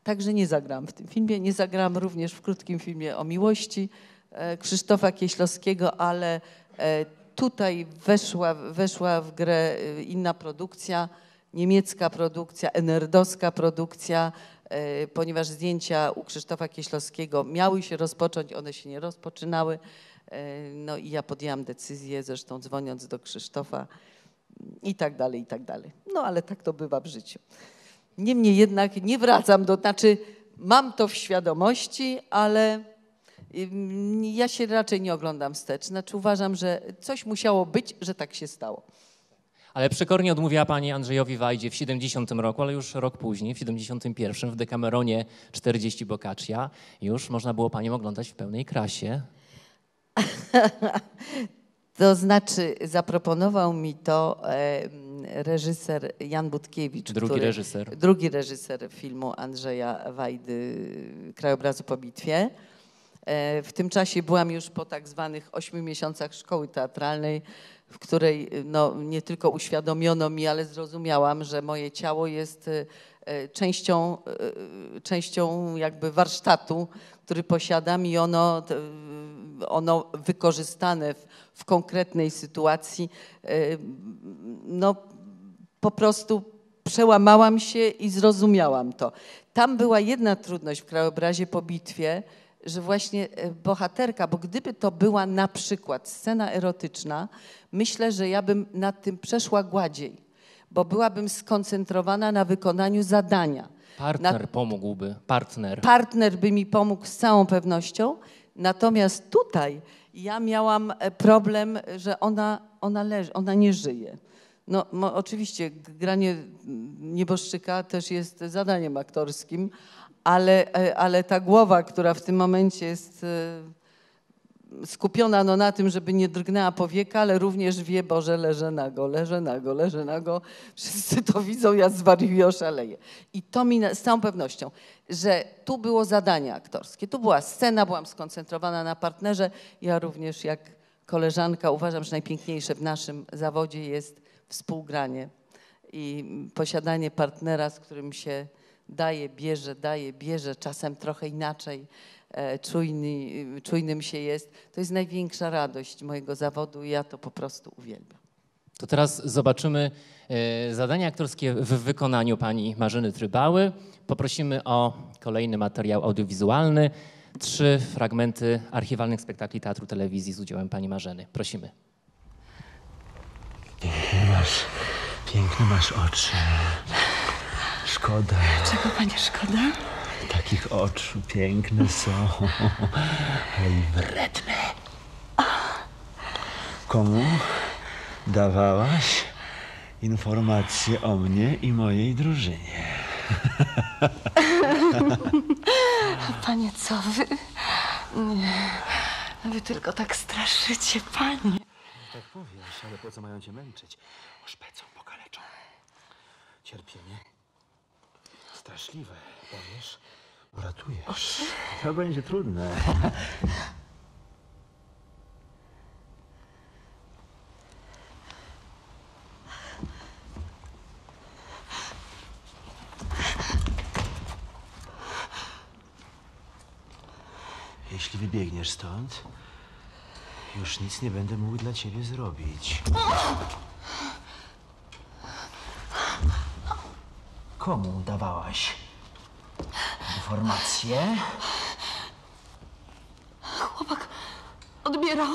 Także nie zagrałam w tym filmie. Nie zagrałam również w krótkim filmie o miłości e, Krzysztofa Kieślowskiego, ale e, tutaj weszła, weszła w grę e, inna produkcja, niemiecka produkcja, enerdowska produkcja, ponieważ zdjęcia u Krzysztofa Kieślowskiego miały się rozpocząć, one się nie rozpoczynały. No i ja podjęłam decyzję, zresztą dzwoniąc do Krzysztofa, i tak dalej, i tak dalej. No ale tak to bywa w życiu. Niemniej jednak nie wracam do, znaczy mam to w świadomości, ale ja się raczej nie oglądam wstecz. Znaczy uważam, że coś musiało być, że tak się stało. Ale przekornie odmówiła pani Andrzejowi Wajdzie w 70 roku, ale już rok później, w 71 w Dekameronie 40 Boccaccia, już można było panią oglądać w pełnej krasie. To znaczy zaproponował mi to reżyser Jan Budkiewicz. Drugi reżyser. Drugi reżyser filmu Andrzeja Wajdy Krajobrazu po bitwie. E, W tym czasie byłam już po tak zwanych ośmiu miesiącach szkoły teatralnej, w której no, nie tylko uświadomiono mi, ale zrozumiałam, że moje ciało jest e, częścią, e, częścią jakby warsztatu, który posiadam i ono, ono wykorzystane w, w konkretnej sytuacji, e, no po prostu przełamałam się i zrozumiałam to. Tam była jedna trudność w krajobrazie po bitwie, że właśnie e, bohaterka, bo gdyby to była na przykład scena erotyczna, myślę, że ja bym nad tym przeszła gładziej, bo byłabym skoncentrowana na wykonaniu zadania. Partner Na- pomógłby, partner. Partner by mi pomógł z całą pewnością, natomiast tutaj ja miałam e, problem, że ona, ona leży, ona nie żyje. No, oczywiście granie nieboszczyka też jest zadaniem aktorskim, ale, e, ale ta głowa, która w tym momencie jest e, skupiona no, na tym, żeby nie drgnęła powieka, ale również wie, Boże, leżę nago, leżę nago, leżę nago. Wszyscy to widzą, ja zwariuję, oszaleję. I to mi z całą pewnością, że tu było zadanie aktorskie, tu była scena, byłam skoncentrowana na partnerze. Ja również jak koleżanka uważam, że najpiękniejsze w naszym zawodzie jest współgranie i posiadanie partnera, z którym się daje, bierze, daje, bierze, czasem trochę inaczej, czujny, czujnym się jest. To jest największa radość mojego zawodu i ja to po prostu uwielbiam. To teraz zobaczymy e, zadania aktorskie w wykonaniu pani Marzyny Trybały. Poprosimy o kolejny materiał audiowizualny. Trzy fragmenty archiwalnych spektakli teatru telewizji z udziałem pani Marzeny. Prosimy. Piękne masz, piękne masz oczy. Szkoda. Czego panie szkoda? Takich oczu piękne są, i wredne. Komu dawałaś informacje o mnie i mojej drużynie? Panie, co wy? Nie, wy tylko tak straszycie, panie. Tak powiesz, ale po co mają cię męczyć? Oszpecą, pokaleczą. Cierpienie. Straszliwe, powiesz? Uratujesz. To będzie trudne. Jeśli wybiegniesz stąd, już nic nie będę mógł dla ciebie zrobić. Komu dawałaś informacje? Chłopak odbierał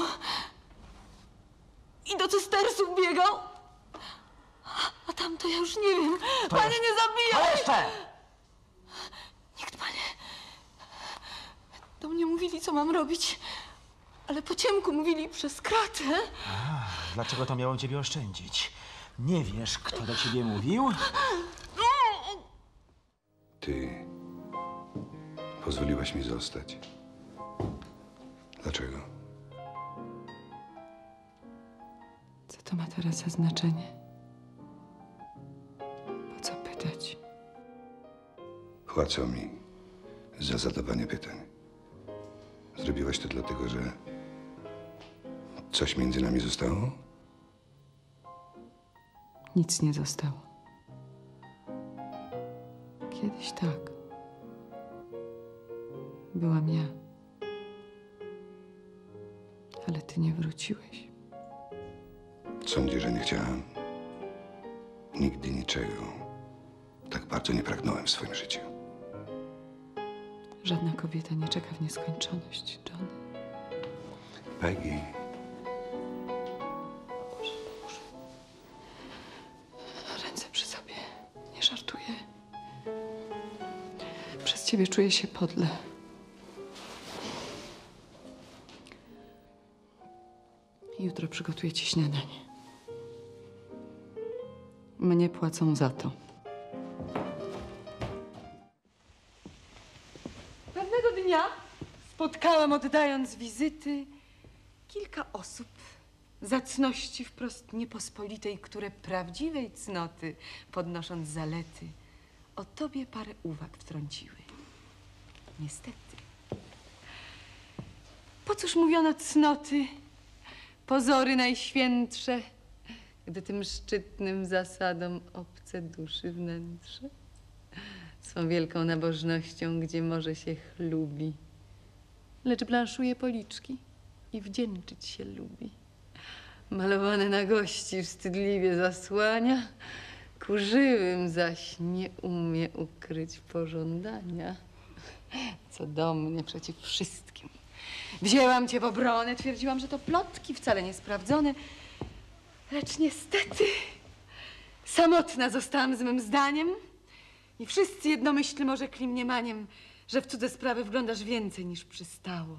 i do cystersów biegał. A tam to ja już nie wiem. To panie, jeszcze- nie zabijaj! to jeszcze! Nikt, panie. Do mnie mówili, co mam robić. Ale po ciemku mówili przez kratę. A, dlaczego to miałem ciebie oszczędzić? Nie wiesz, kto do ciebie mówił? Ty pozwoliłaś mi zostać. Dlaczego? Co to ma teraz za znaczenie? Po co pytać? Płacą mi za zadawanie pytań. Zrobiłaś to dlatego, że coś między nami zostało? Nic nie zostało. Kiedyś tak. Byłam ja. Ale ty nie wróciłeś. Sądzisz, że nie chciałam? Nigdy niczego. Tak bardzo nie pragnąłem w swoim życiu. Żadna kobieta nie czeka w nieskończoność, John. Peggy, Ręce przy sobie. Nie żartuję. Przez ciebie czuję się podle. Jutro przygotuję ci śniadanie. Mnie płacą za to. Pewnego dnia spotkałam, oddając wizyty, kilka osób zacności wprost niepospolitej, które prawdziwej cnoty, podnosząc zalety, o tobie parę uwag wtrąciły. Niestety. Po cóż mówiono cnoty, pozory najświętsze, gdy tym szczytnym zasadom obce duszy wnętrze swą wielką nabożnością, gdzie może się chlubi, lecz blanszuje policzki i wdzięczyć się lubi. Malowane na gości wstydliwie zasłania, ku żywym zaś nie umie ukryć pożądania. Co do mnie przeciw wszystkim. Wzięłam cię w obronę, twierdziłam, że to plotki wcale niesprawdzone, lecz niestety samotna zostałam z mym zdaniem i wszyscy jednomyślnie orzekli mniemaniem, że w cudze sprawy wglądasz więcej niż przystało.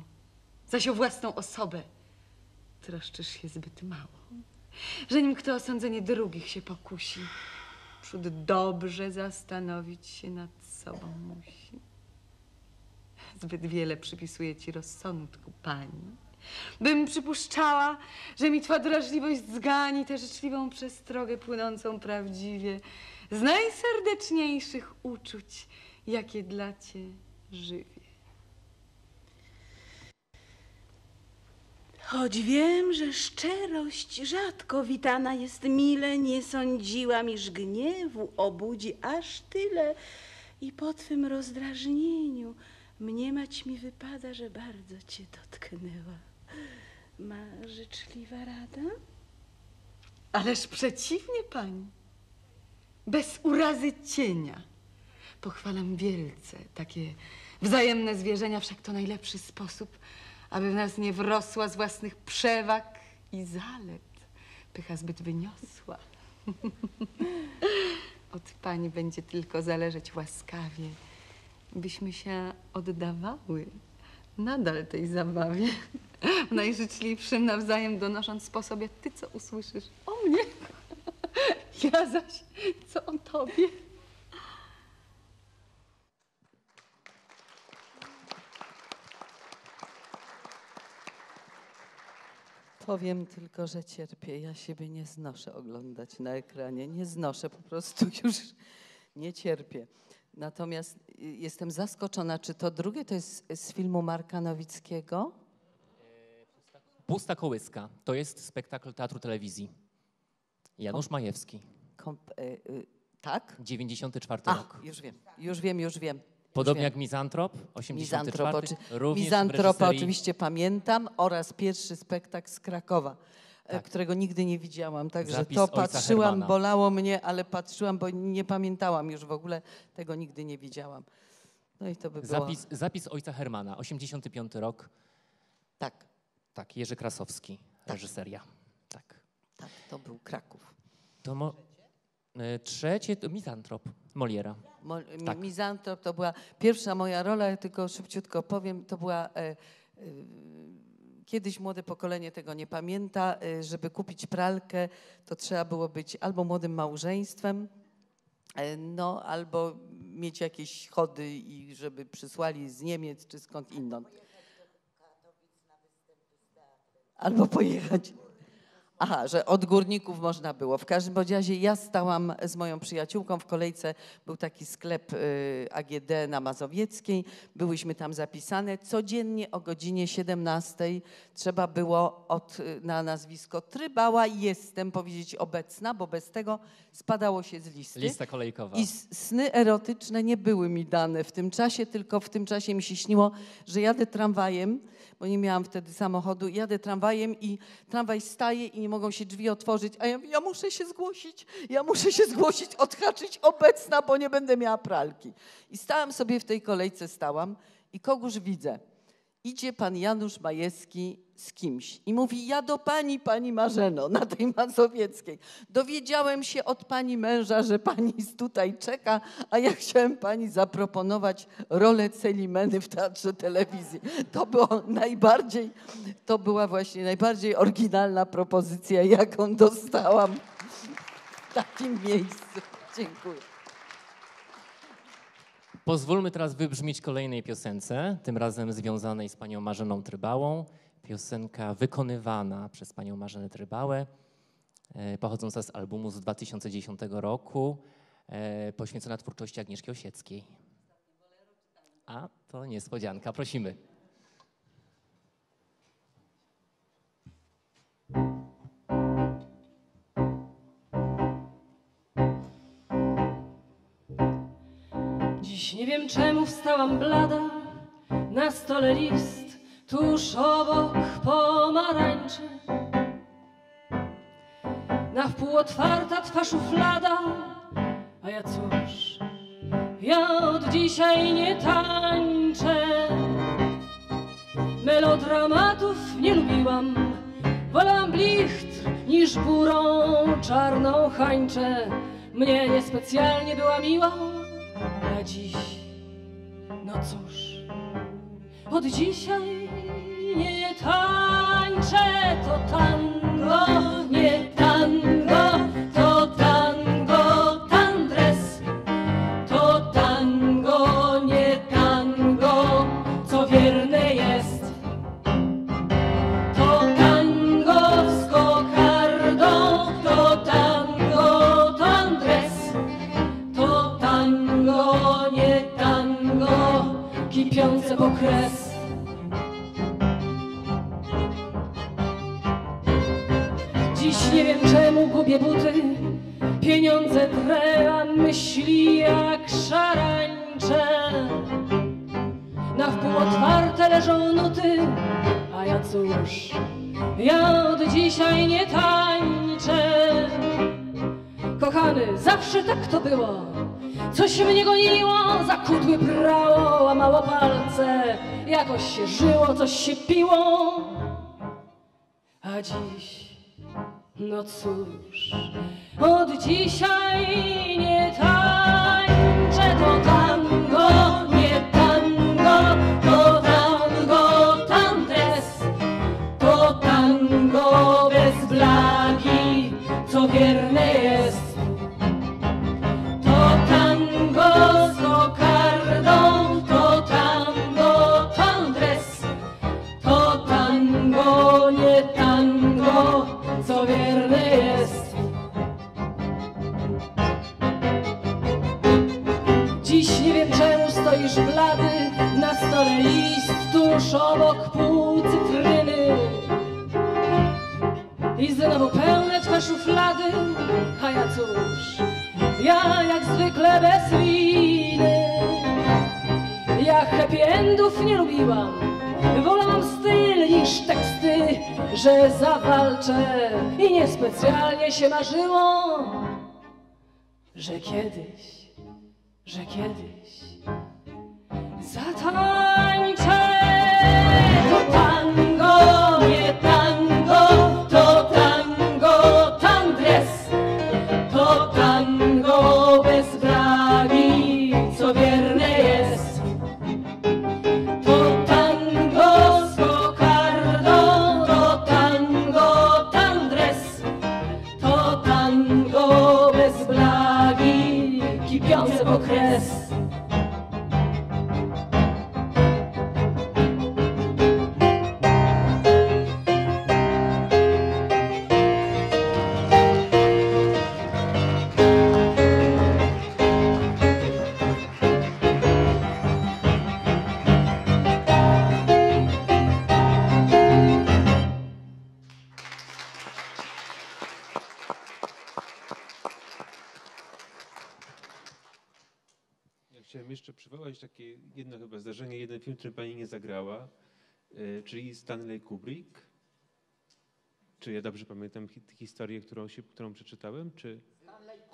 Zaś o własną osobę troszczysz się zbyt mało. Że nim kto o sądzenie drugich się pokusi, przód dobrze zastanowić się nad sobą musi. Zbyt wiele przypisuje ci rozsądku, pani. Bym przypuszczała, że mi twa drażliwość zgani tę życzliwą przestrogę płynącą prawdziwie z najserdeczniejszych uczuć, jakie dla cię żywię. Choć wiem, że szczerość rzadko witana jest mile, nie sądziłam, iż gniewu obudzi aż tyle. I po twym rozdrażnieniu mniemać mi wypada, że bardzo cię dotknęła. Ma życzliwa rada? Ależ przeciwnie, pani. Bez urazy cienia. Pochwalam wielce takie wzajemne zwierzenia, wszak to najlepszy sposób, aby w nas nie wrosła z własnych przewag i zalet. Pycha zbyt wyniosła. Od pani będzie tylko zależeć łaskawie, byśmy się oddawały nadal tej zabawie. Najżyczliwszym nawzajem donosząc po sobie ty, co usłyszysz o mnie, ja zaś, co o tobie. Powiem tylko, że cierpię. Ja siebie nie znoszę oglądać na ekranie. Nie znoszę, po prostu już nie cierpię. Natomiast y, jestem zaskoczona, czy to drugie to jest z filmu Marka Nowickiego? Pusta kołyska to jest spektakl teatru telewizji. Janusz Majewski, Komp- y, y, tak? 94 A, rok. już wiem, już wiem, już wiem. Podobnie jak Mizantrop, 84. Mizantrop, oczy- Mizantropa reżyserii- oczywiście pamiętam oraz pierwszy spektakl z Krakowa, Tak. którego nigdy nie widziałam. Także Zapis to patrzyłam, Hermana. bolało mnie, ale patrzyłam, bo nie pamiętałam już w ogóle, tego nigdy nie widziałam. No i to by było... Zapis, zapis ojca Hermana, 85 rok. Tak. Tak, Jerzy Krasowski, reżyseria. Tak. Tak, to był Kraków. To mo- e, trzecie to Mizantrop Moliera. Mo- Tak. Mizantrop to była pierwsza moja rola, tylko szybciutko powiem, to była... E, e, Kiedyś młode pokolenie tego nie pamięta. e, Żeby kupić pralkę, to trzeba było być albo młodym małżeństwem, e, no, albo mieć jakieś chody i żeby przysłali z Niemiec czy skąd inąd. Albo pojechać. Aha, że od górników można było. W każdym razie ja stałam z moją przyjaciółką w kolejce. Był taki sklep y, AGD na Mazowieckiej. Byłyśmy tam zapisane. Codziennie o godzinie 17 trzeba było od, y, na nazwisko Trybała jestem powiedzieć obecna, bo bez tego spadało się z listy. Lista kolejkowa. I sny erotyczne nie były mi dane w tym czasie, tylko w tym czasie mi się śniło, że jadę tramwajem, bo nie miałam wtedy samochodu, jadę tramwajem i tramwaj staje i nie mogą się drzwi otworzyć, a ja ja muszę się zgłosić, ja muszę się zgłosić, odhaczyć obecna, bo nie będę miała pralki. I stałam sobie w tej kolejce, stałam i kogóż widzę? Idzie pan Janusz Majewski z kimś i mówi, ja do pani, pani Marzeno, na tej Mazowieckiej. Dowiedziałem się od pani męża, że pani tutaj czeka, a ja chciałem pani zaproponować rolę Celimeny w Teatrze Telewizji. To było najbardziej, to była właśnie najbardziej oryginalna propozycja, jaką dostałam w takim miejscu. Dziękuję. Pozwólmy teraz wybrzmieć kolejnej piosence, tym razem związanej z panią Marzeną Trybałą. Piosenka wykonywana przez panią Marzenę Trybałę, e, pochodząca z albumu z 2010 roku, e, poświęcona twórczości Agnieszki Osieckiej. A, to niespodzianka, prosimy. Dziś nie wiem czemu wstałam blada, na stole list, tuż obok pomarańczy. Na wpół otwarta twa szuflada, a ja cóż, ja od dzisiaj nie tańczę. Melodramatów nie lubiłam, wolałam blichtr niż górą czarną hańczę. Mnie niespecjalnie była miła, dziś, no cóż, od dzisiaj nie tańczę, to tango, nie gubię buty, pieniądze trę, myśli jak szarańcze. Na wpół otwarte leżą nuty, a ja cóż, ja od dzisiaj nie tańczę. Kochany, zawsze tak to było. Coś mnie goniło, za kudły brało, łamało palce. Jakoś się żyło, coś się piło. A dziś, no cóż, od dzisiaj nie tańczę. To tango, obok pół cytryny. I znowu pełne twe szuflady, a ja cóż, ja jak zwykle bez winy. Ja happy endów nie lubiłam, wolałam styl niż teksty, że zawalczę i niespecjalnie się marzyło, że kiedyś, że kiedyś zatańczę. Film, który pani nie zagrała, y, czyli Stanley Kubrick. Czy ja dobrze pamiętam hi- historię, którą, się, którą przeczytałem? Czy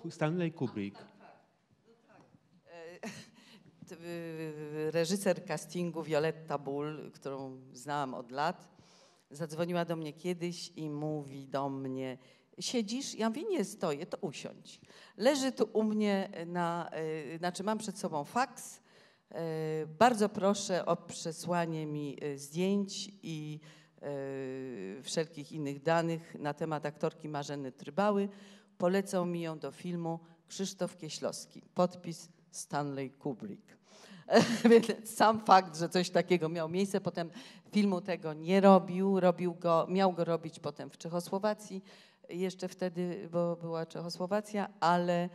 Stanley Kubrick. Reżyser castingu Violetta Bull, którą znałam od lat, zadzwoniła do mnie kiedyś i mówi do mnie, siedzisz? Ja mówię, nie stoję, to usiądź. Leży tu u mnie na, y, znaczy mam przed sobą faks, bardzo proszę o przesłanie mi y, zdjęć i y, wszelkich innych danych na temat aktorki Marzeny Trybały. Polecał mi ją do filmu Krzysztof Kieślowski. Podpis Stanley Kubrick. Sam fakt, że coś takiego miał miejsce, potem filmu tego nie robił, robił go, miał go robić potem w Czechosłowacji, jeszcze wtedy, bo była Czechosłowacja, ale,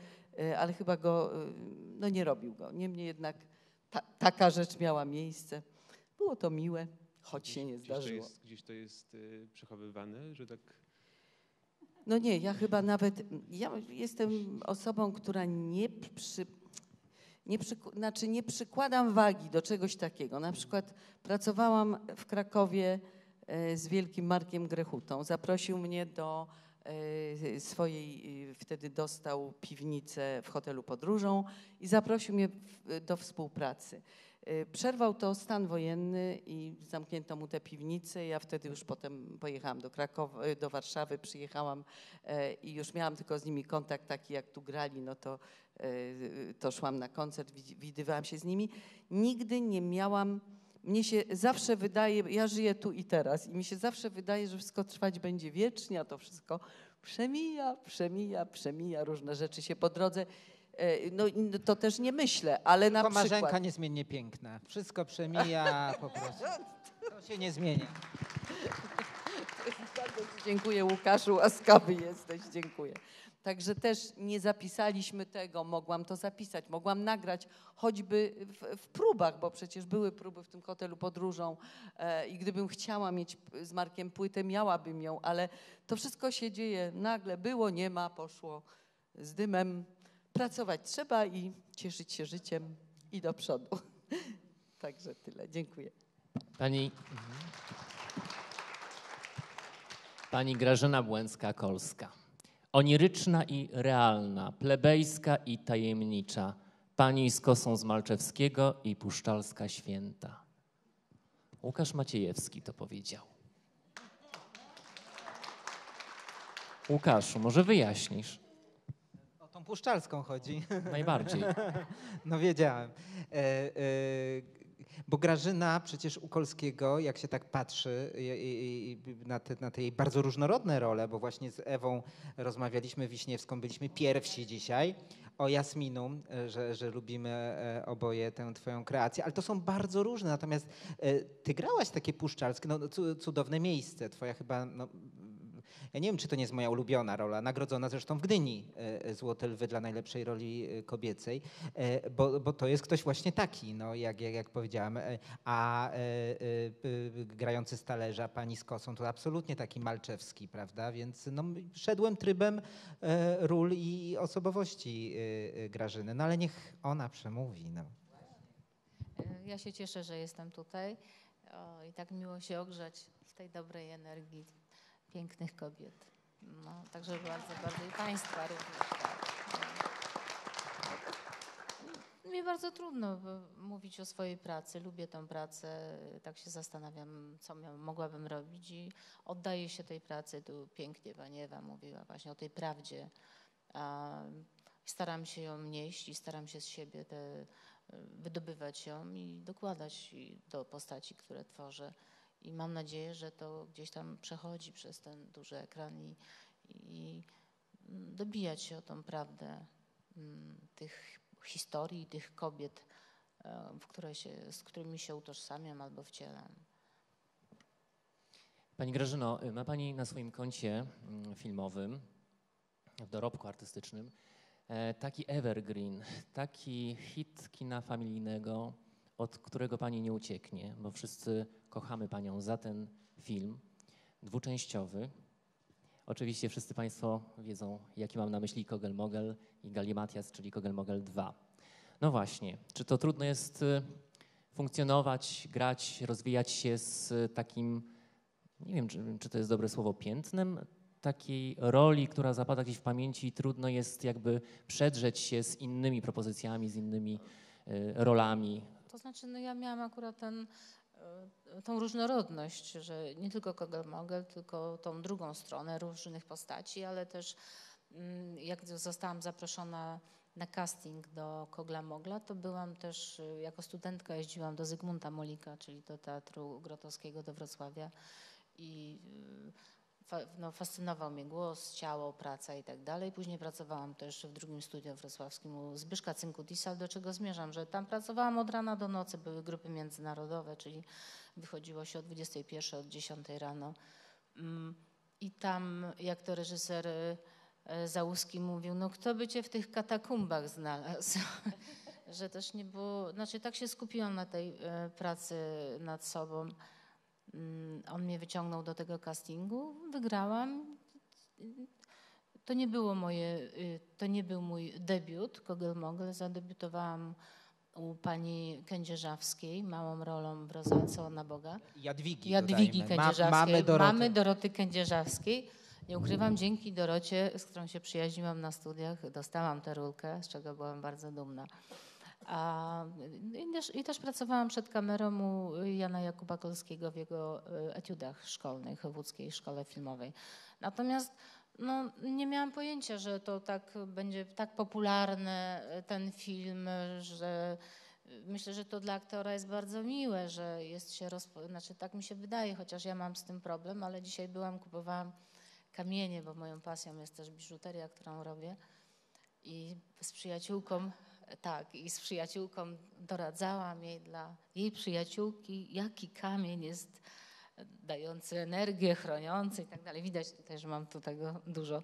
ale chyba go, no nie robił go. Niemniej jednak ta, taka rzecz miała miejsce. Było to miłe, choć się nie Gdzieś to zdarzyło. jest, gdzieś to jest y, przechowywane, że tak No nie, ja chyba nawet, ja jestem osobą, która nie przy, nie, przyku- znaczy nie przykładam wagi do czegoś takiego. Na przykład pracowałam w Krakowie e, z wielkim Markiem Grechutą. Zaprosił mnie do swojej, e, wtedy dostał piwnicę w hotelu Podróżą i zaprosił mnie do współpracy. E, Przerwał to stan wojenny i zamknięto mu te piwnice. Ja wtedy już potem pojechałam do Krakowa, e, do Warszawy, przyjechałam e, i już miałam tylko z nimi kontakt taki, jak tu grali, no to, e, to szłam na koncert, widywałam się z nimi. Nigdy nie miałam, mnie się zawsze wydaje, ja żyję tu i teraz i mi się zawsze wydaje, że wszystko trwać będzie wiecznie, a to wszystko przemija, przemija, przemija, różne rzeczy się po drodze. E, No to też nie myślę, ale na Tylko przykład... Marzenka niezmiennie piękna. Wszystko przemija po prostu. To się nie zmienia. Bardzo Ci dziękuję, Łukaszu, łaskawy jesteś, dziękuję. Także też nie zapisaliśmy tego, mogłam to zapisać, mogłam nagrać choćby w, w próbach, bo przecież były próby w tym hotelu podróżą e, i gdybym chciała mieć z Markiem płytę, miałabym ją, ale to wszystko się dzieje nagle, było, nie ma, poszło z dymem. Pracować trzeba i cieszyć się życiem i do przodu. Także tyle, dziękuję. Pani, pani Grażyna Błęcka-Kolska. Oniryczna i realna, plebejska i tajemnicza. Pani z kosą z Malczewskiego i Puszczalska Święta. Łukasz Maciejewski to powiedział. Łukaszu, może wyjaśnisz? O tą puszczalską chodzi. Najbardziej. No wiedziałem. E, e, bo Grażyna przecież u Kolskiego, jak się tak patrzy na, te, na te jej bardzo różnorodne role, bo właśnie z Ewą rozmawialiśmy Wiśniewską, byliśmy pierwsi dzisiaj, o Jasminu, e, że, że lubimy e, oboje tę twoją kreację, ale to są bardzo różne. Natomiast e, ty grałaś takie puszczalskie, no cu- cudowne miejsce, twoja chyba, no, ja nie wiem, czy to nie jest moja ulubiona rola, nagrodzona zresztą w Gdyni e, Złote Lwy dla najlepszej roli e, kobiecej, e, bo, bo to jest ktoś właśnie taki, no, jak, jak, jak powiedziałam, e, a e, e, e, grający z talerza, pani z kosą, to absolutnie taki malczewski, prawda, więc no, szedłem trybem e, ról i osobowości e, e, Grażyny, no ale niech ona przemówi, no. Ja się cieszę, że jestem tutaj. O, i tak miło się ogrzać w tej dobrej energii pięknych kobiet. No, także bardzo, bardzo i Państwa również. Tak. No. Mi bardzo trudno mówić o swojej pracy. Lubię tę pracę. Tak się zastanawiam, co mogłabym robić i oddaję się tej pracy. Tu pięknie Pani Ewa mówiła właśnie o tej prawdzie. Staram się ją nieść i staram się z siebie te, wydobywać ją i dokładać do postaci, które tworzę. I mam nadzieję, że to gdzieś tam przechodzi przez ten duży ekran i, i dobijać się o tą prawdę mm, tych historii, tych kobiet, e, w które się, z którymi się utożsamiam albo wcielam. Pani Grażyno, ma Pani na swoim koncie mm, filmowym, w dorobku artystycznym, e, taki evergreen, taki hit kina familijnego, od którego Pani nie ucieknie, bo wszyscy kochamy Panią za ten film dwuczęściowy. Oczywiście wszyscy Państwo wiedzą, jaki mam na myśli Kogel Mogel i Galimatias, czyli Kogel Mogel 2. No właśnie, czy to trudno jest y, funkcjonować, grać, rozwijać się z y, takim, nie wiem, czy, czy to jest dobre słowo, piętnem takiej roli, która zapada gdzieś w pamięci i trudno jest jakby przedrzeć się z innymi propozycjami, z innymi y, rolami. To znaczy, no ja miałam akurat ten, e, tą różnorodność, że nie tylko Kogel-Mogel, tylko tą drugą stronę różnych postaci, ale też mm, jak zostałam zaproszona na casting do Kogla-Mogla, to byłam też, e, jako studentka jeździłam do Zygmunta Molika, czyli do Teatru Grotowskiego do Wrocławia i e, no, fascynował mnie głos, ciało, praca i tak dalej. Później pracowałam też w drugim studiu wrocławskim u Zbyszka Cynkutisa, do czego zmierzam, że tam pracowałam od rana do nocy, były grupy międzynarodowe, czyli wychodziło się o 21, od 10 rano. Mm, I tam, jak to reżyser e, Załuski mówił, no kto by cię w tych katakumbach znalazł? że też nie było, znaczy tak się skupiłam na tej e, pracy nad sobą. Mm, On mnie wyciągnął do tego castingu, wygrałam. to nie było moje, y, to nie był mój debiut Kogel-Mogel. Zadebiutowałam u pani Kędzierzawskiej, małą rolą w Rozalce na Boga. Jadwigi, Jadwigi dodajmy. Ma- Kędzierzawskiej. mamy Doroty. Mamy Doroty Kędzierzawskiej. Nie ukrywam, dzięki Dorocie, z którą się przyjaźniłam na studiach, dostałam tę rulkę, z czego byłam bardzo dumna. A, i, też, I też pracowałam przed kamerą u Jana Jakuba Kolskiego w jego y, etiudach szkolnych w łódzkiej szkole filmowej. Natomiast no, nie miałam pojęcia, że to tak będzie tak popularny y, ten film, że y, myślę, że to dla aktora jest bardzo miłe, że jest się rozpo... znaczy tak mi się wydaje, chociaż ja mam z tym problem, ale dzisiaj byłam, kupowałam kamienie, bo moją pasją jest też biżuteria, którą robię. I z przyjaciółką, tak, i z przyjaciółką doradzałam jej dla jej przyjaciółki, jaki kamień jest dający energię, chroniący i tak dalej. Widać tutaj, że mam tu tego dużo.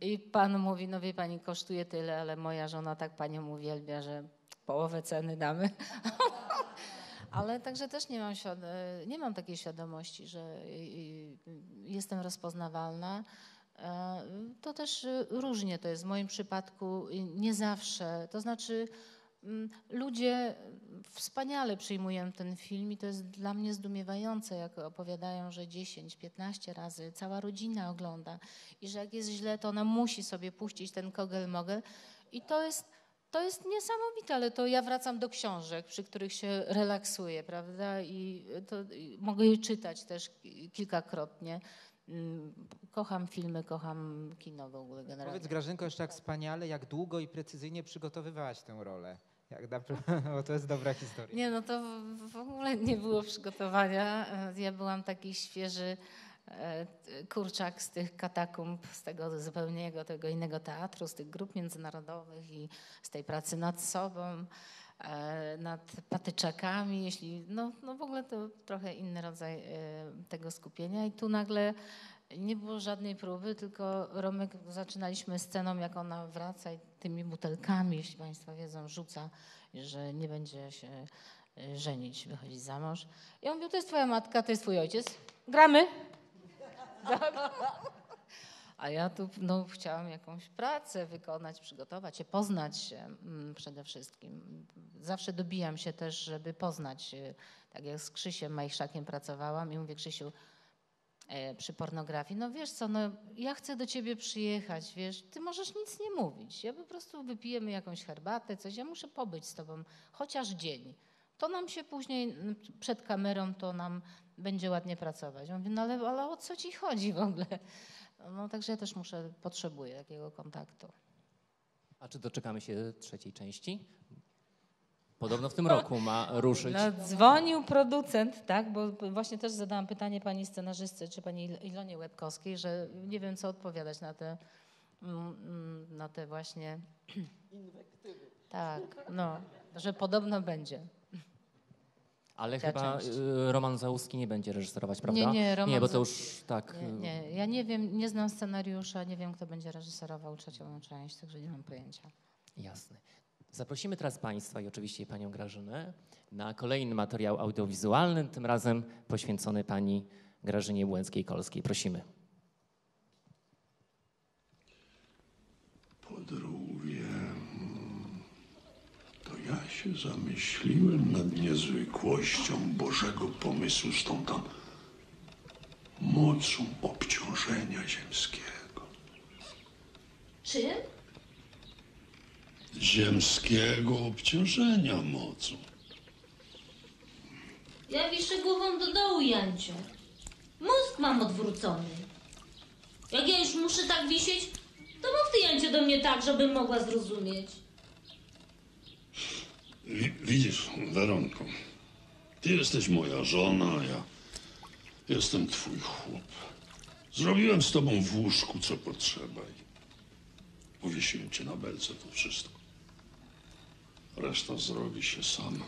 I pan mówi, no wie pani, kosztuje tyle, ale moja żona tak panią uwielbia, że połowę ceny damy. Ale także też nie mam, nie mam takiej świadomości, że y, y, jestem rozpoznawalna. E, To też y, różnie to jest. W moim przypadku nie zawsze. To znaczy, mm, ludzie wspaniale przyjmują ten film i to jest dla mnie zdumiewające, jak opowiadają, że 10-15 razy cała rodzina ogląda i że jak jest źle, to ona musi sobie puścić ten kogel-mogel. I to jest to jest niesamowite, ale to ja wracam do książek, przy których się relaksuję, prawda? I to i mogę je czytać też kilkakrotnie. Mm, Kocham filmy, kocham kino w ogóle generalnie. Powiedz Grażynko jeszcze tak wspaniale, jak długo i precyzyjnie przygotowywałaś tę rolę. Jak naprawdę, bo to jest dobra historia. Nie, no to w- ogóle nie było przygotowania. E, Ja byłam taki świeży e, kurczak z tych katakumb, z tego zupełnie tego innego teatru, z tych grup międzynarodowych i z tej pracy nad sobą, nad patyczakami, jeśli, no, no w ogóle to trochę inny rodzaj e, tego skupienia i tu nagle nie było żadnej próby, tylko Romek zaczynaliśmy sceną, jak ona wraca i tymi butelkami, jeśli Państwo wiedzą, rzuca, że nie będzie się e, żenić, wychodzić za mąż. I on mówił, to jest twoja matka, to jest twój ojciec. Gramy. A ja tu no, chciałam jakąś pracę wykonać, przygotować się, poznać się mm, przede wszystkim. Zawsze dobijam się też, żeby poznać się. Tak jak z Krzysiem Majszakiem pracowałam i mówię, Krzysiu, e, przy pornografii, no wiesz co, no ja chcę do ciebie przyjechać, wiesz, ty możesz nic nie mówić. Ja po prostu wypijemy jakąś herbatę, coś, ja muszę pobyć z tobą chociaż dzień. To nam się później przed kamerą, to nam będzie ładnie pracować. Ja mówię, no ale, ale o co ci chodzi w ogóle? No także ja też muszę, potrzebuję takiego kontaktu. A czy doczekamy się trzeciej części? Podobno w tym roku ma ruszyć. No, dzwonił producent, tak, bo właśnie też zadałam pytanie pani scenarzystce, czy pani Il- Ilonie Łebkowskiej, że nie wiem, co odpowiadać na te, mm, mm, na te właśnie... Inwektywy. Tak, no, że podobno będzie. Ale Ta chyba część. y, Roman Załuski nie będzie reżyserować, prawda? Nie, nie, Roman Nie, bo to już tak. Nie, y, nie, ja nie wiem, nie znam scenariusza, nie wiem, kto będzie reżyserował trzecią część, także nie mam pojęcia. Jasne. Zaprosimy teraz Państwa i oczywiście Panią Grażynę na kolejny materiał audiowizualny, tym razem poświęcony Pani Grażynie Błęckiej-Kolskiej. Prosimy. Podrówie. Ja się zamyśliłem nad niezwykłością Bożego pomysłu z tą tam mocą obciążenia ziemskiego. Czym? Ziemskiego obciążenia mocą. Ja wiszę głową do dołu, Janciu. Mózg mam odwrócony. Jak ja już muszę tak wisieć, to mów ty, Janciu, do mnie tak, żebym mogła zrozumieć. Wi- Widzisz, Weronko, ty jesteś moja żona, ja jestem twój chłop. Zrobiłem z tobą w łóżku, co potrzeba i powiesiłem cię na belce, to wszystko. Reszta zrobi się sama.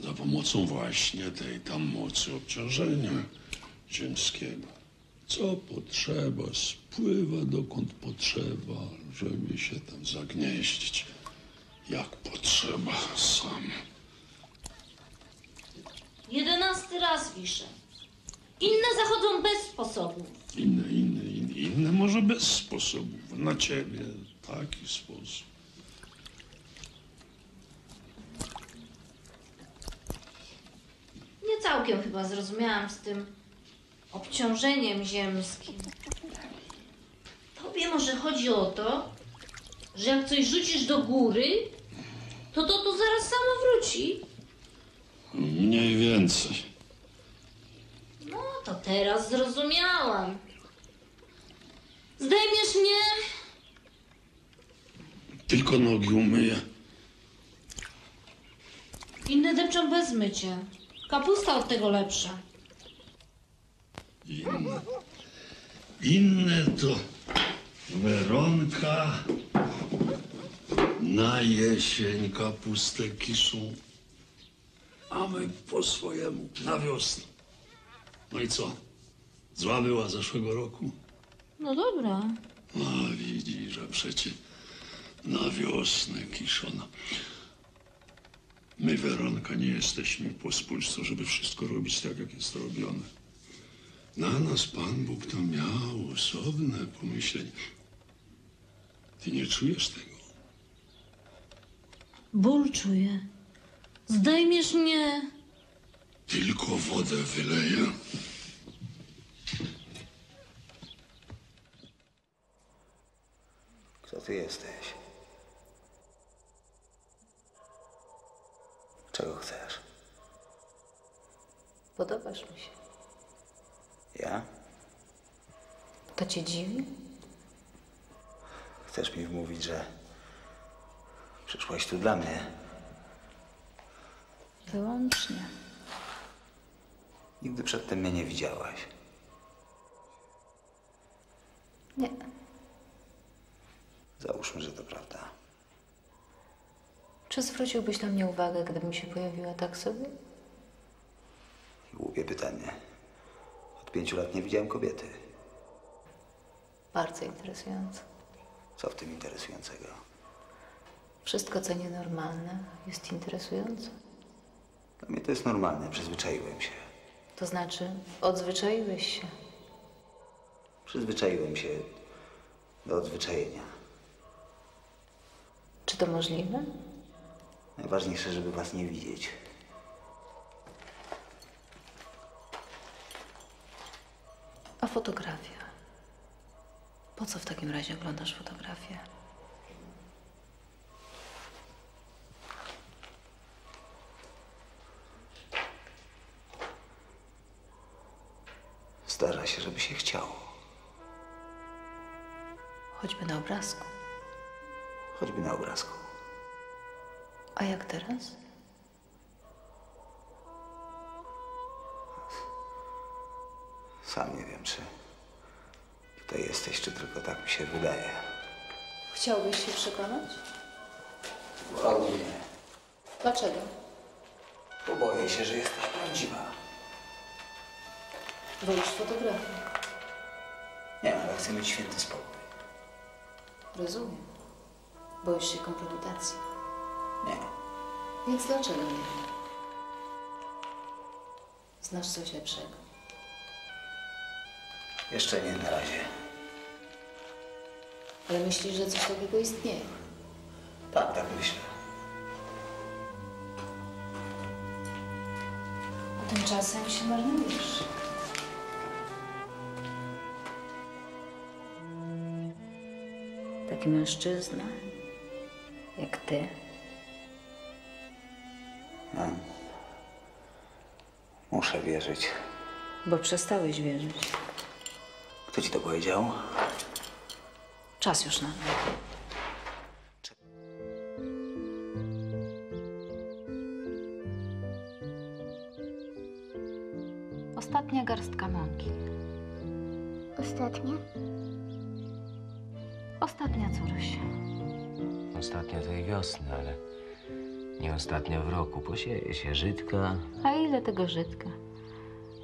Za pomocą właśnie tej tam mocy obciążenia ziemskiego. Co potrzeba, spływa dokąd potrzeba, żeby się tam zagnieździć. Jak potrzeba sam. Jedenasty raz wiszę. Inne zachodzą bez sposobu. Inne, inne, inne, inne może bez sposobów. Na ciebie taki sposób. Nie całkiem chyba zrozumiałam z tym obciążeniem ziemskim. Tobie może chodzi o to, że jak coś rzucisz do góry, to to, to zaraz samo wróci. Mniej więcej. No to teraz zrozumiałam. Zdejmiesz mnie? Tylko nogi umyję. Inne depczą bez mycia. Kapusta od tego lepsza. Inne. Inne to Weronka na jesień kapustę kiszą, a my po swojemu na wiosnę. No i co? Zła była zeszłego roku? No dobra. A widzi, że przecie na wiosnę kiszona. My, Weronka, nie jesteśmy pospólstwo, żeby wszystko robić tak, jak jest robione. Na nas Pan Bóg to miał osobne pomyślenie. Ty nie czujesz tego? Ból czuję. Zdejmiesz mnie? Tylko wodę wyleję. Kto ty jesteś? Czego chcesz? Podobasz mi się. Ja? To cię dziwi? Chcesz mi wmówić, że przyszłaś tu dla mnie? Wyłącznie. Nigdy przedtem mnie nie widziałaś. Nie. Załóżmy, że to prawda. Czy zwróciłbyś na mnie uwagę, gdybym się pojawiła tak sobie? Głupie pytanie. Od pięciu lat nie widziałem kobiety. Bardzo interesujące. Co w tym interesującego? Wszystko, co nienormalne, jest interesujące. Dla mnie to jest normalne, przyzwyczaiłem się. To znaczy, odzwyczaiłeś się. Przyzwyczaiłem się do odzwyczajenia. Czy to możliwe? Najważniejsze, żeby was nie widzieć. A fotografia? Po co w takim razie oglądasz fotografię? Zdarza się, żeby się chciało. Choćby na obrazku. Choćby na obrazku. A jak teraz? Sam nie wiem, czy tutaj jesteś, czy tylko tak mi się wydaje. Chciałbyś się przekonać? Wolałbym nie. Dlaczego? Bo boję się, że jesteś prawdziwa. Wolisz fotografię. Nie, ale chcę mieć święty spokój. Rozumiem. Boisz się kompromitacji. Nie. Więc dlaczego nie? Znasz coś lepszego. Jeszcze nie na razie. Ale myślisz, że coś takiego istnieje? Tak, tak myślę. A tymczasem się marnujesz. Taki mężczyzna, jak ty. Muszę wierzyć. bo przestałeś wierzyć. Kto ci to powiedział? Czas już na mnie. Ostatnia, córuś. Ostatnia tej wiosny, ale nie ostatnia w roku. Posieje się żytka. A ile tego żytka?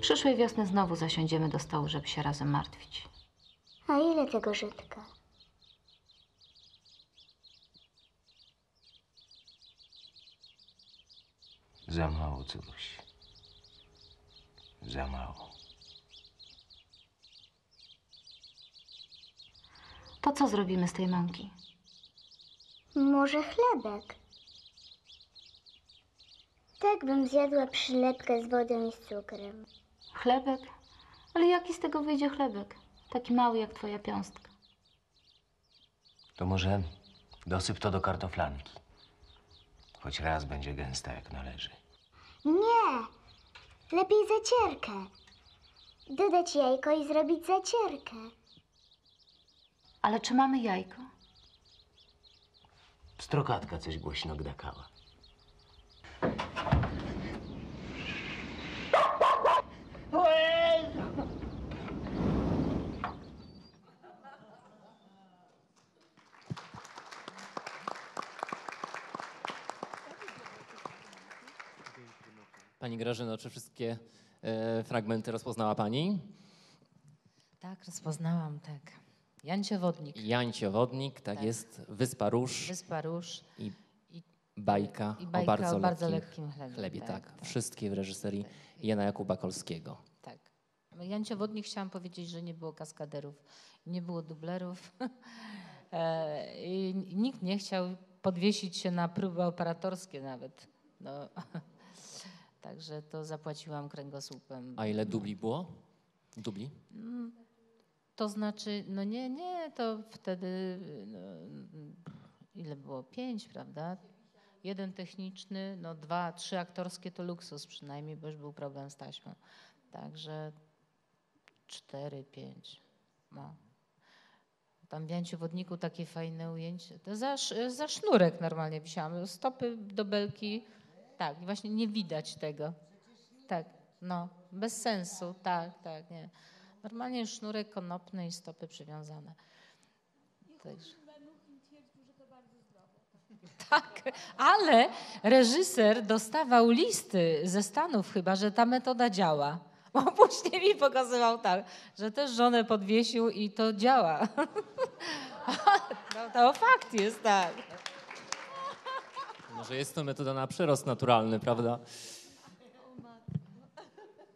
Przyszłej wiosny znowu zasiądziemy do stołu, żeby się razem martwić. A ile tego żytka? Za mało, córuś. Za mało. To co zrobimy z tej mąki? Może chlebek? Tak bym zjadła przylepkę z wodą i z cukrem. Chlebek? Ale jaki z tego wyjdzie chlebek? Taki mały jak twoja piąstka. To może dosyp to do kartoflanki. Choć raz będzie gęsta jak należy. Nie, lepiej zacierkę. Dodać jajko i zrobić zacierkę. Ale czy mamy jajko? Strokatka coś głośno gdakała. Pani Grażyno, czy wszystkie e, fragmenty rozpoznała Pani? Tak, rozpoznałam, tak. Jan Ciowodnik. Jań Ciowodnik, tak, Tak. jest, Wyspa Róż Wyspa Róż. i bajka, i bajka o bardzo, o bardzo lekkim, lekkim chlebie, chlebie. tak, Tak, tak. wszystkie w reżyserii Jana Jakuba Kolskiego. Tak. Jan Ciowodnik chciałam powiedzieć, że nie było kaskaderów, nie było dublerów. E, I nikt nie chciał podwiesić się na próby operatorskie nawet. No. Także to zapłaciłam kręgosłupem. A ile dubli było? Dubli? To znaczy, no nie, nie, to wtedy no, ile było? Pięć, prawda? Jeden techniczny, no dwa, trzy aktorskie to luksus przynajmniej, bo już był problem z taśmą. Także cztery, pięć. No. Tam w Wodniku takie fajne ujęcie. To za, za sznurek normalnie wisiałam. Stopy do belki. Tak, i właśnie nie widać tego. Tak, no, bez sensu, tak, tak, nie. Normalnie sznurek konopny i stopy przywiązane. Także. Tak, ale reżyser dostawał listy ze Stanów chyba, że ta metoda działa. Bo później mi pokazywał tak, że też żonę podwiesił i to działa. No, to fakt jest, tak. Może jest to metoda na przyrost naturalny, prawda?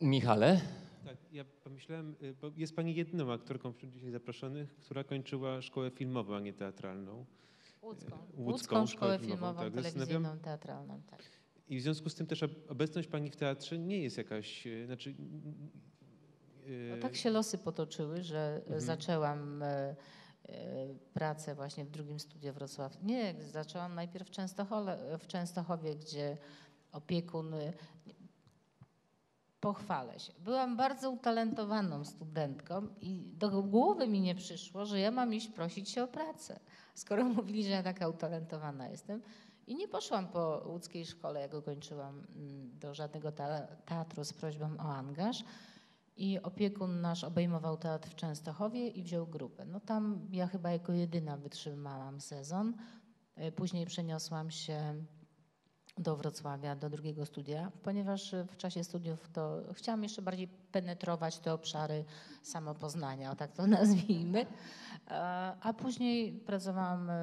Michale? Ja pomyślałem, y, bo jest pani jedyną aktorką wśród dzisiaj zaproszonych, która kończyła szkołę filmową, a nie teatralną. Łódzką. Y, Łódzką szkołę filmową, tak. telewizyjną, teatralną, tak. I w związku z tym też ob- obecność pani w teatrze nie jest jakaś, y, znaczy... No tak się losy potoczyły, że Mhm. zaczęłam e, e, pracę właśnie w drugim studiu Wrocław. Nie, zaczęłam najpierw w, Częstochole, w Częstochowie, gdzie opiekun pochwalę się. Byłam bardzo utalentowaną studentką i do głowy mi nie przyszło, że ja mam iść prosić się o pracę, skoro mówili, że ja taka utalentowana jestem. I nie poszłam po łódzkiej szkole, jak kończyłam, mm, do żadnego te- teatru z prośbą o angaż. I opiekun nasz obejmował teatr w Częstochowie i wziął grupę. No tam ja chyba jako jedyna wytrzymałam sezon. E, Później przeniosłam się do Wrocławia, do drugiego studia, ponieważ w czasie studiów to chciałam jeszcze bardziej penetrować te obszary samopoznania, tak to nazwijmy. E, A później pracowałam e,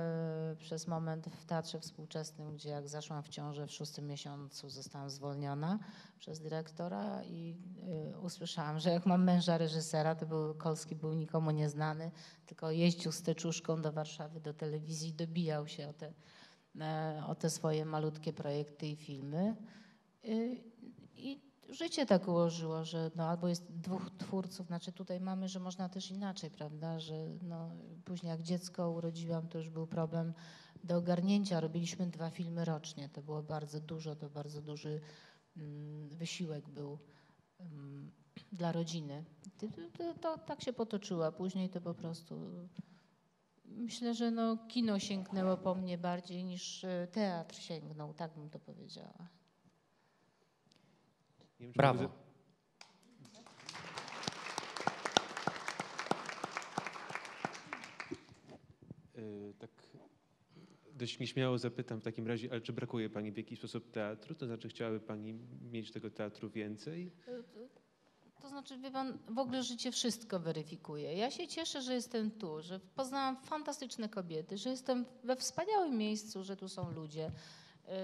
przez moment w Teatrze Współczesnym, gdzie jak zaszłam w ciążę w szóstym miesiącu zostałam zwolniona przez dyrektora i e, usłyszałam, że jak mam męża reżysera, to był, Kolski był nikomu nieznany, tylko jeździł z teczuszką do Warszawy, do telewizji, dobijał się o te e, o te swoje malutkie projekty i filmy. Y, I życie tak ułożyło, że no, albo jest dwóch twórców, znaczy tutaj mamy, że można też inaczej, prawda, że no, później jak dziecko urodziłam, to już był problem do ogarnięcia. Robiliśmy dwa filmy rocznie, to było bardzo dużo, to bardzo duży mm, wysiłek był mm, dla rodziny. To, to, to tak się potoczyło, później to po prostu Myślę, że no, kino sięgnęło po mnie bardziej niż e, teatr sięgnął, tak bym to powiedziała. Wiem, Brawo. Y, Tak dość nieśmiało zapytam w takim razie, ale czy brakuje pani w jakiś sposób teatru? To znaczy chciałaby pani mieć tego teatru więcej? E, To znaczy, wie pan, w ogóle życie wszystko weryfikuje. Ja się cieszę, że jestem tu, że poznałam fantastyczne kobiety, że jestem we wspaniałym miejscu, że tu są ludzie,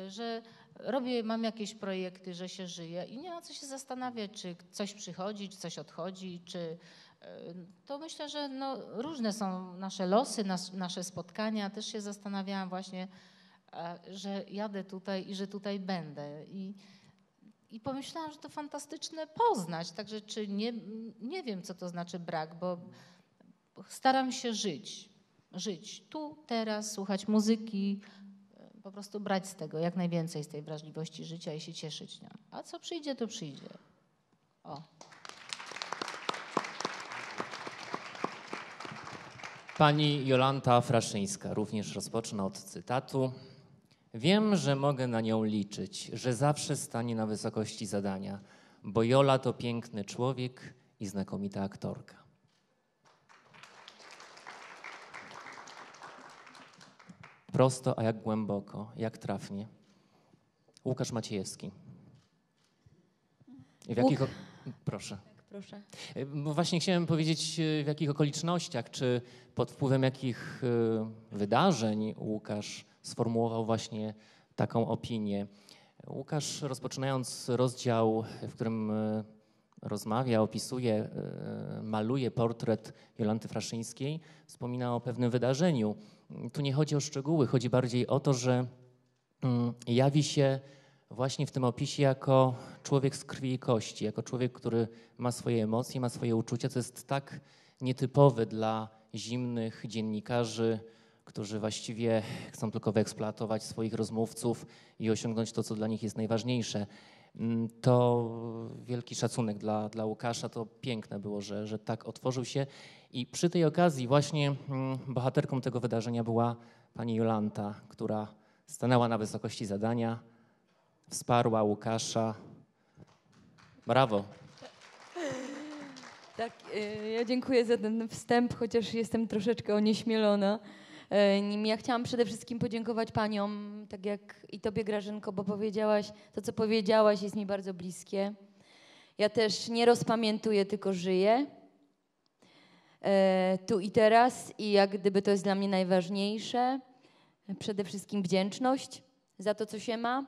y, że robię, mam jakieś projekty, że się żyje i nie ma co się zastanawiać, czy coś przychodzi, czy coś odchodzi, czy e, to myślę, że no, różne są nasze losy, nas, nasze spotkania. Też się zastanawiałam właśnie, e, że jadę tutaj i że tutaj będę. I, i pomyślałam, że to fantastyczne poznać. Także czy nie, nie wiem, co to znaczy brak, bo staram się żyć. Żyć tu, teraz, słuchać muzyki, po prostu brać z tego jak najwięcej z tej wrażliwości życia i się cieszyć nią. A co przyjdzie, to przyjdzie. O. Pani Jolanta Fraszyńska również rozpoczyna od cytatu. Wiem, że mogę na nią liczyć, że zawsze stanie na wysokości zadania, bo Jola to piękny człowiek i znakomita aktorka. Prosto, a jak głęboko, jak trafnie. Łukasz Maciejewski. W jakich... o- Proszę. Proszę. E, Bo właśnie chciałem powiedzieć, e, w jakich okolicznościach, czy pod wpływem jakich e, wydarzeń Łukasz sformułował właśnie taką opinię. Łukasz, rozpoczynając rozdział, w którym e, rozmawia, opisuje, e, maluje portret Jolanty Fraszyńskiej, wspomina o pewnym wydarzeniu. Tu nie chodzi o szczegóły, chodzi bardziej o to, że mm, jawi się właśnie w tym opisie jako człowiek z krwi i kości, jako człowiek, który ma swoje emocje, ma swoje uczucia, co jest tak nietypowe dla zimnych dziennikarzy, którzy właściwie chcą tylko wyeksploatować swoich rozmówców i osiągnąć to, co dla nich jest najważniejsze. Mm, To wielki szacunek dla, dla Łukasza. To piękne było, że, że tak otworzył się. I przy tej okazji właśnie mm, bohaterką tego wydarzenia była pani Jolanta, która stanęła na wysokości zadania, wsparła Łukasza. Brawo. Tak, y, ja dziękuję za ten wstęp, chociaż jestem troszeczkę onieśmielona e, nim. Ja chciałam przede wszystkim podziękować paniom, tak jak i tobie Grażynko, bo powiedziałaś, to co powiedziałaś jest mi bardzo bliskie. Ja też nie rozpamiętuję, tylko żyję. E, tu i teraz i jak gdyby to jest dla mnie najważniejsze. Przede wszystkim wdzięczność za to, co się ma.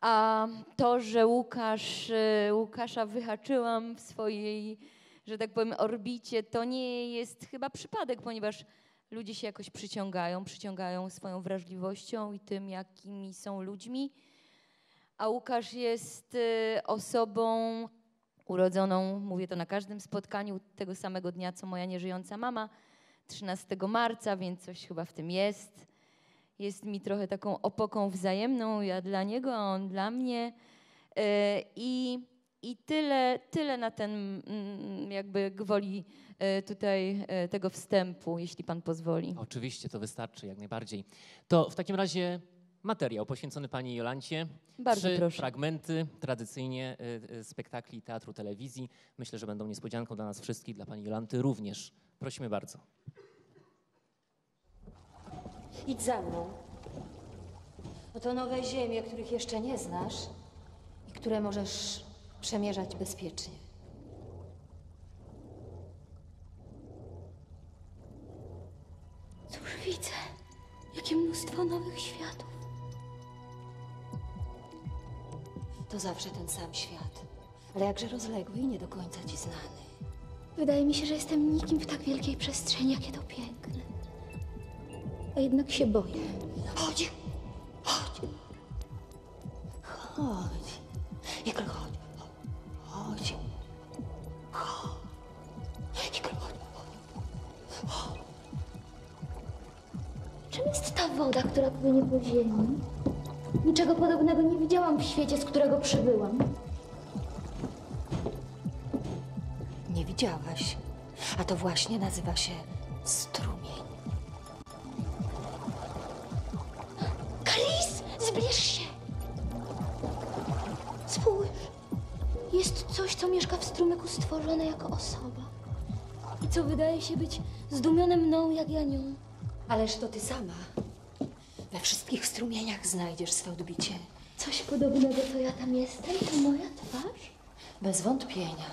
A to, że Łukasz, e, Łukasza wyhaczyłam w swojej, że tak powiem, orbicie, to nie jest chyba przypadek, ponieważ ludzie się jakoś przyciągają, przyciągają swoją wrażliwością i tym, jakimi są ludźmi. A Łukasz jest e, osobą urodzoną, mówię to na każdym spotkaniu, tego samego dnia, co moja nieżyjąca mama, 13 marca, więc coś chyba w tym jest. Jest mi trochę taką opoką wzajemną, ja dla niego, a on dla mnie. E, I, i tyle, tyle na ten mm, jakby gwoli e, tutaj e, tego wstępu, jeśli pan pozwoli. Oczywiście, to wystarczy jak najbardziej. To w takim razie materiał poświęcony pani Jolancie. Bardzo Trzy proszę. fragmenty tradycyjnie y, spektakli teatru, telewizji. Myślę, że będą niespodzianką dla nas wszystkich, dla pani Jolanty również. Prosimy bardzo. Idź za mną. Oto nowe ziemie, których jeszcze nie znasz i które możesz przemierzać bezpiecznie. Cóż widzę? Jakie mnóstwo nowych światów. To zawsze ten sam świat, ale jakże rozległy i nie do końca ci znany. Wydaje mi się, że jestem nikim w tak wielkiej przestrzeni, jakie to piękne. A jednak się boję. Chodź! Chodź! Chodź! Ikra, woda, która płynie po ziemi? Niczego podobnego nie widziałam w świecie, z którego przybyłam. Nie widziałaś, a to właśnie nazywa się strumień. Kalis, zbliż się! Spójrz. Jest coś, co mieszka w strumyku stworzone jako osoba. I co wydaje się być zdumione mną, jak ja nią. Ależ to ty sama. We wszystkich strumieniach znajdziesz swe odbicie. Coś podobnego, co ja tam jestem, to moja twarz? Bez wątpienia.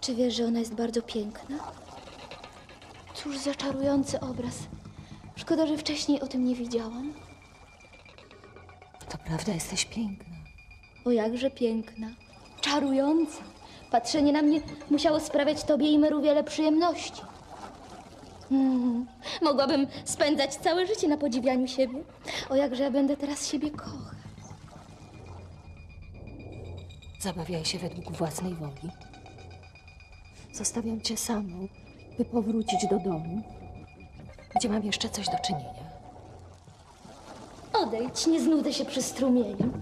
Czy wiesz, że ona jest bardzo piękna? Cóż za czarujący obraz. Szkoda, że wcześniej o tym nie widziałam. To prawda, jesteś piękna. O jakże piękna. Czarująca. Patrzenie na mnie musiało sprawiać tobie i Meru wiele przyjemności. Mm, mogłabym spędzać całe życie na podziwianiu siebie. O, jakże ja będę teraz siebie kochać. Zabawiaj się według własnej woli. Zostawiam cię samą, by powrócić do domu, gdzie mam jeszcze coś do czynienia. Odejdź, nie znudzę się przy strumieniu.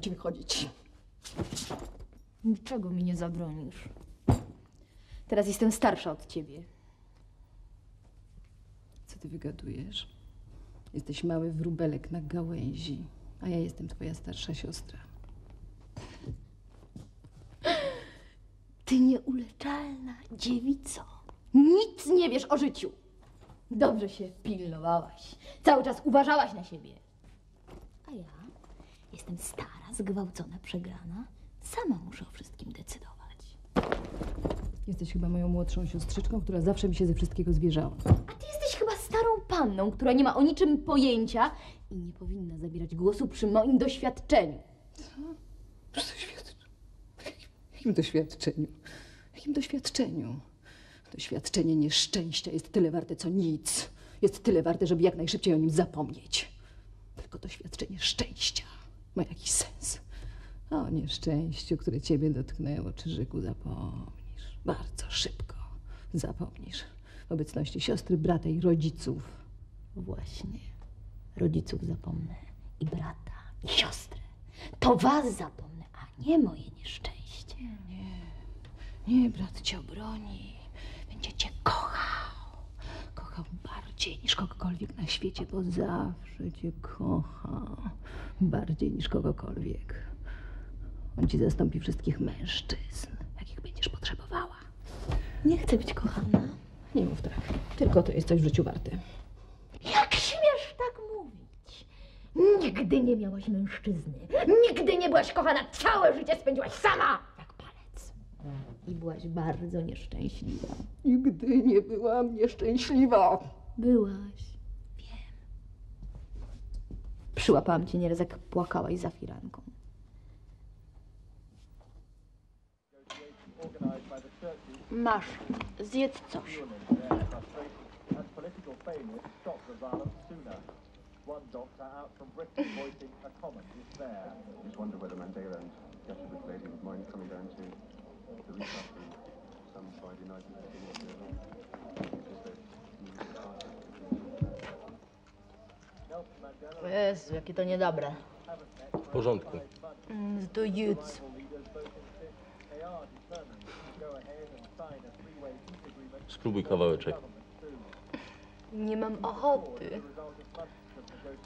Ci wychodzić. Niczego mi nie zabronisz. Teraz jestem starsza od ciebie. Co ty wygadujesz? Jesteś mały wróbelek na gałęzi, a ja jestem twoja starsza siostra. Ty nieuleczalna dziewico. Nic nie wiesz o życiu. Dobrze się pilnowałaś. Cały czas uważałaś na siebie. A ja jestem stara, zgwałcona, przegrana. Sama muszę o wszystkim decydować. Jesteś chyba moją młodszą siostrzyczką, która zawsze mi się ze wszystkiego zwierzała. A ty jesteś chyba starą panną, która nie ma o niczym pojęcia i nie powinna zabierać głosu przy moim doświadczeniu. Jakim doświadczeniu? Jakim doświadczeniu? Doświadczenie nieszczęścia jest tyle warte, co nic. Jest tyle warte, żeby jak najszybciej o nim zapomnieć. Tylko doświadczenie szczęścia ma jakiś sens. O nieszczęściu, które ciebie dotknęło, Czyżyku, zapomnisz. Bardzo szybko zapomnisz. W obecności siostry, brata i rodziców. Właśnie. Rodziców zapomnę i brata, i siostrę. To was zapomnę, a nie moje nieszczęście. Nie, brat cię obroni. Będzie cię kochał. Bardziej niż kogokolwiek na świecie, bo zawsze cię kocha. Bardziej niż kogokolwiek. On ci zastąpi wszystkich mężczyzn, jakich będziesz potrzebowała. Nie chcę być kochana. Nie mów tak. Tylko to jest coś w życiu warte. Jak śmiesz tak mówić? Nigdy nie miałaś mężczyzny. Nigdy nie byłaś kochana. Całe życie spędziłaś sama, jak palec. I byłaś bardzo nieszczęśliwa. Nigdy nie byłam nieszczęśliwa. Byłaś. Wiem. Przyłapałam cię nieraz, jak płakałaś za firanką. Masz, zjedz coś. Jezu, jakie to niedobre. W porządku. Mm, To jedz. Spróbuj kawałeczek. Nie mam ochoty.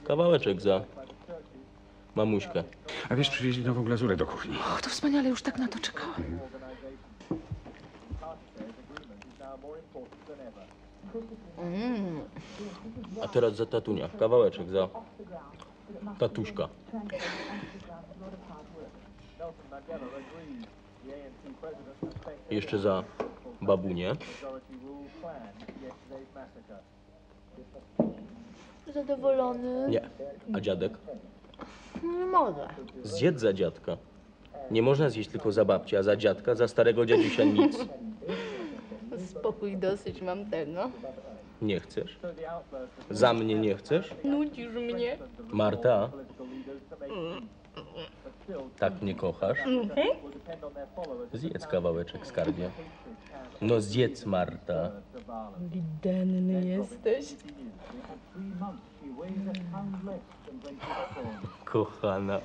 Kawałeczek za mamuśkę. A wiesz, przywieźli nową glazurę do kuchni. Och, to wspaniale, już tak na to czekałam. Mm. A teraz za tatunia. Kawałeczek za tatuśka. Jeszcze za babunię. Zadowolony? Nie. A dziadek? Nie mogę. Zjedz za dziadka. Nie można zjeść tylko za babcię, a za dziadka, za starego dziadusia nic. Spokój dosyć mam tego. Nie chcesz? Za mnie nie chcesz? Nudzisz mnie. Marta, tak mnie kochasz? Mhm. Zjedz kawałeczek, skarbie. No zjedz, Marta. Denny jesteś. Kochana.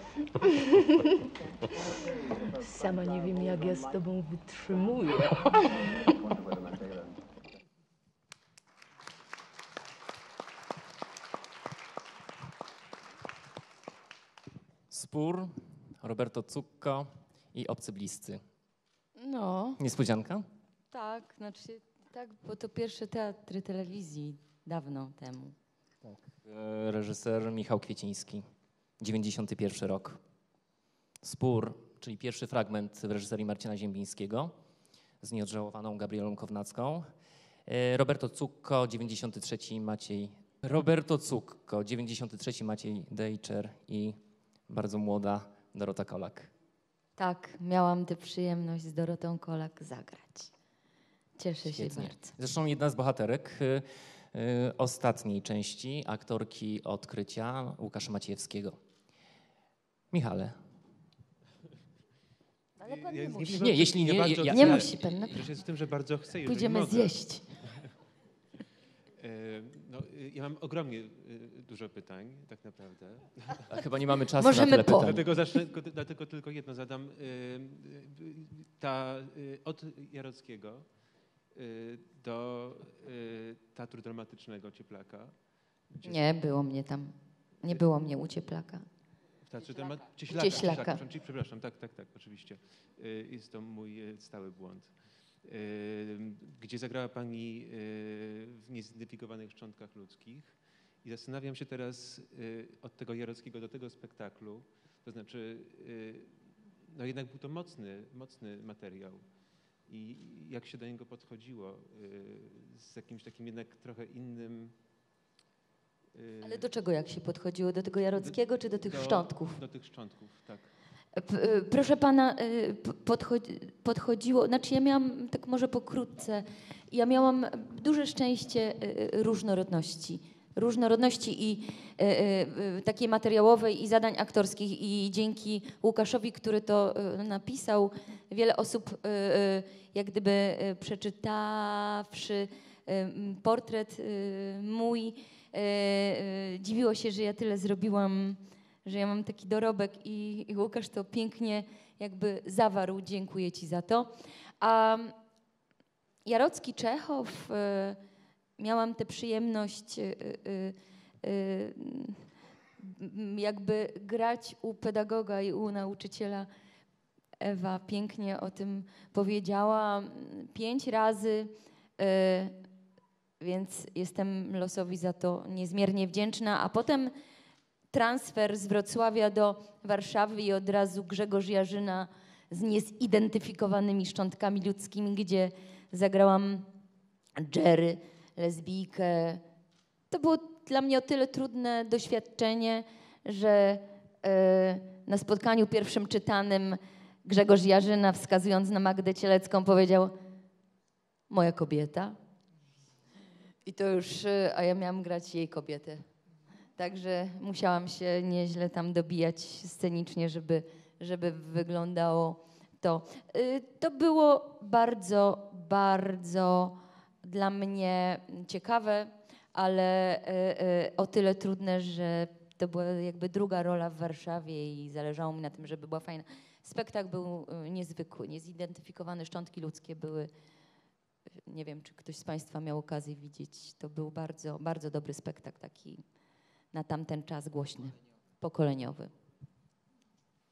Sama nie wiem, jak ja z tobą wytrzymuję. Spór, Roberto Zucco i Obcy Bliscy. No, Niespodzianka? tak, znaczy tak, bo to pierwsze teatry telewizji dawno temu. E, Reżyser Michał Kwieciński. 91 rok. Spór czyli pierwszy fragment w reżyserii Marcina Ziembińskiego z nieodżałowaną Gabrielą Kownacką. E, Roberto Cukko, 93 Maciej. Roberto Cukko, 93 Maciej Dejczer i bardzo młoda Dorota Kolak. Tak, miałam tę przyjemność z Dorotą Kolak zagrać. Cieszę się Świetnie. bardzo. Zresztą jedna z bohaterek y, ostatniej części aktorki odkrycia Łukasza Maciejewskiego. Michale. Ale pan Ja- nie ja- musi. ja- Nie, jeśli ja nie- bardzo ja- Nie musi pan. Rzecz jest w tym, że bardzo chcę, Pójdziemy zjeść. E, No, y, ja mam ogromnie y, dużo pytań, tak naprawdę. A chyba nie mamy czasu Możemy na tyle po. pytań. Dlatego, zacznę, tylko- dlatego tylko jedno zadam. Y, y, Ta, y, od Jarockiego y, do y, Teatru Dramatycznego Cieplaka. gdzie- Nie, było mnie tam. Nie było mnie u cieplaka. W Teatrze Dramat... Cieślaka. Cieślaka. Cieślaka. Cieślaka. Czyli, Przepraszam, tak, tak, tak, oczywiście. Y, Jest to mój y, stały błąd. Y, Gdzie zagrała Pani y, w niezidentyfikowanych szczątkach ludzkich. I zastanawiam się teraz y, od tego Jarockiego do tego spektaklu, to znaczy, y, no jednak był to mocny, mocny materiał. I jak się do niego podchodziło y, z jakimś takim jednak trochę innym. y, Ale do czego jak się podchodziło? Do tego Jarockiego czy do tych szczątków? Do tych szczątków, tak. Y, Proszę pana, podchodzi, podchodziło, znaczy ja miałam, tak może pokrótce, ja miałam duże szczęście różnorodności. Różnorodności i takiej materiałowej i zadań aktorskich i dzięki Łukaszowi, który to napisał, wiele osób y, y, jak gdyby y, przeczytawszy portret mój, dziwiło się, że ja tyle zrobiłam że ja mam taki dorobek i, Łukasz to pięknie jakby zawarł. Dziękuję Ci za to. A Jarocki Czechow, miałam tę przyjemność jakby grać u pedagoga i u nauczyciela. Ewa pięknie o tym powiedziała pięć razy, y, więc jestem losowi za to niezmiernie wdzięczna. A potem transfer z Wrocławia do Warszawy i od razu Grzegorz Jarzyna z niezidentyfikowanymi szczątkami ludzkimi, gdzie zagrałam Jerry, lesbijkę. To było dla mnie o tyle trudne doświadczenie, że e, na spotkaniu pierwszym czytanym Grzegorz Jarzyna, wskazując na Magdę Cielecką, powiedział moja kobieta. I to już, e, a ja miałam grać jej kobietę. Także musiałam się nieźle tam dobijać scenicznie, żeby, żeby wyglądało to. Y, To było bardzo, bardzo dla mnie ciekawe, ale y, y, o tyle trudne, że to była jakby druga rola w Warszawie i zależało mi na tym, żeby była fajna. Spektakl był y, niezwykły, niezidentyfikowane szczątki ludzkie były. Nie wiem, czy ktoś z Państwa miał okazję widzieć. To był bardzo, bardzo dobry spektakl, taki na tamten czas głośny, pokoleniowy.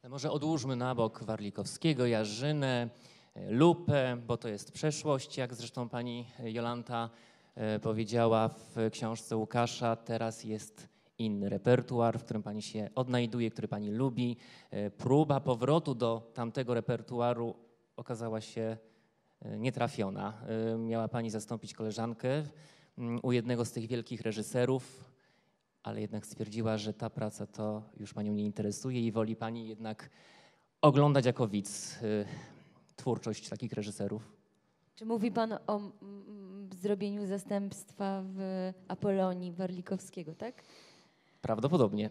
Może odłóżmy na bok Warlikowskiego, Jarzynę, e, Lupę, bo to jest przeszłość, jak zresztą pani Jolanta e, powiedziała w książce Łukasza. Teraz jest inny repertuar, w którym pani się odnajduje, który pani lubi. E, Próba powrotu do tamtego repertuaru okazała się e, nietrafiona. E, Miała pani zastąpić koleżankę mm, u jednego z tych wielkich reżyserów, ale jednak stwierdziła, że ta praca to już panią nie interesuje i woli pani jednak oglądać jako widz twórczość takich reżyserów. Czy mówi Pan o mm, mm, zrobieniu zastępstwa w Apolonii Warlikowskiego, tak? Prawdopodobnie.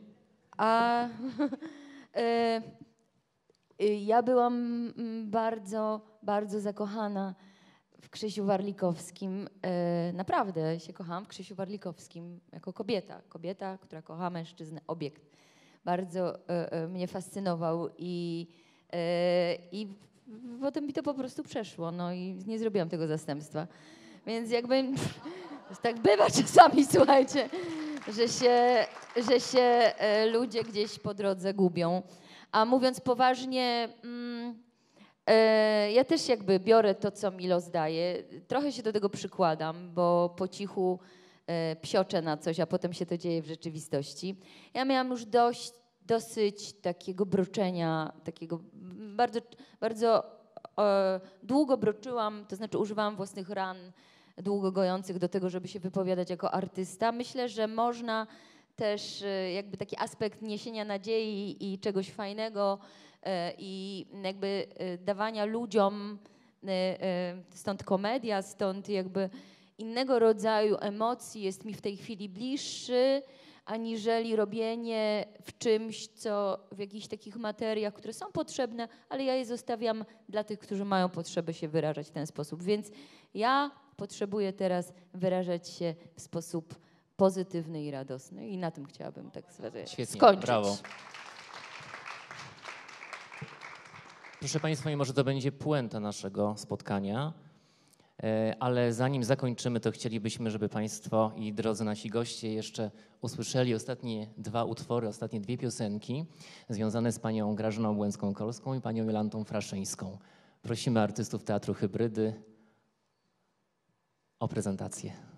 A e, y, ja byłam mm, bardzo, bardzo zakochana w Krzysiu Warlikowskim. E, naprawdę się kochałam w Krzysiu Warlikowskim jako kobieta. Kobieta, która kocha mężczyznę, obiekt. Bardzo e, mnie fascynował i, i potem mi to po prostu przeszło. No i nie zrobiłam tego zastępstwa. Więc jakby tak bywa czasami, słuchajcie, że się, że się e, ludzie gdzieś po drodze gubią. A mówiąc poważnie, mm, e, ja też jakby biorę to, co mi los daje. Trochę się do tego przykładam, bo po cichu e, psioczę na coś, a potem się to dzieje w rzeczywistości. Ja miałam już dość, dosyć takiego broczenia, takiego bardzo, bardzo e, długo broczyłam, to znaczy używałam własnych ran długo gojących do tego, żeby się wypowiadać jako artysta. Myślę, że można też e, jakby taki aspekt niesienia nadziei i czegoś fajnego e, i jakby e, dawania ludziom, stąd komedia, stąd jakby innego rodzaju emocji jest mi w tej chwili bliższy, aniżeli robienie w czymś, co w jakichś takich materiach, które są potrzebne, ale ja je zostawiam dla tych, którzy mają potrzebę się wyrażać w ten sposób. Więc ja potrzebuję teraz wyrażać się w sposób pozytywny i radosny i na tym chciałabym tak Świetnie, skończyć. brawo. Proszę Państwa, i może to będzie puenta naszego spotkania, e, ale zanim zakończymy, to chcielibyśmy, żeby Państwo i drodzy nasi goście jeszcze usłyszeli ostatnie dwa utwory, ostatnie dwie piosenki związane z panią Grażyną Błęcką-Kolską i panią Jolantą Fraszyńską. Prosimy artystów Teatru Hybrydy o prezentację.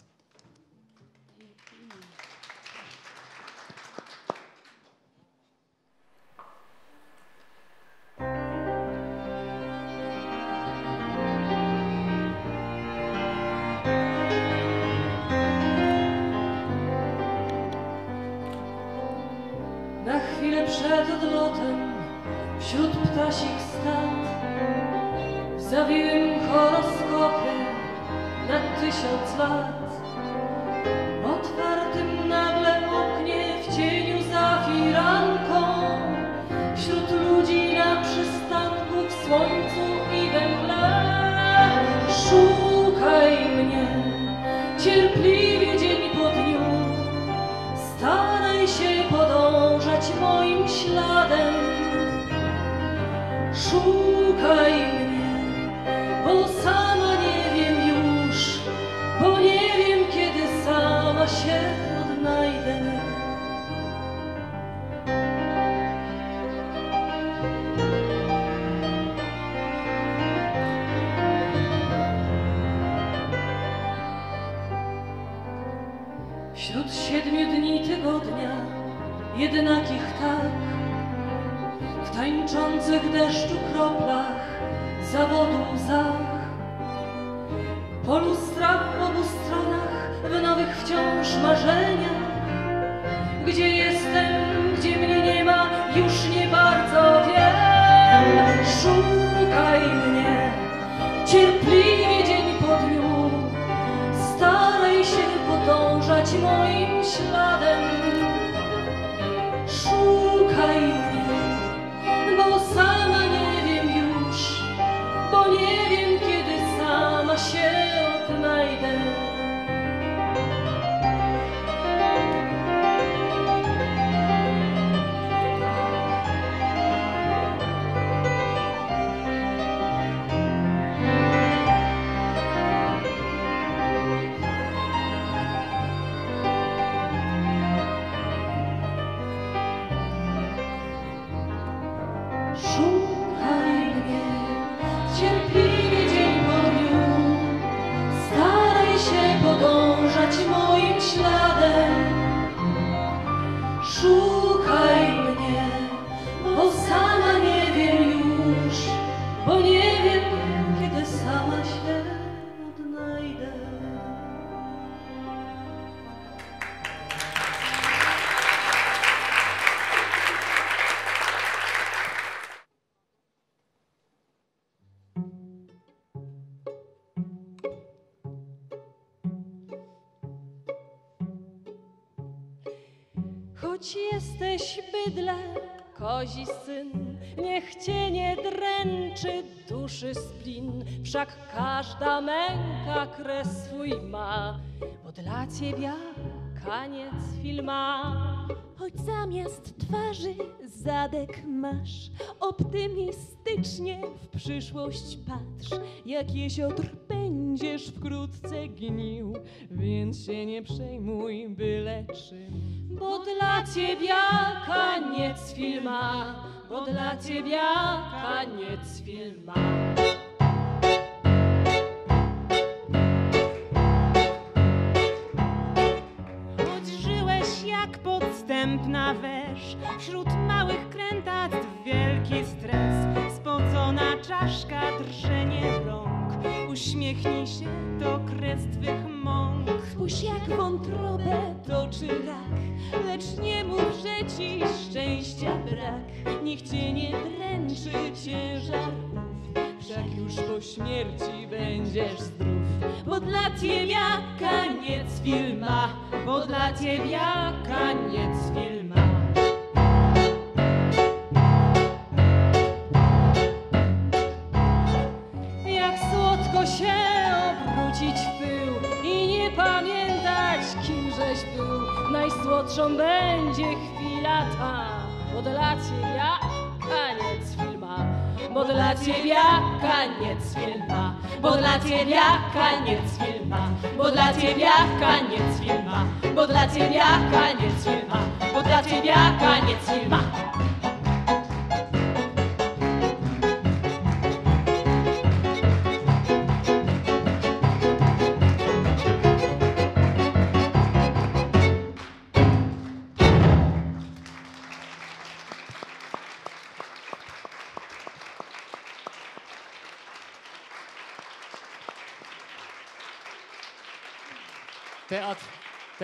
Dla ciebie koniec filma. Choć zamiast twarzy zadek masz, optymistycznie w przyszłość patrz, jak jesiotr będziesz wkrótce gnił, więc się nie przejmuj byle czym. Bo dla ciebie koniec filma, bo dla ciebie koniec filma. Podstępna wesz, wśród małych krętactw wielki stres, spod czaszka, drżenie rąk. Uśmiechnij się, to kres twych mąk. Spójrz jak wątrobę toczy rak, lecz nie mów, że ci szczęścia brak. Niech cię nie dręczy ciężar wszak już po śmierci będziesz zdrów. Bo dla ciebie koniec filma, bo dla ciebie koniec Najsłodszą będzie chwila ta, bo dla ciebie koniec filma. Bo dla ciebie koniec filma, bo dla ciebie koniec filma, bo dla ciebie koniec filma, bo dla ciebie koniec filma, koniec filma.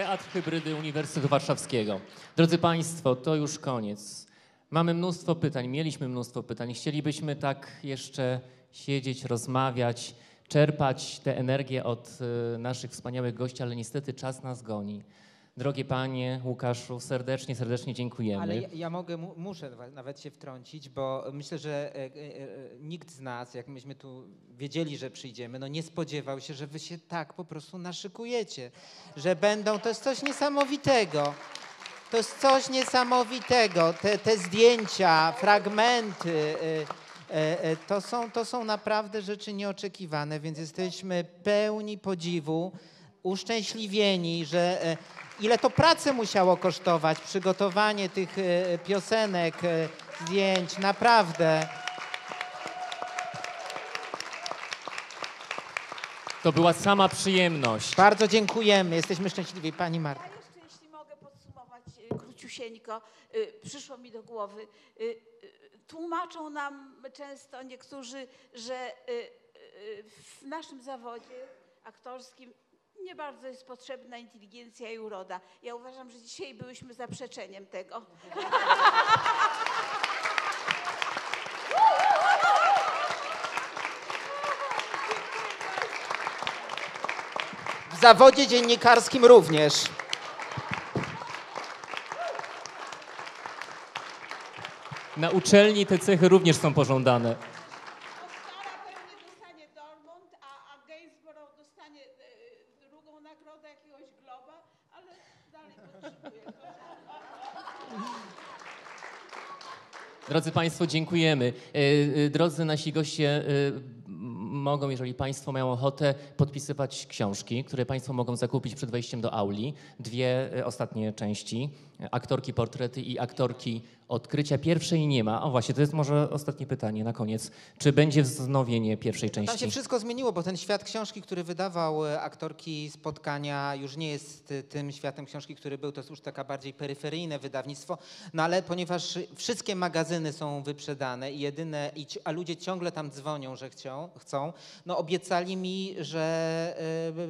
Teatr Hybrydy Uniwersytetu Warszawskiego. Drodzy Państwo, to już koniec. Mamy mnóstwo pytań, mieliśmy mnóstwo pytań. Chcielibyśmy tak jeszcze siedzieć, rozmawiać, czerpać tę energię od y, naszych wspaniałych gości, ale niestety czas nas goni. Drogie Panie, Łukaszu, serdecznie, serdecznie dziękujemy. Ale ja, ja mogę, mu, muszę nawet się wtrącić, bo myślę, że e, e, e, nikt z nas, jak myśmy tu wiedzieli, że przyjdziemy, no nie spodziewał się, że wy się tak po prostu naszykujecie, że będą, to jest coś niesamowitego. To jest coś niesamowitego. Te, te zdjęcia, fragmenty, to są, to są naprawdę rzeczy nieoczekiwane, więc jesteśmy pełni podziwu, uszczęśliwieni, że ile to pracy musiało kosztować, przygotowanie tych e, piosenek, e, zdjęć, naprawdę. To była sama przyjemność. Bardzo dziękujemy, jesteśmy szczęśliwi. Pani Marta. jeszcze jeśli mogę podsumować y, króciusieńko, przyszło mi do głowy. Tłumaczą nam często niektórzy, że w naszym zawodzie aktorskim nie bardzo jest potrzebna inteligencja i uroda. Ja uważam, że dzisiaj byłyśmy zaprzeczeniem tego. W zawodzie dziennikarskim również. Na uczelni te cechy również są pożądane. dostanie Dortmund, a, a Gainsborough dostanie e, drugą nagrodę jakiegoś Globa, ale dalej podtrzymuję to. Drodzy Państwo, dziękujemy. E, e, Drodzy nasi goście, e, mogą, jeżeli Państwo mają ochotę, podpisywać książki, które Państwo mogą zakupić przed wejściem do auli. Dwie ostatnie części, aktorki portrety i aktorki odkrycia. Pierwszej nie ma. O właśnie, to jest może ostatnie pytanie na koniec. Czy będzie wznowienie pierwszej Tam części? się wszystko zmieniło, bo ten świat książki, który wydawał e, aktorki spotkania, już nie jest e, tym światem książki, który był. To jest już taka bardziej peryferyjne wydawnictwo. No ale ponieważ wszystkie magazyny są wyprzedane i jedyne, a ludzie ciągle tam dzwonią, że chcą, chcą no obiecali mi, że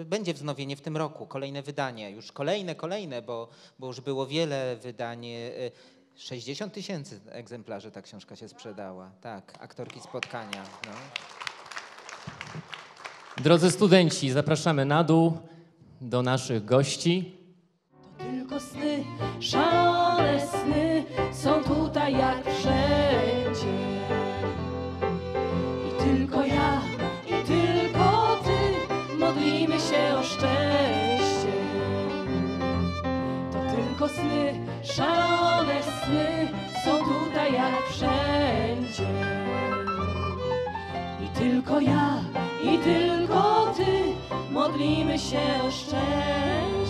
e, będzie wznowienie w tym roku, kolejne wydanie. Już kolejne, kolejne, bo, bo już było wiele wydań. e, 60 tysięcy egzemplarzy ta książka się sprzedała. Tak, aktorki spotkania. No. Drodzy studenci, zapraszamy na dół do naszych gości. Tylko sny, szalone sny są tutaj jak szalone sny są tutaj jak wszędzie. I tylko ja, i tylko ty modlimy się o szczęście.